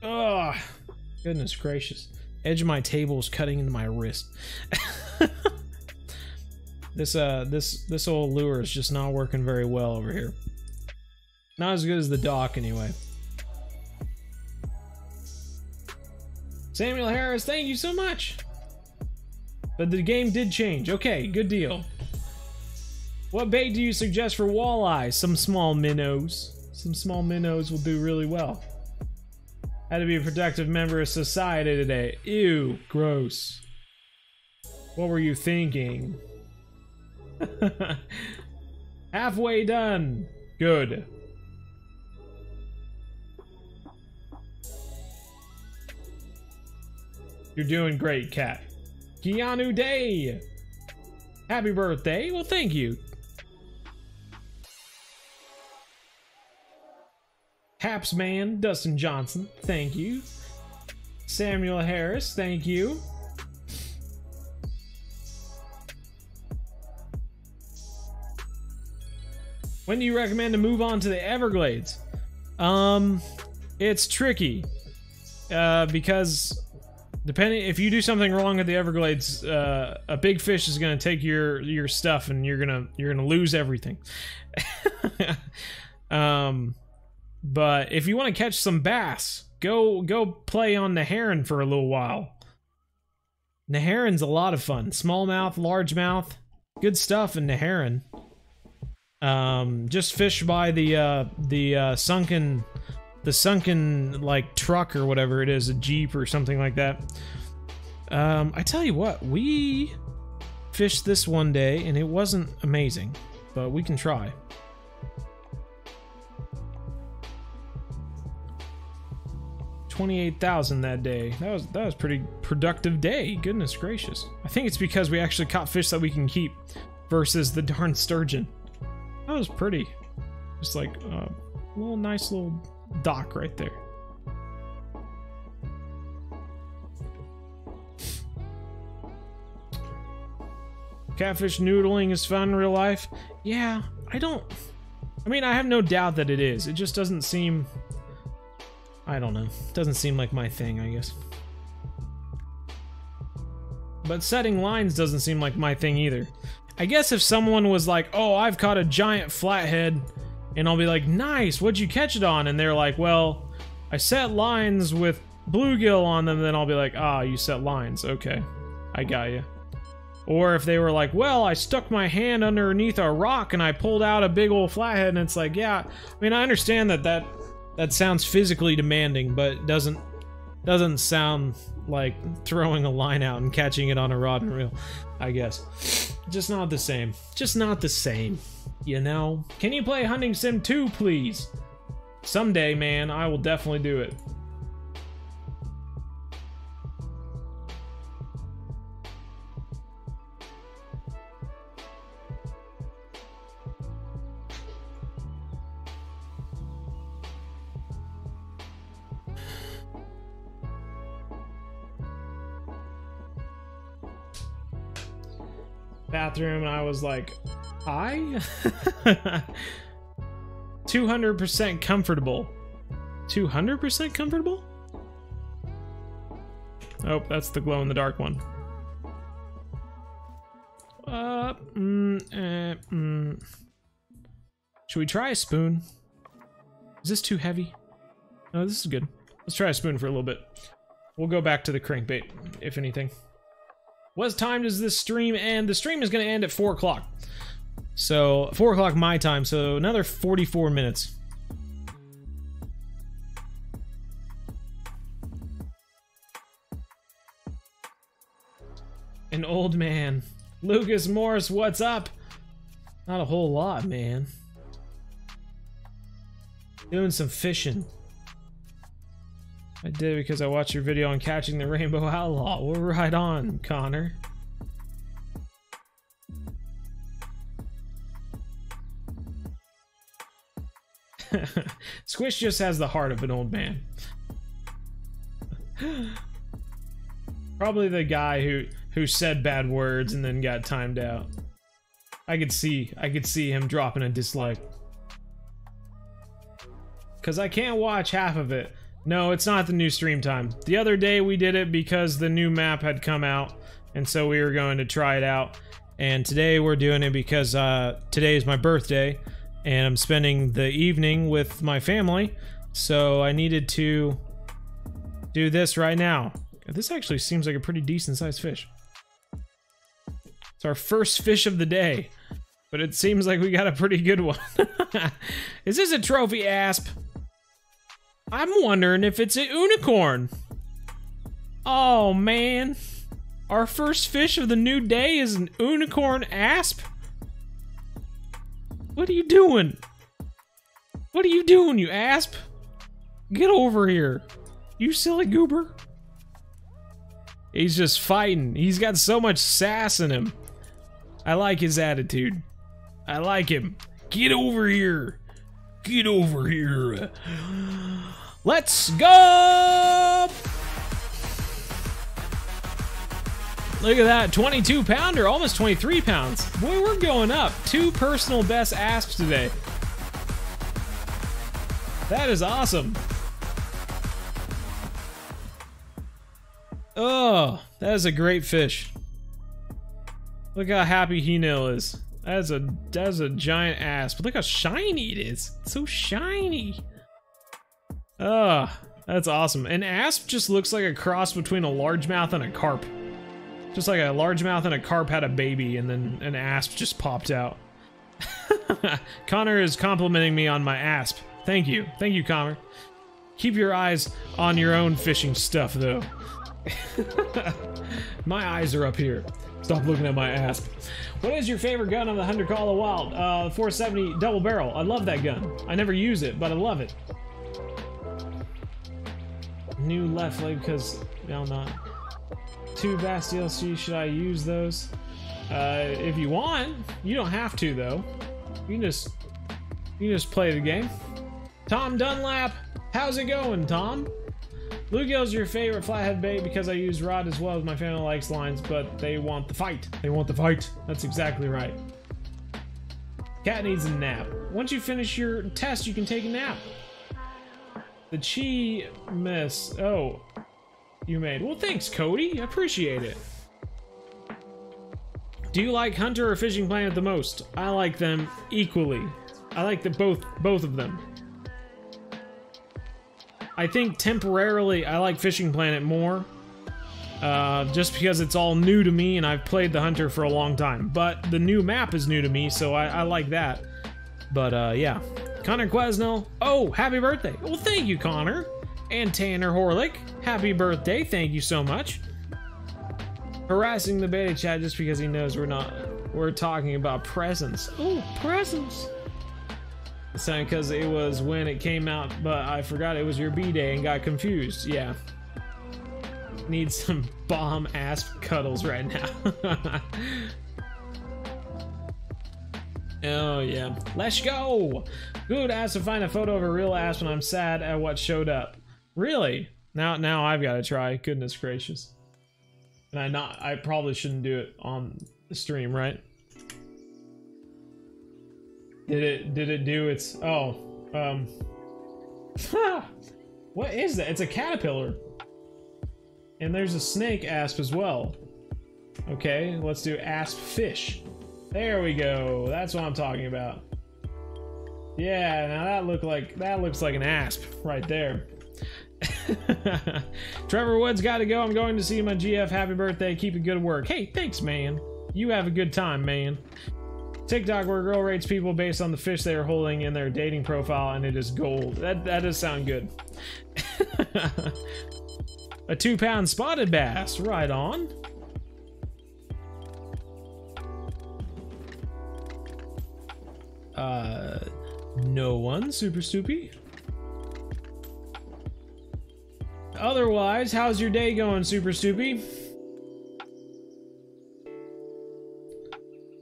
Ugh. Goodness gracious. Edge of my table is cutting into my wrist. this uh this this old lure is just not working very well over here. Not as good as the dock anyway. Samuel Harris, thank you so much. But the game did change. Okay, good deal. What bait do you suggest for walleye? Some small minnows. Some small minnows will do really well. Had to be a productive member of society today. Ew, gross. What were you thinking? Halfway done. Good. You're doing great, Cat. Keanu Day! Happy birthday! Well, thank you. Haps Man, Dustin Johnson, thank you. Samuel Harris, thank you. When do you recommend to move on to the Everglades? Um, it's tricky. Uh, because depending if you do something wrong at the Everglades, uh, a big fish is gonna take your your stuff and you're gonna you're gonna lose everything. um, but if you want to catch some bass, go go play on the Neherrin for a little while. The Neherrin's a lot of fun. Smallmouth, largemouth, good stuff in Neherrin. Um, just fish by the uh, the uh, sunken the sunken like truck or whatever it is, a jeep or something like that. Um, I tell you what, we fished this one day and it wasn't amazing, but we can try. Twenty-eight thousand that day. That was that was pretty productive day. Goodness gracious! I think it's because we actually caught fish that we can keep, versus the darn sturgeon. That was pretty. Just like a little nice little dock right there. Catfish noodling is fun in real life. Yeah, I don't. I mean, I have no doubt that it is. It just doesn't seem. I don't know. Doesn't seem like my thing, I guess. But setting lines doesn't seem like my thing either. I guess if someone was like, oh, I've caught a giant flathead and I'll be like, nice, what'd you catch it on? And they're like, well, I set lines with bluegill on them. Then I'll be like, ah, you set lines. Okay, I got you. Or if they were like, well, I stuck my hand underneath a rock and I pulled out a big old flathead, and it's like, yeah, I mean, I understand that that that sounds physically demanding, but doesn't doesn't sound like throwing a line out and catching it on a rod and reel. I guess, just not the same. Just not the same you know? Can you play Hunting Sim 2, please? Someday, man, I will definitely do it. bathroom and I was like, I 200% comfortable. 200% comfortable? Oh, that's the glow in the dark one. Uh, mm, eh, mm. Should we try a spoon? Is this too heavy? No, this is good. Let's try a spoon for a little bit. We'll go back to the crankbait, if anything. What time does this stream end? The stream is going to end at 4 o'clock. So, 4 o'clock my time, so another 44 minutes. An old man. Lucas Morris, what's up? Not a whole lot, man. Doing some fishing. I did because I watched your video on catching the rainbow outlaw. We're right on, Connor. Squish just has the heart of an old man. Probably the guy who who said bad words and then got timed out. I could see I could see him dropping a dislike. Cause I can't watch half of it. No, it's not the new stream time. The other day we did it because the new map had come out, and so we were going to try it out. And today we're doing it because uh, today is my birthday, and I'm spending the evening with my family, so I needed to do this right now. This actually seems like a pretty decent sized fish. It's our first fish of the day, but it seems like we got a pretty good one. is this a trophy asp? I'm wondering if it's a unicorn. Oh man. Our first fish of the new day is an unicorn asp? What are you doing? What are you doing, you asp? Get over here. You silly goober. He's just fighting. He's got so much sass in him. I like his attitude. I like him. Get over here. Get over here. Let's go! Look at that, 22 pounder, almost 23 pounds. Boy, we're going up. Two personal best asps today. That is awesome. Oh, that is a great fish. Look how happy Hino is. That's a that's a giant ass. But look how shiny it is. It's so shiny. Oh, that's awesome. An asp just looks like a cross between a largemouth and a carp. Just like a largemouth and a carp had a baby and then an asp just popped out. Connor is complimenting me on my asp. Thank you. Thank you, Connor. Keep your eyes on your own fishing stuff, though. my eyes are up here. Stop looking at my asp. What is your favorite gun on the Hunter Call of Wild? Uh, 470 double barrel. I love that gun. I never use it, but I love it. New left leg because no, not. Two Bass DLC. Should I use those? Uh, if you want, you don't have to though. You can just you can just play the game. Tom Dunlap, how's it going, Tom? Bluegill's your favorite flathead bait because I use rod as well as my family likes lines, but they want the fight. They want the fight. That's exactly right. Cat needs a nap. Once you finish your test, you can take a nap. The chi miss. Oh, you made. Well, thanks, Cody. I appreciate it. Do you like Hunter or Fishing Planet the most? I like them equally. I like the both both of them. I think temporarily I like Fishing Planet more. Uh, just because it's all new to me and I've played the Hunter for a long time. But the new map is new to me, so I, I like that. But uh, yeah. Connor Quesnell. Oh, happy birthday. Well, thank you, Connor. And Tanner Horlick. Happy birthday. Thank you so much. Harassing the beta chat just because he knows we're not we're talking about presents. Oh, presents. Saying because it was when it came out, but I forgot it was your B day and got confused. Yeah. Need some bomb ass cuddles right now. oh yeah. Let's go! Good ass to find a photo of a real ass when I'm sad at what showed up. Really? Now now I've gotta try. Goodness gracious. And I not I probably shouldn't do it on the stream, right? Did it did it do its oh um what is that? It's a caterpillar. And there's a snake asp as well. Okay, let's do asp fish. There we go. That's what I'm talking about. Yeah, now that look like that looks like an asp right there. Trevor Woods got to go. I'm going to see my GF. Happy birthday. Keep it good work. Hey, thanks, man. You have a good time, man. TikTok where girl rates people based on the fish they are holding in their dating profile, and it is gold. That that does sound good. a two pound spotted bass. Right on. Uh, no one, Super Stoopy. Otherwise, how's your day going, Super Stoopy?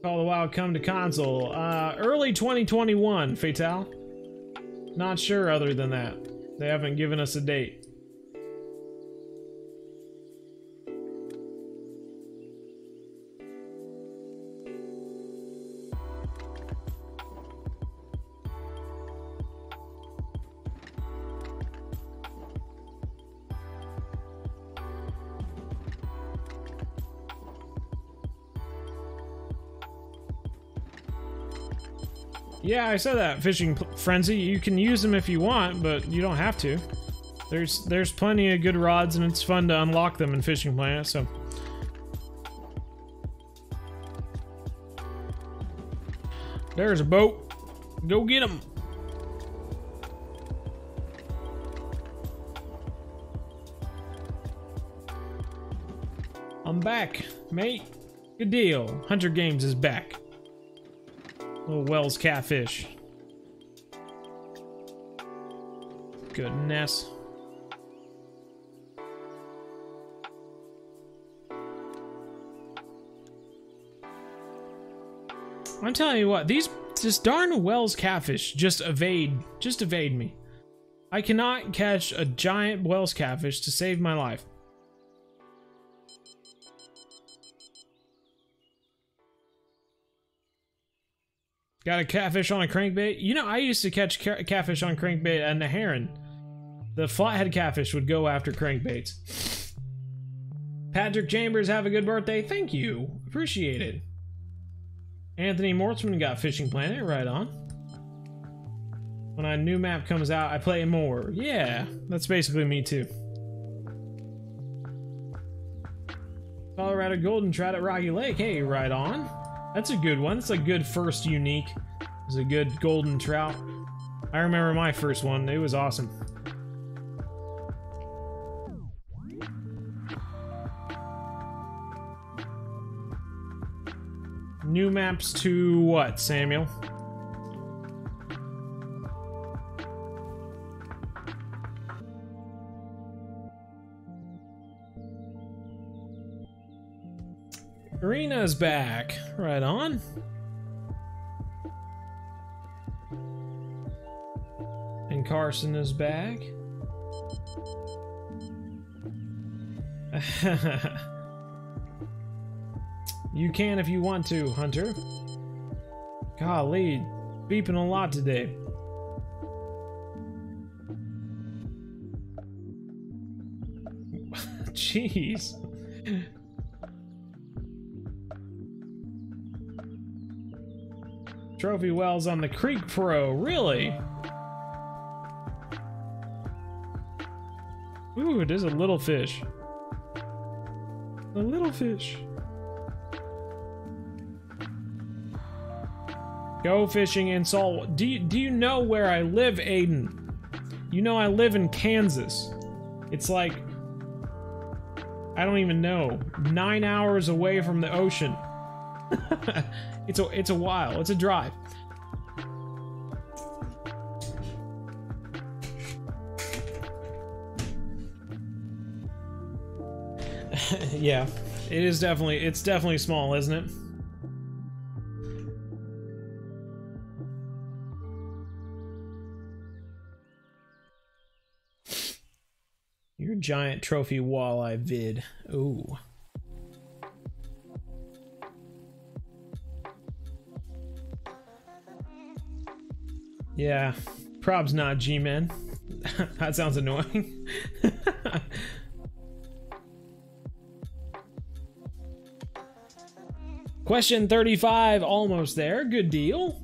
Call the Wild come to console. Uh, early 2021, Fatal. Not sure other than that. They haven't given us a date. Yeah, I said that. Fishing Frenzy. You can use them if you want, but you don't have to. There's there's plenty of good rods, and it's fun to unlock them in Fishing Planet. So. There's a boat. Go get him. I'm back, mate. Good deal. Hunter Games is back. Little Wels catfish. Goodness. I'm telling you what, these this darn Wels catfish just evade just evade me. I cannot catch a giant Wels catfish to save my life. Got a catfish on a crankbait? You know, I used to catch ca catfish on crankbait and the Neherrin. The flathead catfish would go after crankbaits. Patrick Chambers, have a good birthday. Thank you. Appreciate it. Anthony Mortzman got Fishing Planet right on. When a new map comes out, I play more. Yeah, that's basically me too. Colorado Golden Trout at Rocky Lake. Hey, right on. That's a good one. That's a good first unique. It's a good golden trout. I remember my first one. It was awesome. New maps to what, Samuel? Arena's back. Right on. And Carson is back. you can if you want to, Hunter. Golly, beeping a lot today. Jeez. Trophy Wels on the Creek Pro, really? Ooh, it is a little fish. A little fish. Go fishing in salt. Do you, do you know where I live, Aiden? You know I live in Kansas. It's like I don't even know. Nine hours away from the ocean. it's a it's a while. It's a drive. yeah, it is definitely it's definitely small, isn't it? Your giant trophy walleye vid. Ooh. Yeah, prob's not G-Man. that sounds annoying. Question 35, almost there. Good deal.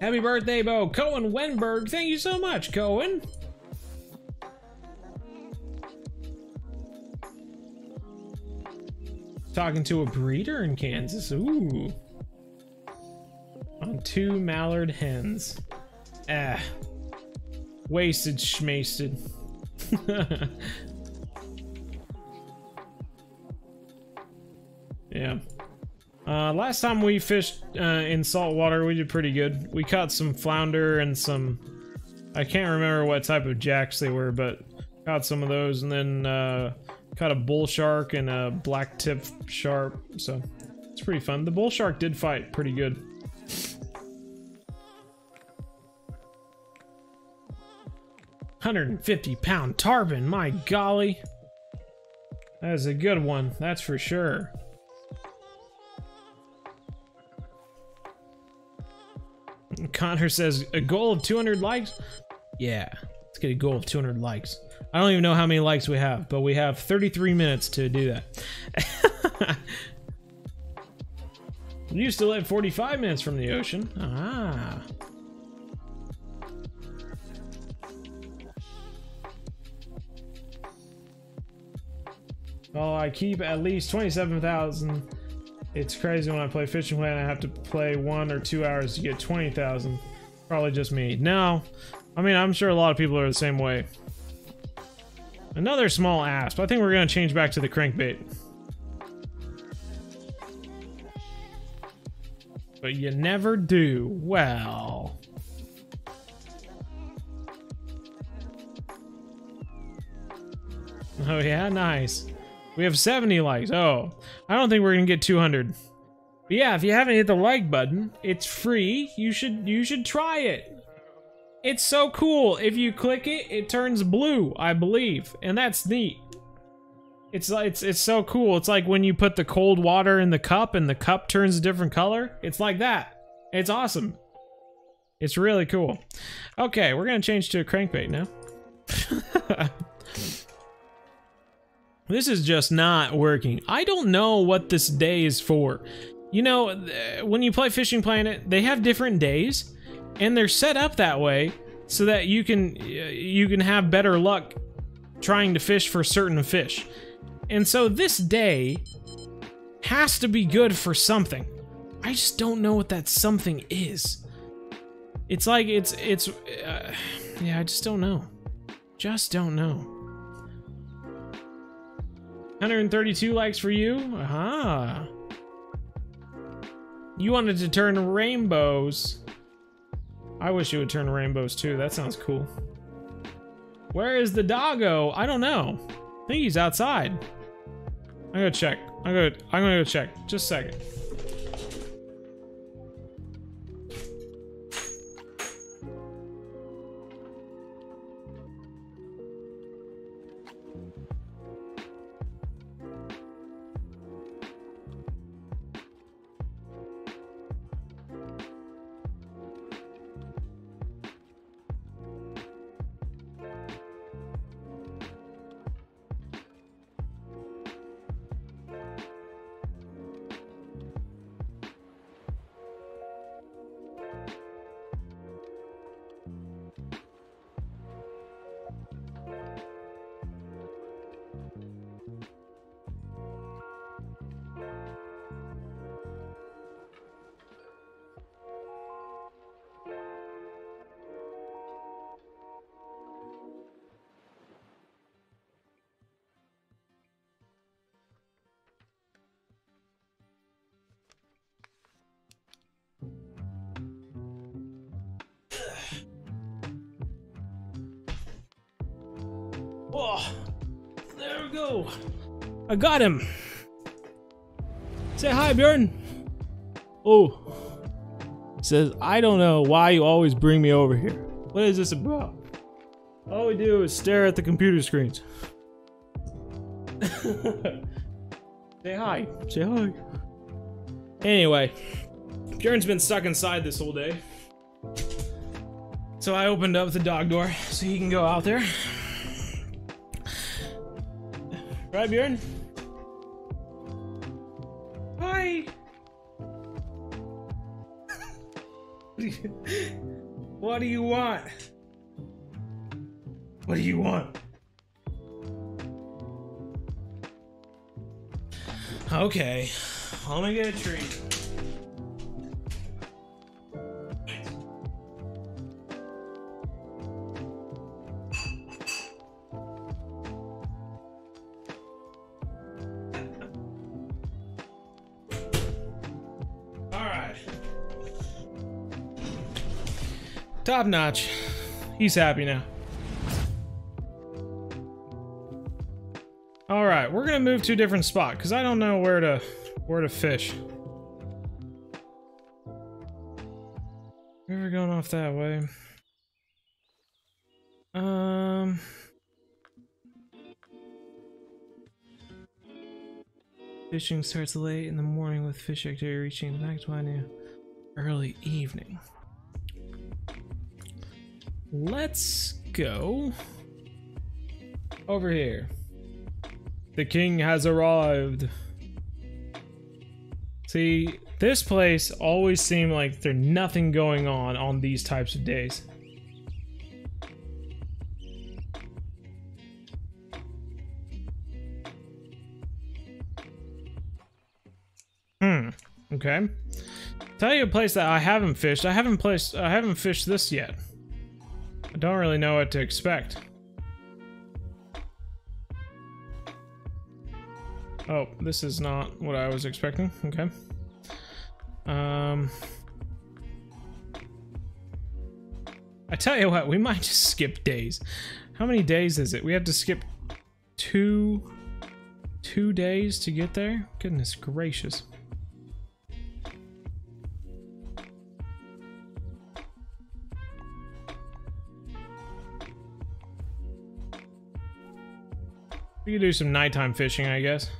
Happy birthday, Bo. Cohen Wenberg, thank you so much, Cohen. Talking to a breeder in Kansas. Ooh. On two mallard hens. Ah. Wasted schmasted. yeah. Uh, last time we fished uh, in salt water, we did pretty good. We caught some flounder and some... I can't remember what type of jacks they were, but caught some of those, and then uh, caught a bull shark and a black tip shark, so it's pretty fun. The bull shark did fight pretty good. Hundred and fifty pound tarpon, my golly. That is a good one, that's for sure. Connor says a goal of 200 likes. Yeah, let's get a goal of 200 likes. I don't even know how many likes we have, but we have 33 minutes to do that. we used to live 45 minutes from the ocean. Ah. Well, I keep at least 27,000. It's crazy when I play Fishing Plan, I have to play one or two hours to get 20,000. Probably just me. No, I mean, I'm sure a lot of people are the same way. Another small asp. I think we're going to change back to the crankbait. But you never do. Well... Oh yeah, nice. We have 70 likes. Oh, I don't think we're gonna get 200. But yeah, if you haven't hit the like button, it's free. You should you should try it. It's so cool. If you click it, it turns blue, I believe, and that's neat. It's it's it's so cool. It's like when you put the cold water in the cup and the cup turns a different color. It's like that. It's awesome. It's really cool. Okay, we're gonna change to a crankbait now. this is just not working. I don't know what this day is for. You know, when you play Fishing Planet, they have different days and they're set up that way so that you can you can have better luck trying to fish for certain fish. And so this day has to be good for something. I just don't know what that something is. It's like it's it's uh, yeah, I just don't know. Just don't know. 132 likes for you? Aha. You wanted to turn rainbows. I wish you would turn rainbows too. That sounds cool. Where is the doggo? I don't know. I think he's outside. I'm gonna check. I'm gonna I'm gonna go check. Just a second. Go. I got him. Say hi, Bjorn. Oh. Says, I don't know why you always bring me over here. What is this about? All we do is stare at the computer screens. Say hi. Say hi. Anyway, Bjorn's been stuck inside this whole day. So I opened up the dog door so he can go out there. Right, Bjorn? Hi! what do you want? What do you want? Okay. Let me get a treat. Top notch. He's happy now. All right, we're gonna move to a different spot because I don't know where to where to fish. River going off that way. Um. Fishing starts late in the morning with fish activity reaching back to new early evening. Let's go over here. The king has arrived. See, this place always seemed like there's nothing going on on these types of days. Hmm. Okay. Tell you a place that I haven't fished. I haven't placed. I haven't fished this yet. I don't really know what to expect. Oh, this is not what I was expecting. Okay. Um. I tell you what, we might just skip days. How many days is it? We have to skip two two days to get there? Goodness gracious. We could do some nighttime fishing, I guess.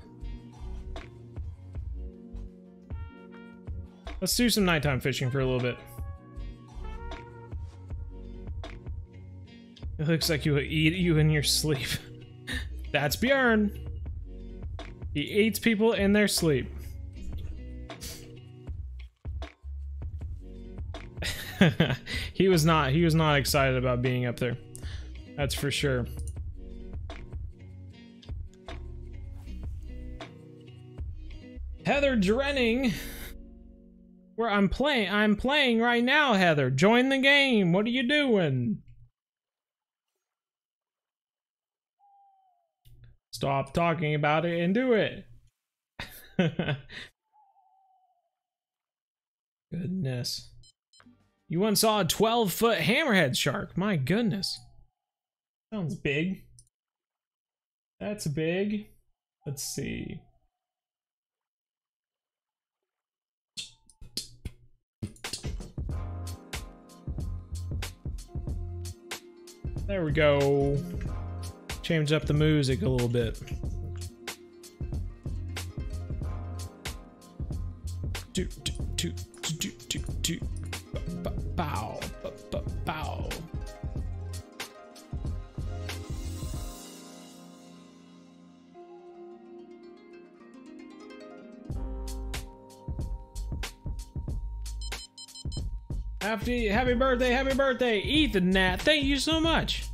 Let's do some nighttime fishing for a little bit. It looks like you eat you in your sleep. That's Bjorn. He eats people in their sleep. he was not he was not excited about being up there. That's for sure. Heather Drenning. Where I'm playing I'm playing right now, Heather. Join the game. What are you doing? Stop talking about it and do it. goodness. You once saw a 12 foot hammerhead shark. My goodness. Sounds big. That's big. Let's see. There we go. Change up the music a little bit. Happy, happy birthday, happy birthday, Ethan Nat. Thank you so much.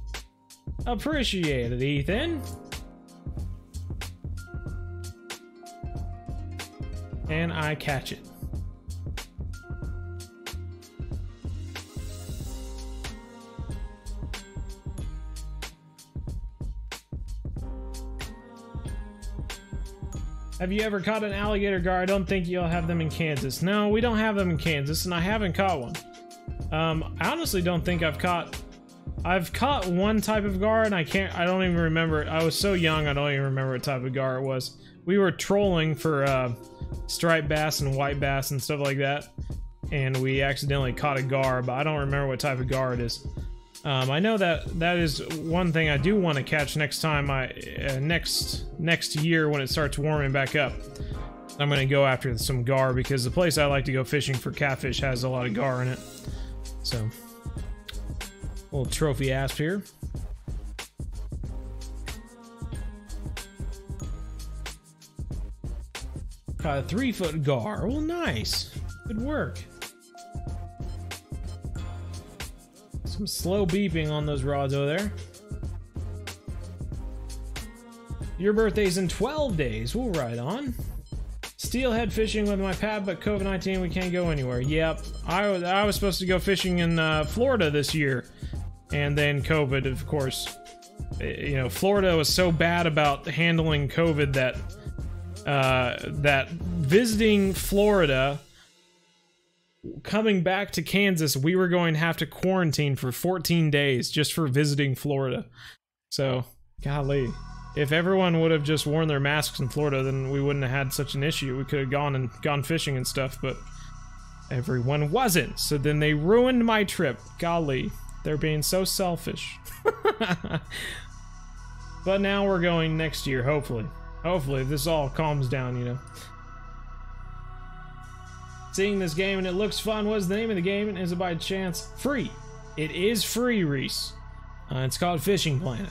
Appreciate it, Ethan. And I catch it. Have you ever caught an alligator gar? I don't think you'll have them in Kansas. No, we don't have them in Kansas, and I haven't caught one. Um, I honestly don't think I've caught... I've caught one type of gar, and I can't... I don't even remember it. I was so young, I don't even remember what type of gar it was. We were trolling for uh, striped bass and white bass and stuff like that, and we accidentally caught a gar, but I don't remember what type of gar it is. Um, I know that that is one thing I do want to catch next time I uh, next next year when it starts warming back up. I'm gonna go after some gar because the place I like to go fishing for catfish has a lot of gar in it. So, little trophy asp here. Got a three foot gar. Well, nice. Good work. Some slow beeping on those rods over there. Your birthday's in 12 days. We'll ride on. Steelhead fishing with my pad, but COVID 19, we can't go anywhere. Yep. I I was supposed to go fishing in uh, Florida this year. And then COVID, of course. Uh, You know, Florida was so bad about handling COVID that uh, that visiting Florida, coming back to Kansas, we were going to have to quarantine for 14 days just for visiting Florida. So, golly. If everyone would have just worn their masks in Florida, then we wouldn't have had such an issue. We could have gone and gone fishing and stuff, but everyone wasn't. So then they ruined my trip. Golly, they're being so selfish. but now we're going next year, hopefully. Hopefully, this all calms down, you know. Seeing this game and it looks fun. What's the name of the game? And is it by chance free? It is free, Reese. Uh, it's called Fishing Planet.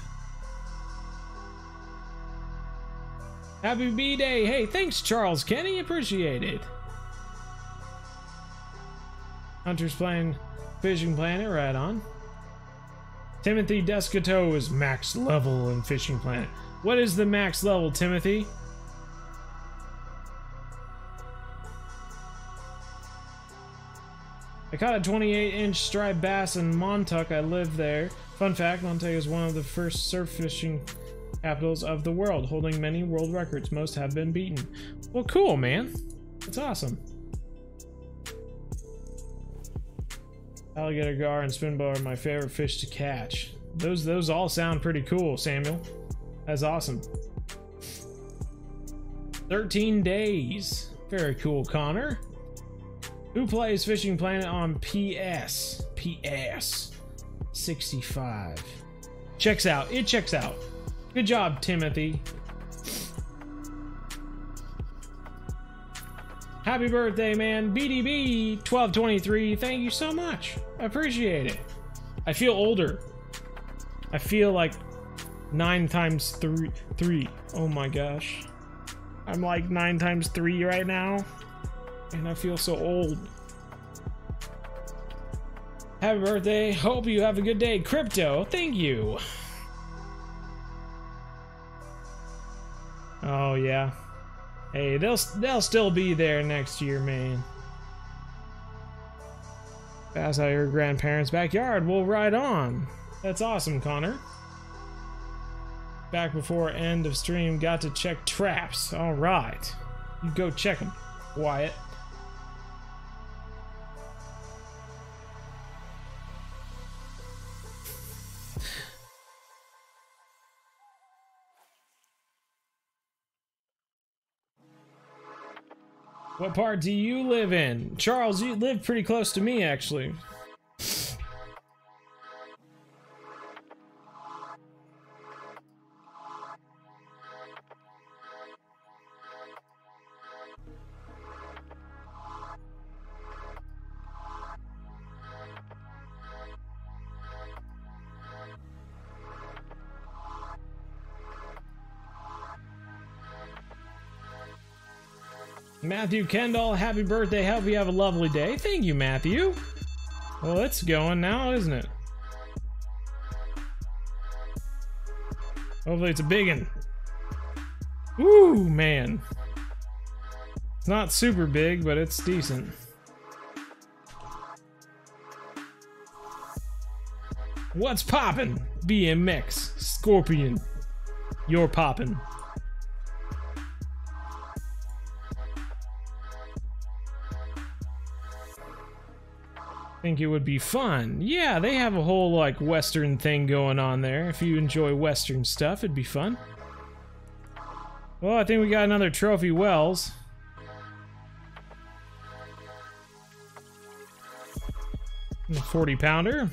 Happy B Day. Hey, thanks, Charles Kenny. Appreciate it. Hunter's playing Fishing Planet, right on. Timothy Descato is max level in Fishing Planet. What is the max level, Timothy? I caught a 28 inch striped bass in Montauk. I live there. Fun fact Montauk is one of the first surf fishing capitals of the world, holding many world records. Most have been beaten. Well, cool, man. That's awesome. Alligator gar and spinbow are my favorite fish to catch. Those those all sound pretty cool, Samuel. That's awesome. 13 days. Very cool, Connor. Who plays Fishing Planet on PS? PS 65. Checks out. It checks out. Good job, Timothy. Happy birthday, man. BDB 1223. Thank you so much. I appreciate it. I feel older. I feel like nine times three. Three. Oh my gosh. I'm like nine times three right now. And I feel so old. Happy birthday. Hope you have a good day. Crypto. Thank you. Oh yeah. Hey, they'll they'll still be there next year, man. Pass out your grandparents' backyard. We'll ride on. That's awesome, Connor. Back before end of stream, got to check traps. All right, you go check them, Wyatt. What part do you live in? Charles, you live pretty close to me, actually. Matthew Kendall, happy birthday. Hope you have a lovely day. Thank you, Matthew. Well, it's going now, isn't it? Hopefully it's a big one. Ooh, man. It's not super big, but it's decent. What's poppin'? BMX, Scorpion. You're poppin'. Think it would be fun. Yeah, they have a whole like western thing going on there. If you enjoy western stuff, it'd be fun. Well, I think we got another trophy Wels. A 40 pounder.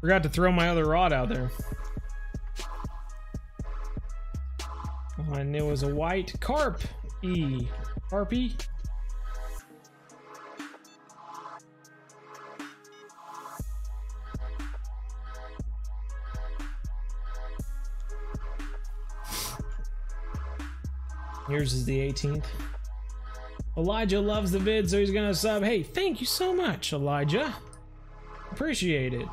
Forgot to throw my other rod out there. And it was a white carp. E. Carpy. Yours is the 18th. Elijah loves the vid, so he's gonna sub. Hey, thank you so much, Elijah. Appreciate it.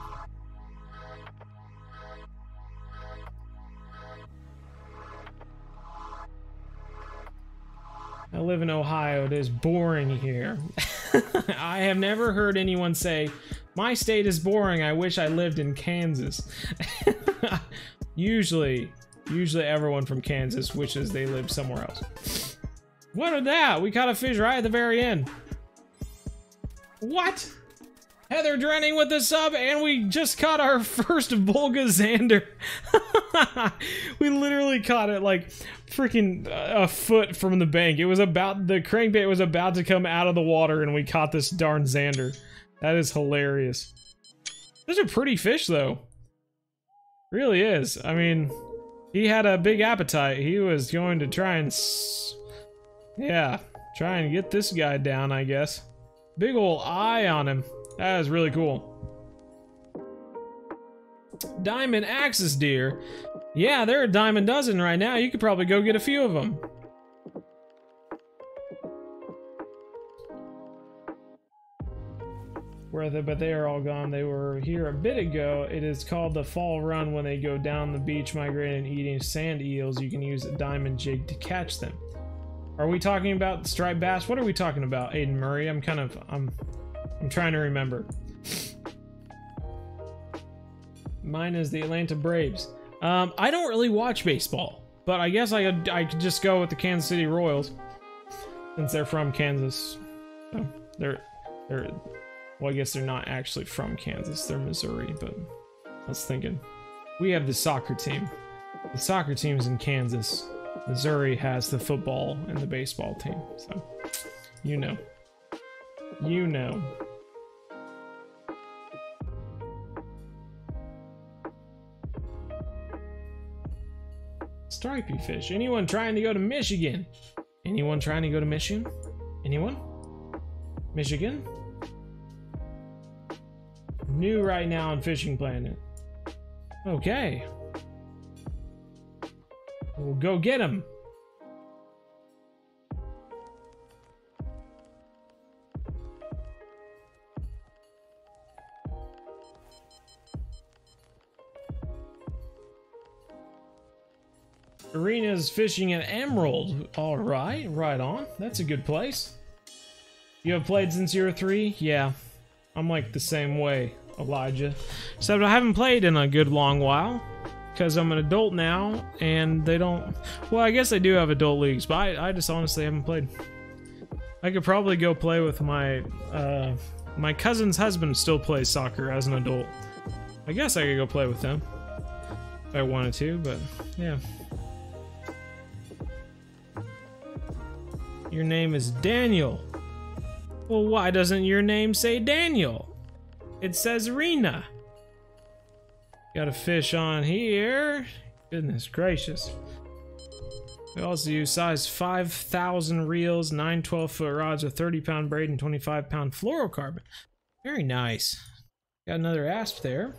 I live in Ohio. It is boring here. I have never heard anyone say, My state is boring. I wish I lived in Kansas. Usually, usually everyone from Kansas wishes they lived somewhere else. What of that? We caught a fish right at the very end. What? Heather Drenning with the sub, and we just caught our first Volga Zander. we literally caught it like freaking uh, a foot from the bank. It was about, the crankbait was about to come out of the water, and we caught this darn Zander. That is hilarious. This is a pretty fish, though. Really is. I mean, he had a big appetite. He was going to try and... yeah, try and get this guy down, I guess. Big ol' eye on him. That is really cool. Diamond axis deer. Yeah, they're a diamond dozen right now. You could probably go get a few of them. But they are all gone. They were here a bit ago. It is called the fall run when they go down the beach migrating and eating sand eels. You can use a diamond jig to catch them. Are we talking about striped bass? What are we talking about, Aiden Murray? I'm kind of, I'm, I'm trying to remember. Mine is the Atlanta Braves. Um, I don't really watch baseball, but I guess I could, I could just go with the Kansas City Royals since they're from Kansas. So they're, they're, well, I guess they're not actually from Kansas. They're Missouri, but I was thinking we have the soccer team. The soccer team is in Kansas. Missouri has the football and the baseball team. So, you know. You know. Stripey fish. Anyone trying to go to Michigan? Anyone trying to go to Michigan? Anyone? Michigan? New right now on Fishing Planet. Okay. We'll go get him. Arena's fishing at Emerald. All right, right on. That's a good place. You have played since were three? Yeah, I'm like the same way, Elijah. Except I haven't played in a good long while because I'm an adult now and they don't. Well, I guess they do have adult leagues, but I, I just honestly haven't played. I could probably go play with my uh, my cousin's husband. Still plays soccer as an adult. I guess I could go play with them if I wanted to, but yeah. Your name is Daniel. Well, why doesn't your name say Daniel? It says Rena. Got a fish on here. Goodness gracious. We also use size 5,000 reels, 9 12 foot rods with 30 pound braid and 25 pound fluorocarbon. Very nice. Got another asp there.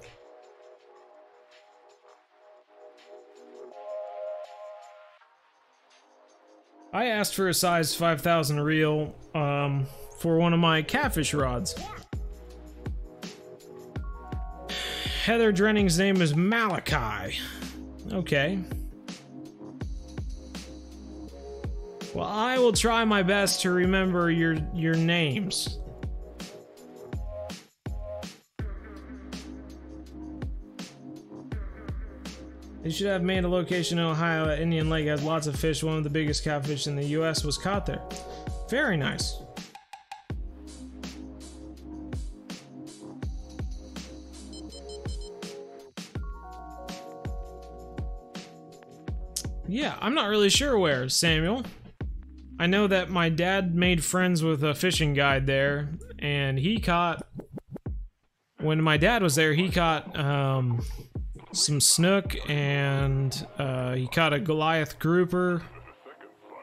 I asked for a size 5000 reel um, for one of my catfish rods. Heather Drenning's name is Malachi. Okay. Well, I will try my best to remember your your names. They should have made a location in Ohio Indian Lake has lots of fish. One of the biggest catfish in the U.S. was caught there. Very nice. Yeah, I'm not really sure where, Samuel. I know that my dad made friends with a fishing guide there, and he caught. When my dad was there, he caught um, some snook, and uh, he caught a Goliath grouper,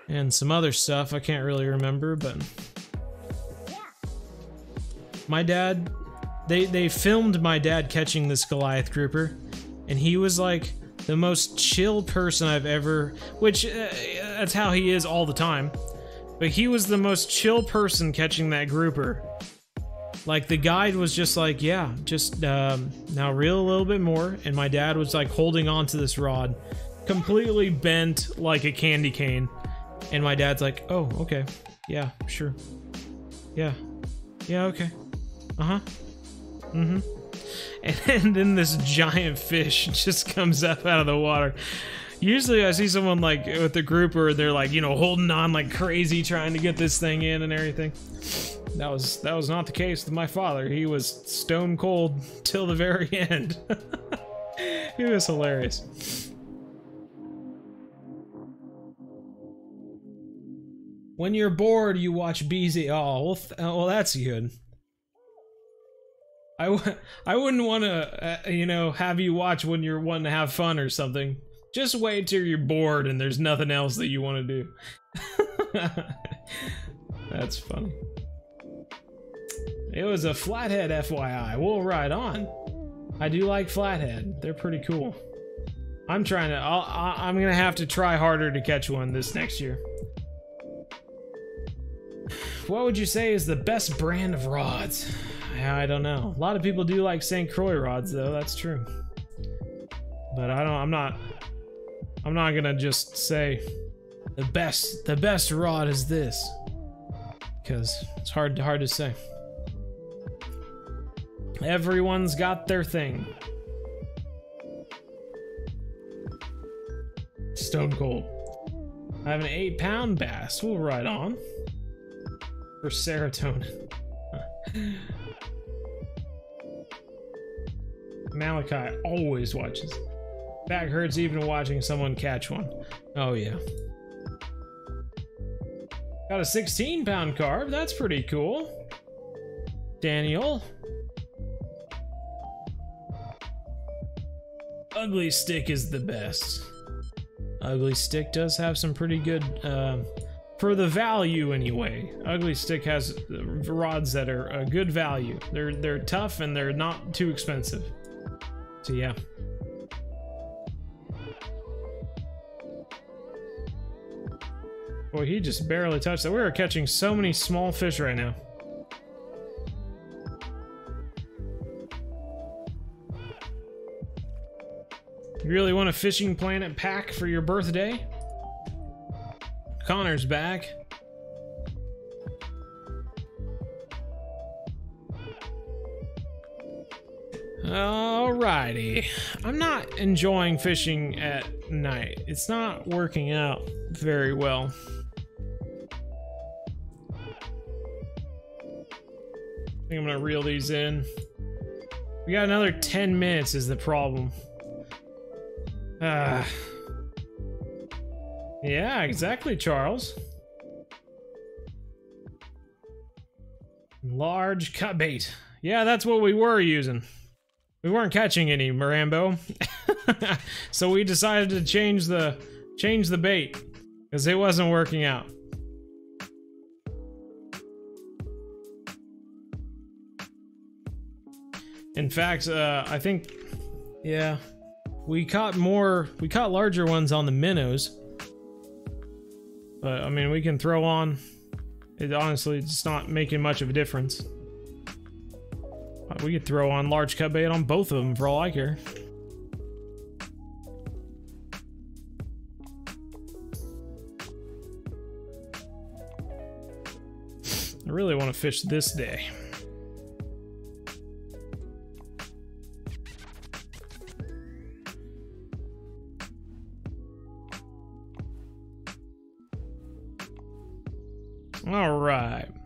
and some other stuff. I can't really remember, but my dad, they they filmed my dad catching this Goliath grouper, and he was like the most chill person I've ever, which uh, that's how he is all the time. But he was the most chill person catching that grouper. Like the guide was just like, yeah, just um, now reel a little bit more, and my dad was like holding on to this rod, completely bent like a candy cane, And my dad's like, oh, okay. Yeah, sure. Yeah. Yeah, okay. Uh huh. Mm hmm. And then this giant fish just comes up out of the water. Usually I see someone like with the grouper, they're like, you know, holding on like crazy trying to get this thing in and everything. That was that was not the case with my father. He was stone cold till the very end. he was hilarious. When you're bored, you watch BZ. Oh, well, th- oh, well that's good. I w- I wouldn't want to, uh, you know, have you watch when you're wanting to have fun or something. Just wait till you're bored and there's nothing else that you want to do. That's funny. It was a flathead, FYI. We'll ride on. I do like flathead. They're pretty cool. I'm trying to. I'll, I- I'm gonna have to try harder to catch one this next year. What would you say is the best brand of rods? I don't know. A lot of people do like St. Croix rods, though. That's true. But I don't. I'm not. I'm not gonna just say the best. The best rod is this, because it's hard. Hard to say. Everyone's got their thing. Stone cold. I have an eight pound bass. We'll ride on. For serotonin. Malachi always watches. Back hurts even watching someone catch one. Oh, yeah. Got a 16 pound carb. That's pretty cool. Daniel. Ugly Stik is the best. Ugly Stik does have some pretty good, uh, for the value anyway. Ugly Stik has rods that are a good value. They're they're tough and they're not too expensive. Yeah. Boy, he just barely touched that. We are catching so many small fish right now. You really want a Fishing Planet pack for your birthday? Connor's back. Alrighty. I'm not enjoying fishing at night. It's not working out very well. I think I'm gonna reel these in. We got another 10 minutes is the problem. Ah. Yeah, exactly, Charles. Large cut bait. Yeah, that's what we were using. We weren't catching any Marambo. so we decided to change the change the bait because it wasn't working out. In fact, uh, I think, yeah, we caught more, we caught larger ones on the minnows. But I mean, we can throw on. It honestly, it's not making much of a difference. We could throw on large cut bait on both of them for all I care. I really want to fish this day. All right.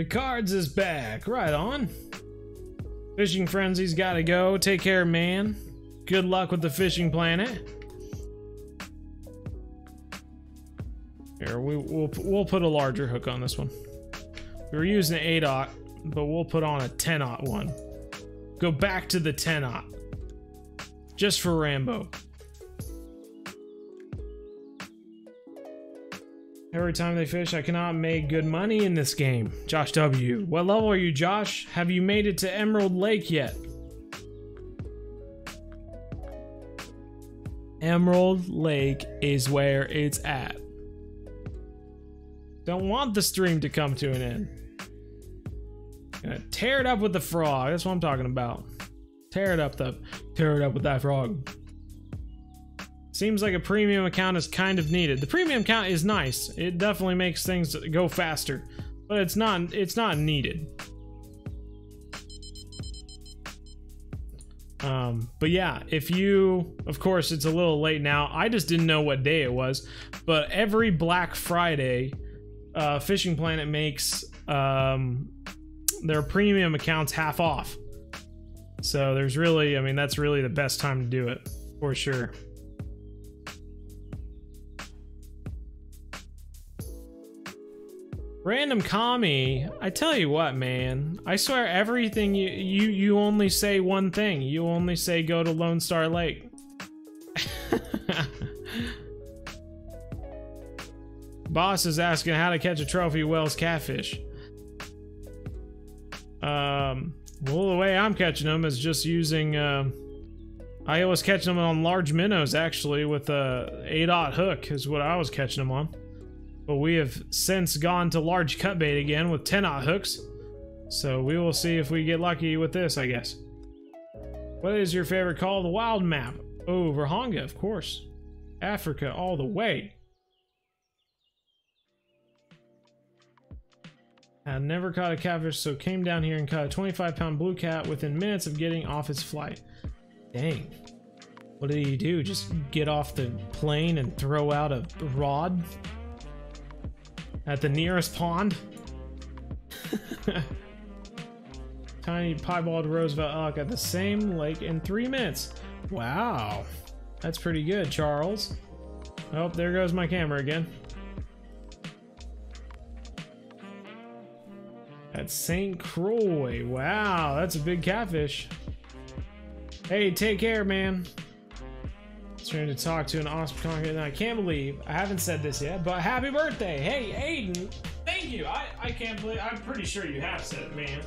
Ricards is back. Right on. Fishing frenzy's gotta go. Take care, man. Good luck with the fishing planet. Here, we, we'll we'll put a larger hook on this one. We were using an 8 aught, but we'll put on a 10 aught one. Go back to the 10 aught. Just for Rambo. Every time they fish, I cannot make good money in this game. Josh W. What level are you, Josh? Have you made it to Emerald Lake yet? Emerald Lake is where it's at. Don't want the stream to come to an end. Gonna tear it up with the frog. That's what I'm talking about. Tear it up the tear it up with that frog. Seems like a premium account is kind of needed. The premium account is nice. It definitely makes things go faster, but it's not it's not needed. Um, but yeah, if you, of course, it's a little late now. I just didn't know what day it was, but every Black Friday, uh, Fishing Planet makes um, their premium accounts half off. So there's really, I mean, that's really the best time to do it for sure. Random commie, I tell you what, man. I swear everything you you you only say one thing. You only say go to Lone Star Lake. Boss is asking how to catch a trophy Wels catfish. Um, well, the way I'm catching them is just using. Uh, I was catching them on large minnows actually with a 8 hook is what I was catching them on. But we have since gone to large cut bait again with 10 aught hooks. So we will see if we get lucky with this, I guess. What is your favorite call of the wild map? Oh, Vurhonga, of course. Africa all the way. I never caught a catfish, so came down here and caught a 25 pound blue cat within minutes of getting off its flight. Dang. What did he do? Just get off the plane and throw out a rod? At the nearest pond? Tiny piebald Roosevelt elk at the same lake in three minutes. Wow. That's pretty good, Charles. Oh, there goes my camera again. At St. Croix. Wow, that's a big catfish. Hey, take care, man. Trying to talk to an conqueror. And I can't believe I haven't said this yet, but happy birthday. Hey, Aiden. Thank you. I, I can't believe I'm pretty sure you have said it, man.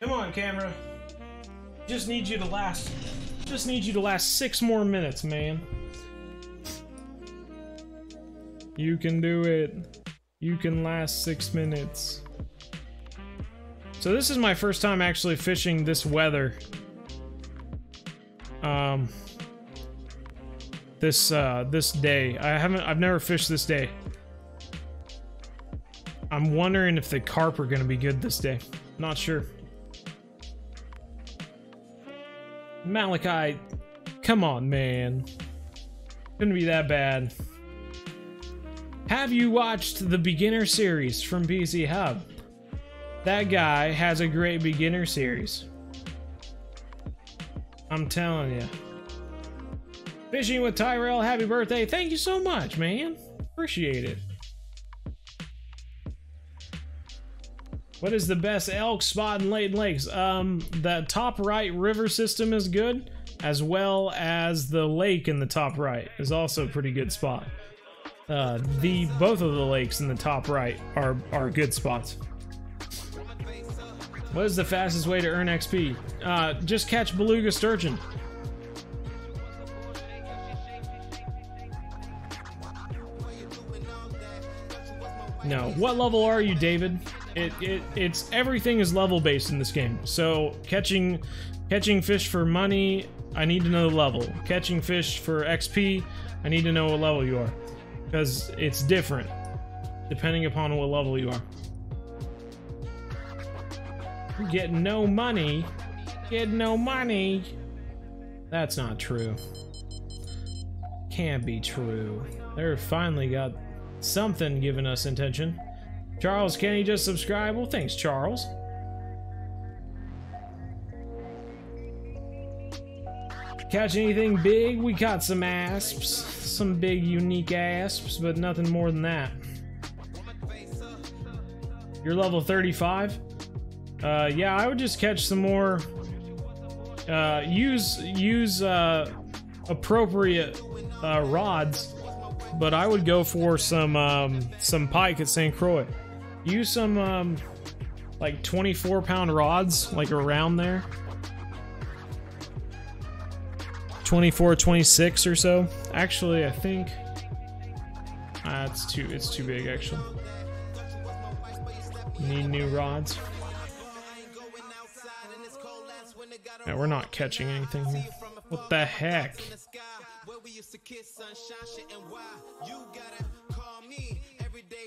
Come on, camera. Just need you to last. Just need you to last six more minutes, man. You can do it. You can last six minutes. So this is my first time actually fishing this weather. Um, this uh, this day. I haven't. I've never fished this day. I'm wondering if the carp are gonna be good this day. Not sure. Malachi, come on, man. Couldn't be that bad. Have you watched the beginner series from PC Hub? That guy has a great beginner series. I'm telling you. Fishing with Tyrell, happy birthday. Thank you so much, man. Appreciate it. What is the best elk spot in Layton Lakes? Um, the top right river system is good, as well as the lake in the top right is also a pretty good spot. Uh, the both of the lakes in the top right are are good spots. What is the fastest way to earn XP? Uh, just catch beluga sturgeon. No. What level are you, David? It, it it's everything is level based in this game. So catching catching fish for money, I need to know the level. Catching fish for XP, I need to know what level you are. Because it's different depending upon what level you are. Get no money. Get no money. That's not true. Can't be true. They're finally got something giving us intention. Charles, can you just subscribe? Well, thanks, Charles. Catch anything big? We caught some asps. Some big, unique asps, but nothing more than that. You're level 35? Uh, yeah, I would just catch some more. Uh, use use uh, appropriate uh, rods, but I would go for some um, some pike at St. Croix. Use some um, like 24 pound rods, like around there. 24, 26 or so. Actually, I think uh, it's too it's too big actually. Need new rods. Yeah, we're not catching anything here. What the heck?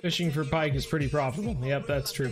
Fishing for pike is pretty profitable. Yep, that's true.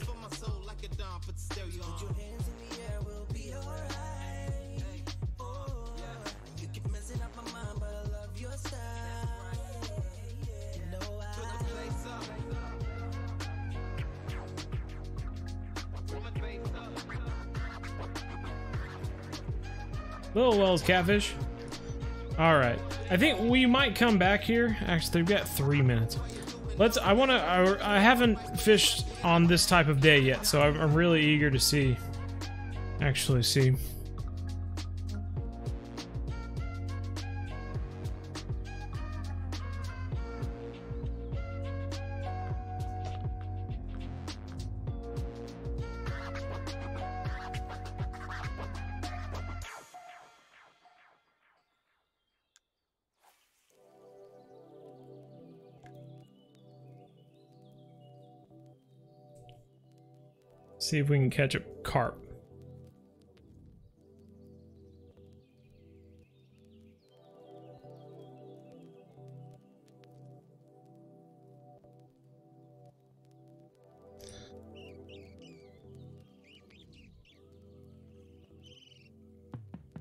Little Wels catfish. All right. I think we might come back here. Actually, we've got three minutes. Let's. I want to. I, I, haven't fished on this type of day yet, so I'm, I'm really eager to see. Actually, see. See if we can catch a carp.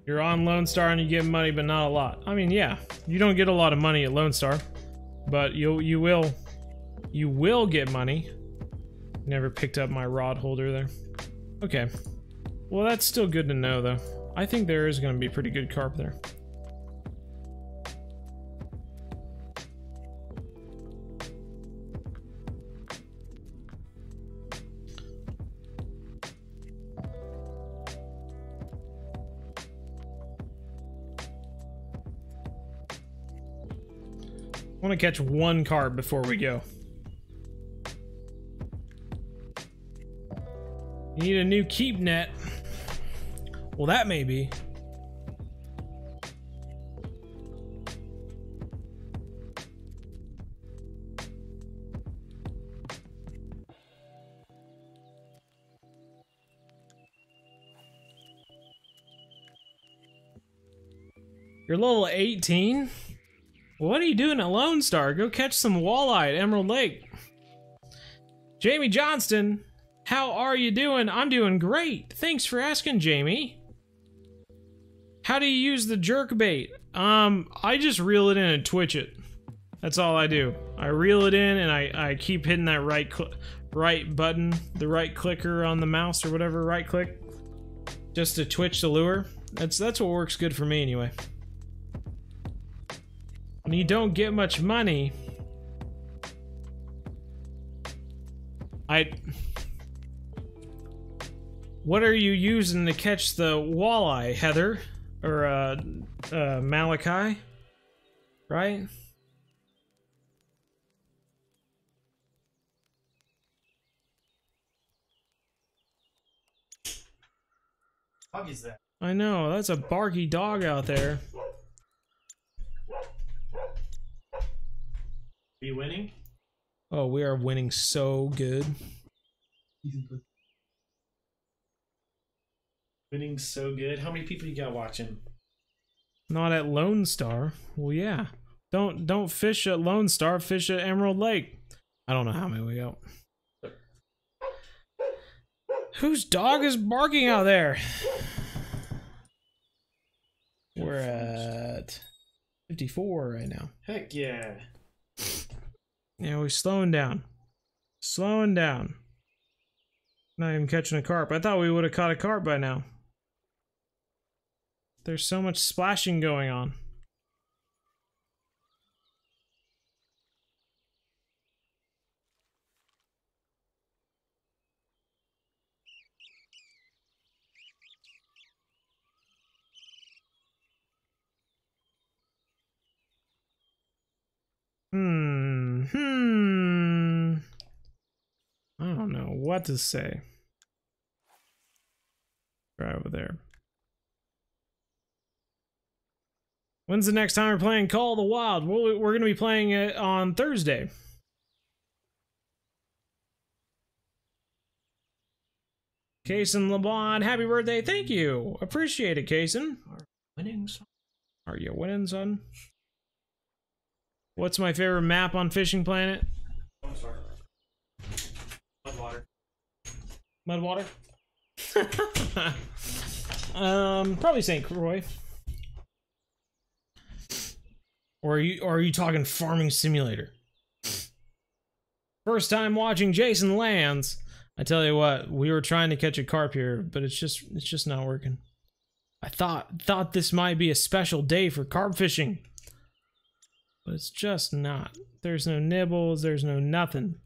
You're on Lone Star and you get money, but not a lot. I mean, yeah, you don't get a lot of money at Lone Star, but you'll you will you will get money Never picked up my rod holder there. Okay. Well, that's still good to know, though. I think there is going to be pretty good carp there. I want to catch one carp before we go. Need a new keep net. Well, that may be. You're level 18? What are you doing at Lone Star? Go catch some walleye at Emerald Lake. Jamie Johnston, how are you doing? I'm doing great. Thanks for asking, Jamie. How do you use the jerk bait? Um, I just reel it in and twitch it. That's all I do. I reel it in and I, I keep hitting that right right button, the right clicker on the mouse or whatever, right click, just to twitch the lure. That's that's what works good for me anyway. When you don't get much money, I what are you using to catch the walleye, Heather? Or, uh, uh, Malachi? Right? Dog is that? I know, that's a barky dog out there. Are you winning? Oh, we are winning so good. Winning so good. How many people you got watching? Not at Lone Star. Well, yeah. Don't don't fish at Lone Star. Fish at Emerald Lake. I don't know how many we got. Whose dog is barking out there? We're at 54 right now. Heck yeah. Yeah, we're slowing down. Slowing down. Not even catching a carp. I thought we would have caught a carp by now. There's so much splashing going on. Hmm. Hmm. I don't know what to say. Right over there. When's the next time we're playing Call of the Wild? We're, we're going to be playing it on Thursday. Kason LeBon, happy birthday. Thank you. Appreciate it, Kason. Are winning, son? Are you winning, son? What's my favorite map on Fishing Planet? Mudwater. Mudwater? um, probably St. Croix. Or are you or are you talking farming simulator? First time watching Jason Lands. I tell you what, we were trying to catch a carp here, but it's just it's just not working. I thought thought this might be a special day for carp fishing. But it's just not. There's no nibbles, there's no nothing.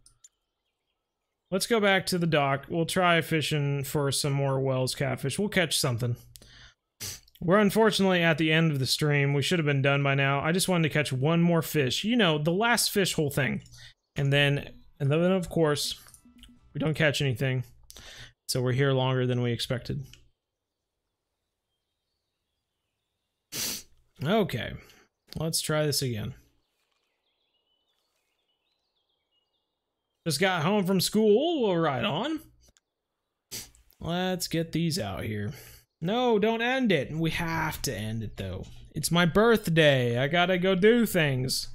Let's go back to the dock. We'll try fishing for some more Wels catfish. We'll catch something. We're unfortunately at the end of the stream. We should have been done by now. I just wanted to catch one more fish. You know, the last fish whole thing. And then, and then of course, we don't catch anything. So we're here longer than we expected. Okay, let's try this again. Just got home from school. We'll ride on. Let's get these out here. No, don't end it. We have to end it though. It's my birthday. I gotta go do things.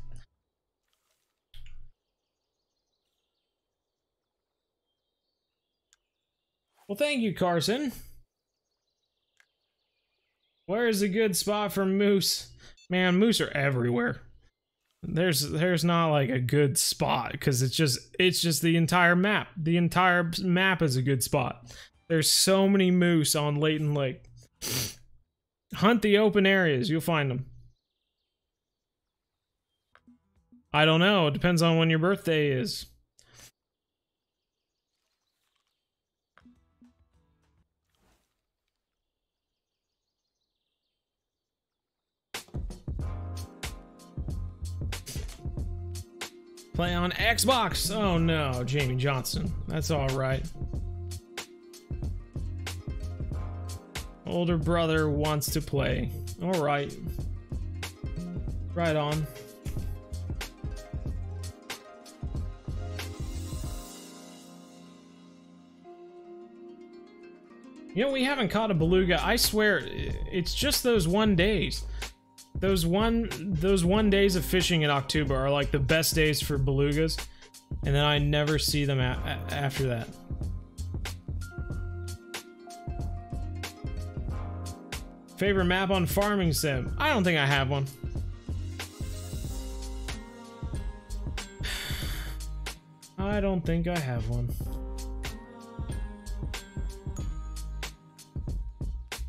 Well, thank you, Carson. Where is a good spot for moose? Man, moose are everywhere. There's there's not like a good spot because it's just it's just the entire map. The entire map is a good spot. There's so many moose on Layton Lake. Hunt the open areas, you'll find them. I don't know, it depends on when your birthday is. Play on Xbox. Oh no, Jamie Johnson. That's all Older brother wants to play. All right. Right on. You know, we haven't caught a beluga. I swear, it's just those one days. Those one those one days of fishing in October are like the best days for belugas, and then I never see them after that. Favorite map on Farming Sim? I don't think I have one. I don't think I have one.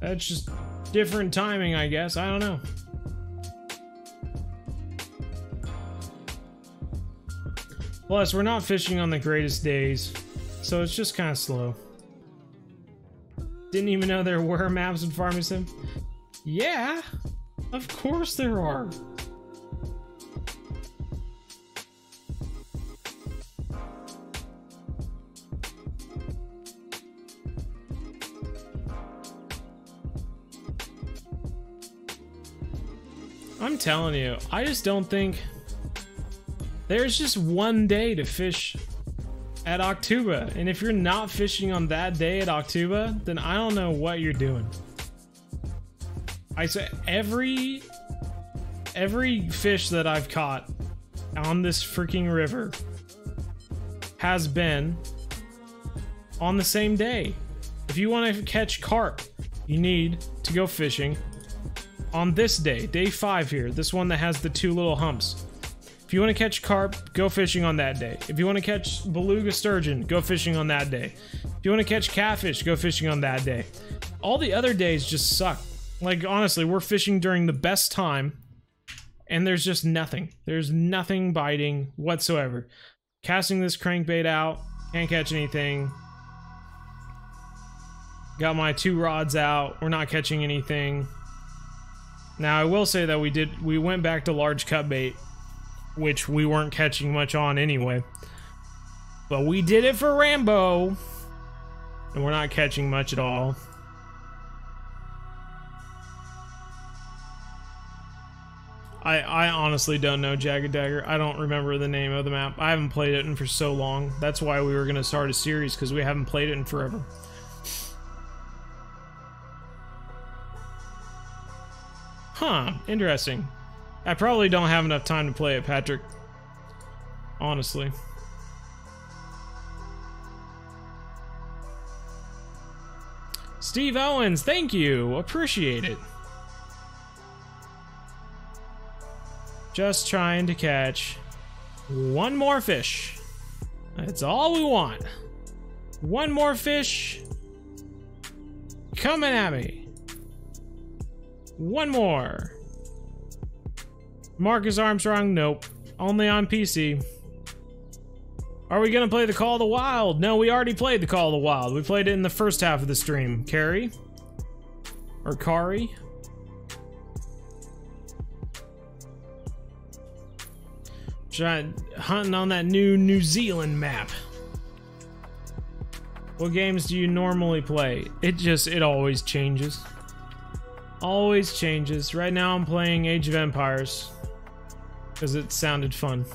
That's just different timing, I guess. I don't know. Plus, we're not fishing on the greatest days, so it's just kind of slow. Didn't even know there were maps in Farming Sim. Yeah, of course there are. I'm telling you, I just don't think there's just one day to fish at Akhtuba, and if you're not fishing on that day at Akhtuba, then I don't know what you're doing. I every every fish that I've caught on this freaking river has been on the same day. If you want to catch carp, you need to go fishing on this day, day five here, this one that has the two little humps. If you want to catch carp, go fishing on that day. If you want to catch beluga sturgeon, go fishing on that day. If you want to catch catfish, go fishing on that day. All the other days just suck. Like, honestly, we're fishing during the best time, and there's just nothing. There's nothing biting whatsoever. Casting this crankbait out, can't catch anything. Got my two rods out, we're not catching anything. Now, I will say that we did, we went back to large cut bait which we weren't catching much on anyway. But we did it for Rambo. And we're not catching much at all. I, I honestly don't know Jagged Dagger. I don't remember the name of the map. I haven't played it in for so long. That's why we were going to start a series, because we haven't played it in forever. Huh, interesting. I probably don't have enough time to play it, Patrick. Honestly. Steve Owens, thank you. Appreciate it. Just trying to catch one more fish. That's all we want. One more fish coming at me. One more. Marcus Armstrong, nope. Only on PC. Are we gonna play the Call of the Wild? No, we already played the Call of the Wild. We played it in the first half of the stream. Carrie? Or Kari? Trying hunting on that new New Zealand map. What games do you normally play? It just it always changes. Always changes. Right now I'm playing Age of Empires because it sounded fun.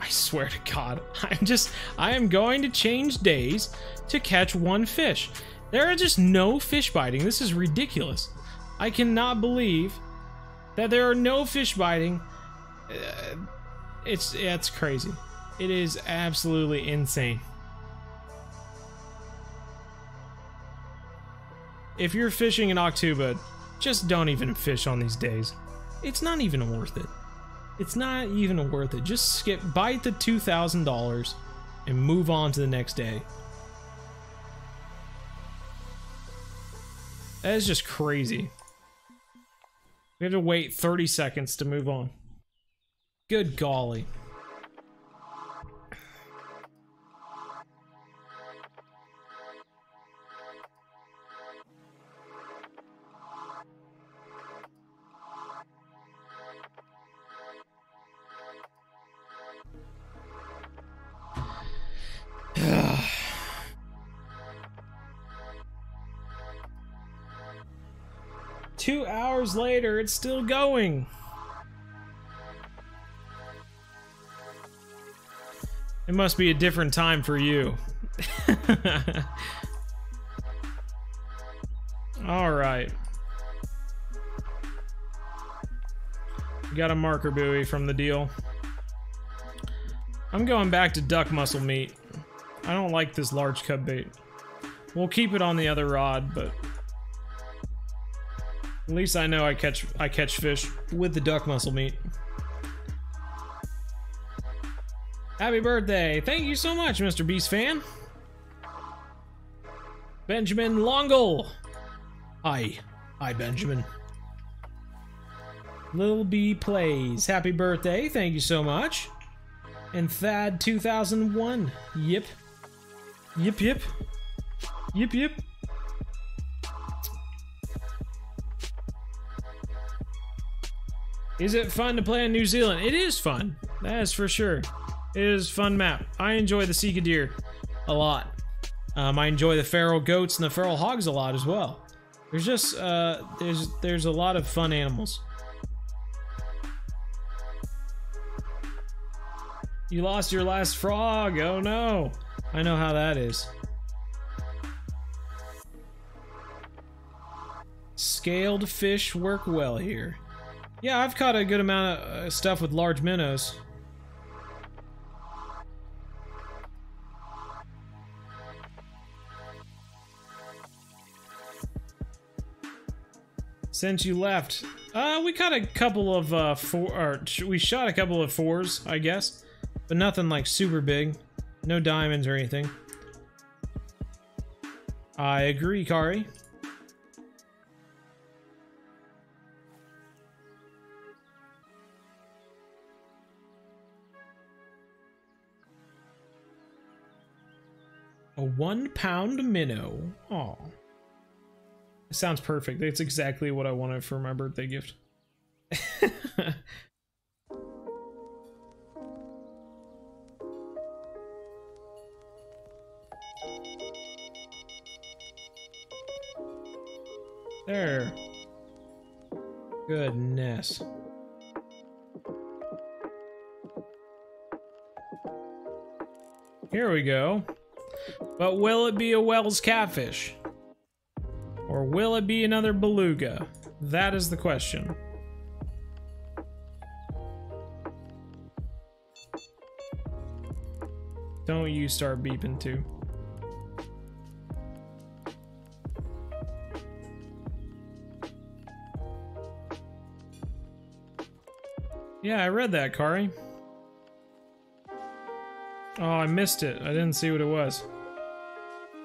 I swear to God, I'm just I am going to change days to catch one fish. There are just no fish biting. This is ridiculous. I cannot believe that there are no fish biting. Uh, it's it's crazy. It is absolutely insane. If you're fishing in October, just don't even fish on these days. It's not even worth it. It's not even worth it. Just skip, bite the $2,000 and move on to the next day. That is just crazy. We have to wait 30 seconds to move on. Good golly. Two hours later, it's still going. It must be a different time for you. All right. Got a marker buoy from the deal. I'm going back to duck muscle meat. I don't like this large cut bait. We'll keep it on the other rod, but at least I know I catch I catch fish with the duck muscle meat. Happy birthday! Thank you so much, Mr. Beast fan. Benjamin Longle. Hi. Hi, Benjamin. Lil B plays. Happy birthday. Thank you so much. And Thad 2001. Yep. Yep, yep. Yep, yep. Is it fun to play in New Zealand? It is fun. That is for sure. It is fun map. I enjoy the Sika deer a lot. Um, I enjoy the feral goats and the feral hogs a lot as well. There's just uh, there's there's a lot of fun animals. You lost your last frog. Oh no. I know how that is. Scaled fish work well here. Yeah, I've caught a good amount of uh, stuff with large minnows. Since you left, uh, we caught a couple of uh, four, or we shot a couple of fours, I guess, but nothing like super big. No diamonds or anything. I agree, Kari. A one pound minnow. Aw. It sounds perfect. That's exactly what I wanted for my birthday gift. there. Goodness. Here we go. But will it be a Wels catfish? Or will it be another beluga? That is the question. Don't you start beeping too. Yeah, I read that, Kari. Oh, I missed it. I didn't see what it was.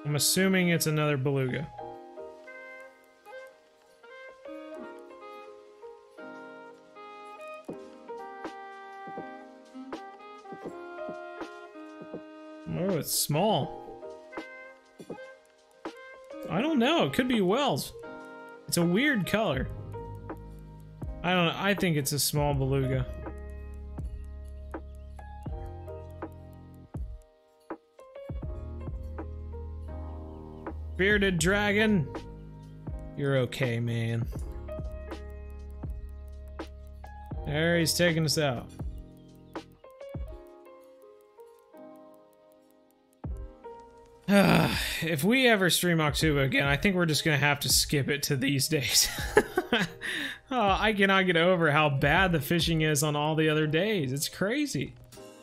I'm assuming it's another beluga. Oh, it's small. I don't know. It could be Wels. It's a weird color. I don't know. I think it's a small beluga. Bearded dragon. You're okay, man. There, he's taking us out. if we ever stream Akhtuba again, I think we're just gonna have to skip it to these days. oh, I cannot get over how bad the fishing is on all the other days. It's crazy.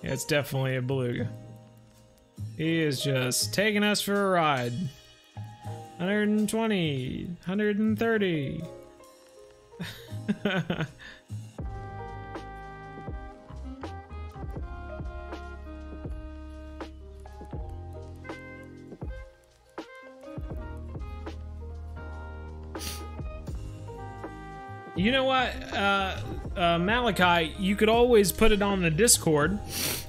Yeah, it's definitely a beluga. He is just taking us for a ride. 120, 130. You know what, uh, uh, Malachi, you could always put it on the Discord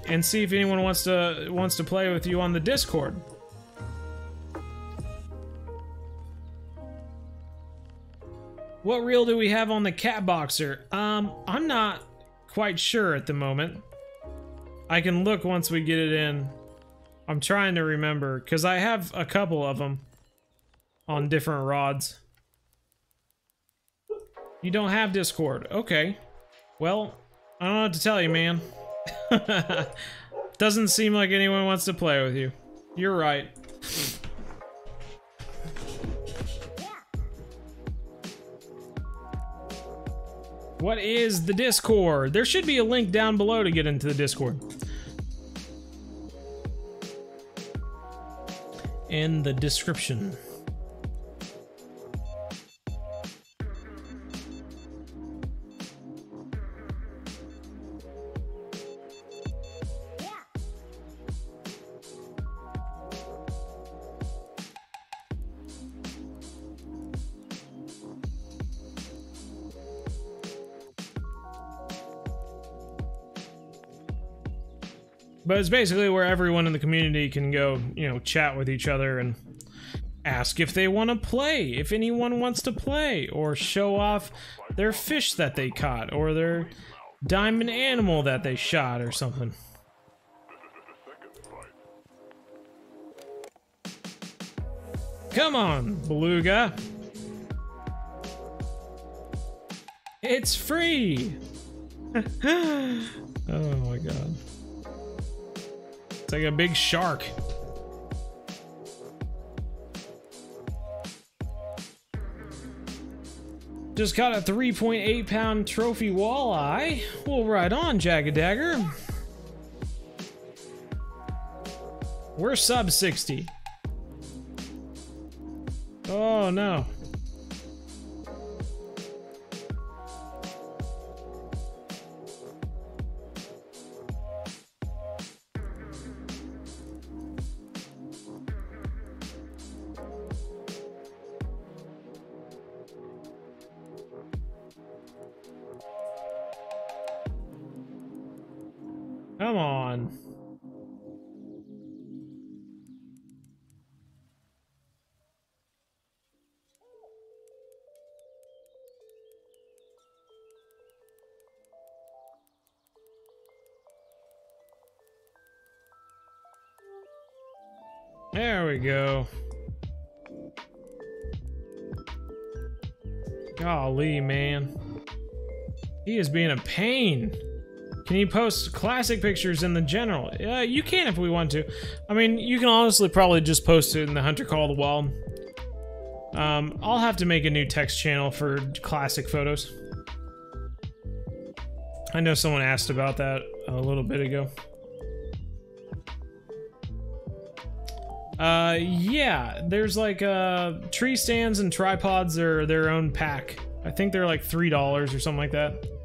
and see if anyone wants to wants to play with you on the Discord. What reel do we have on the cat boxer? Um, I'm not quite sure at the moment. I can look once we get it in. I'm trying to remember because I have a couple of them on different rods. You don't have Discord. Okay. Well, I don't know what to tell you, man. Doesn't seem like anyone wants to play with you. You're right. What is the Discord? There should be a link down below to get into the Discord. In the description. But it's basically where everyone in the community can go, you know, chat with each other and ask if they want to play, if anyone wants to play, or show off their fish that they caught, or their diamond animal that they shot, or something. Come on, beluga. It's free! oh my god. It's like a big shark. Just caught a 3.8 pound trophy walleye. Well, right on, Jagged Dagger. We're sub 60. Oh no. Come on. There we go. Golly, man. He is being a pain. Can you post classic pictures in the general? Uh, you can if we want to. I mean, you can honestly probably just post it in the Hunter Call the. Um, I'll have to make a new text channel for classic photos. I know someone asked about that a little bit ago. Uh, yeah, there's like uh tree stands and tripods are their own pack. I think they're like three dollars or something like that.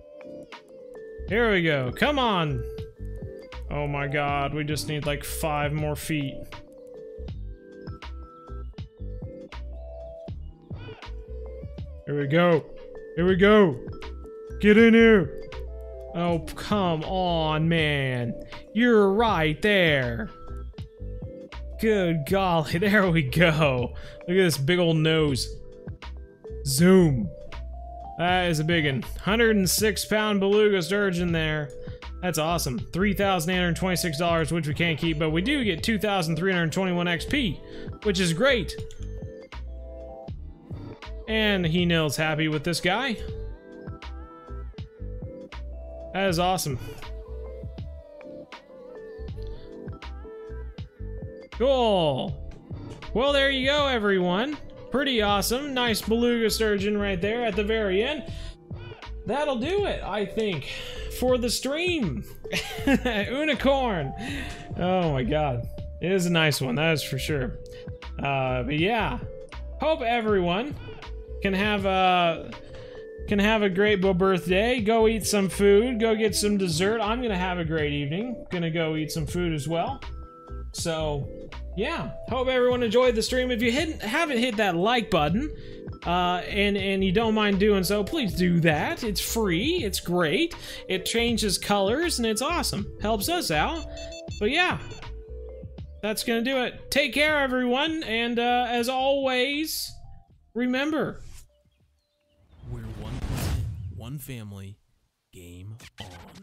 Here we go. Come on. Oh my god, we just need like five more feet. Here we go. Here we go. Get in here. Oh, come on, man. You're right there. Good golly, there we go. Look at this big old nose. Zoom. That is a big one. 106 pound beluga sturgeon there. That's awesome. $3,826, which we can't keep, but we do get 2,321 XP, which is great. And Neherrin's happy with this guy. That is awesome. Cool. Well, there you go, everyone. Pretty awesome. Nice beluga sturgeon right there at the very end. That'll do it, I think, for the stream. Unicorn. Oh my god. It is a nice one, that is for sure. Uh, but yeah. Hope everyone can have a can have a great birthday. Go eat some food. Go get some dessert. I'm gonna have a great evening. Gonna go eat some food as well. So, yeah. Hope everyone enjoyed the stream. If you hit, haven't hit that like button, uh, and and you don't mind doing so, please do that. It's free. It's great. It changes colors and it's awesome. Helps us out. But yeah, that's gonna do it. Take care, everyone, and uh, as always, remember. We're one planet, one family. Game on.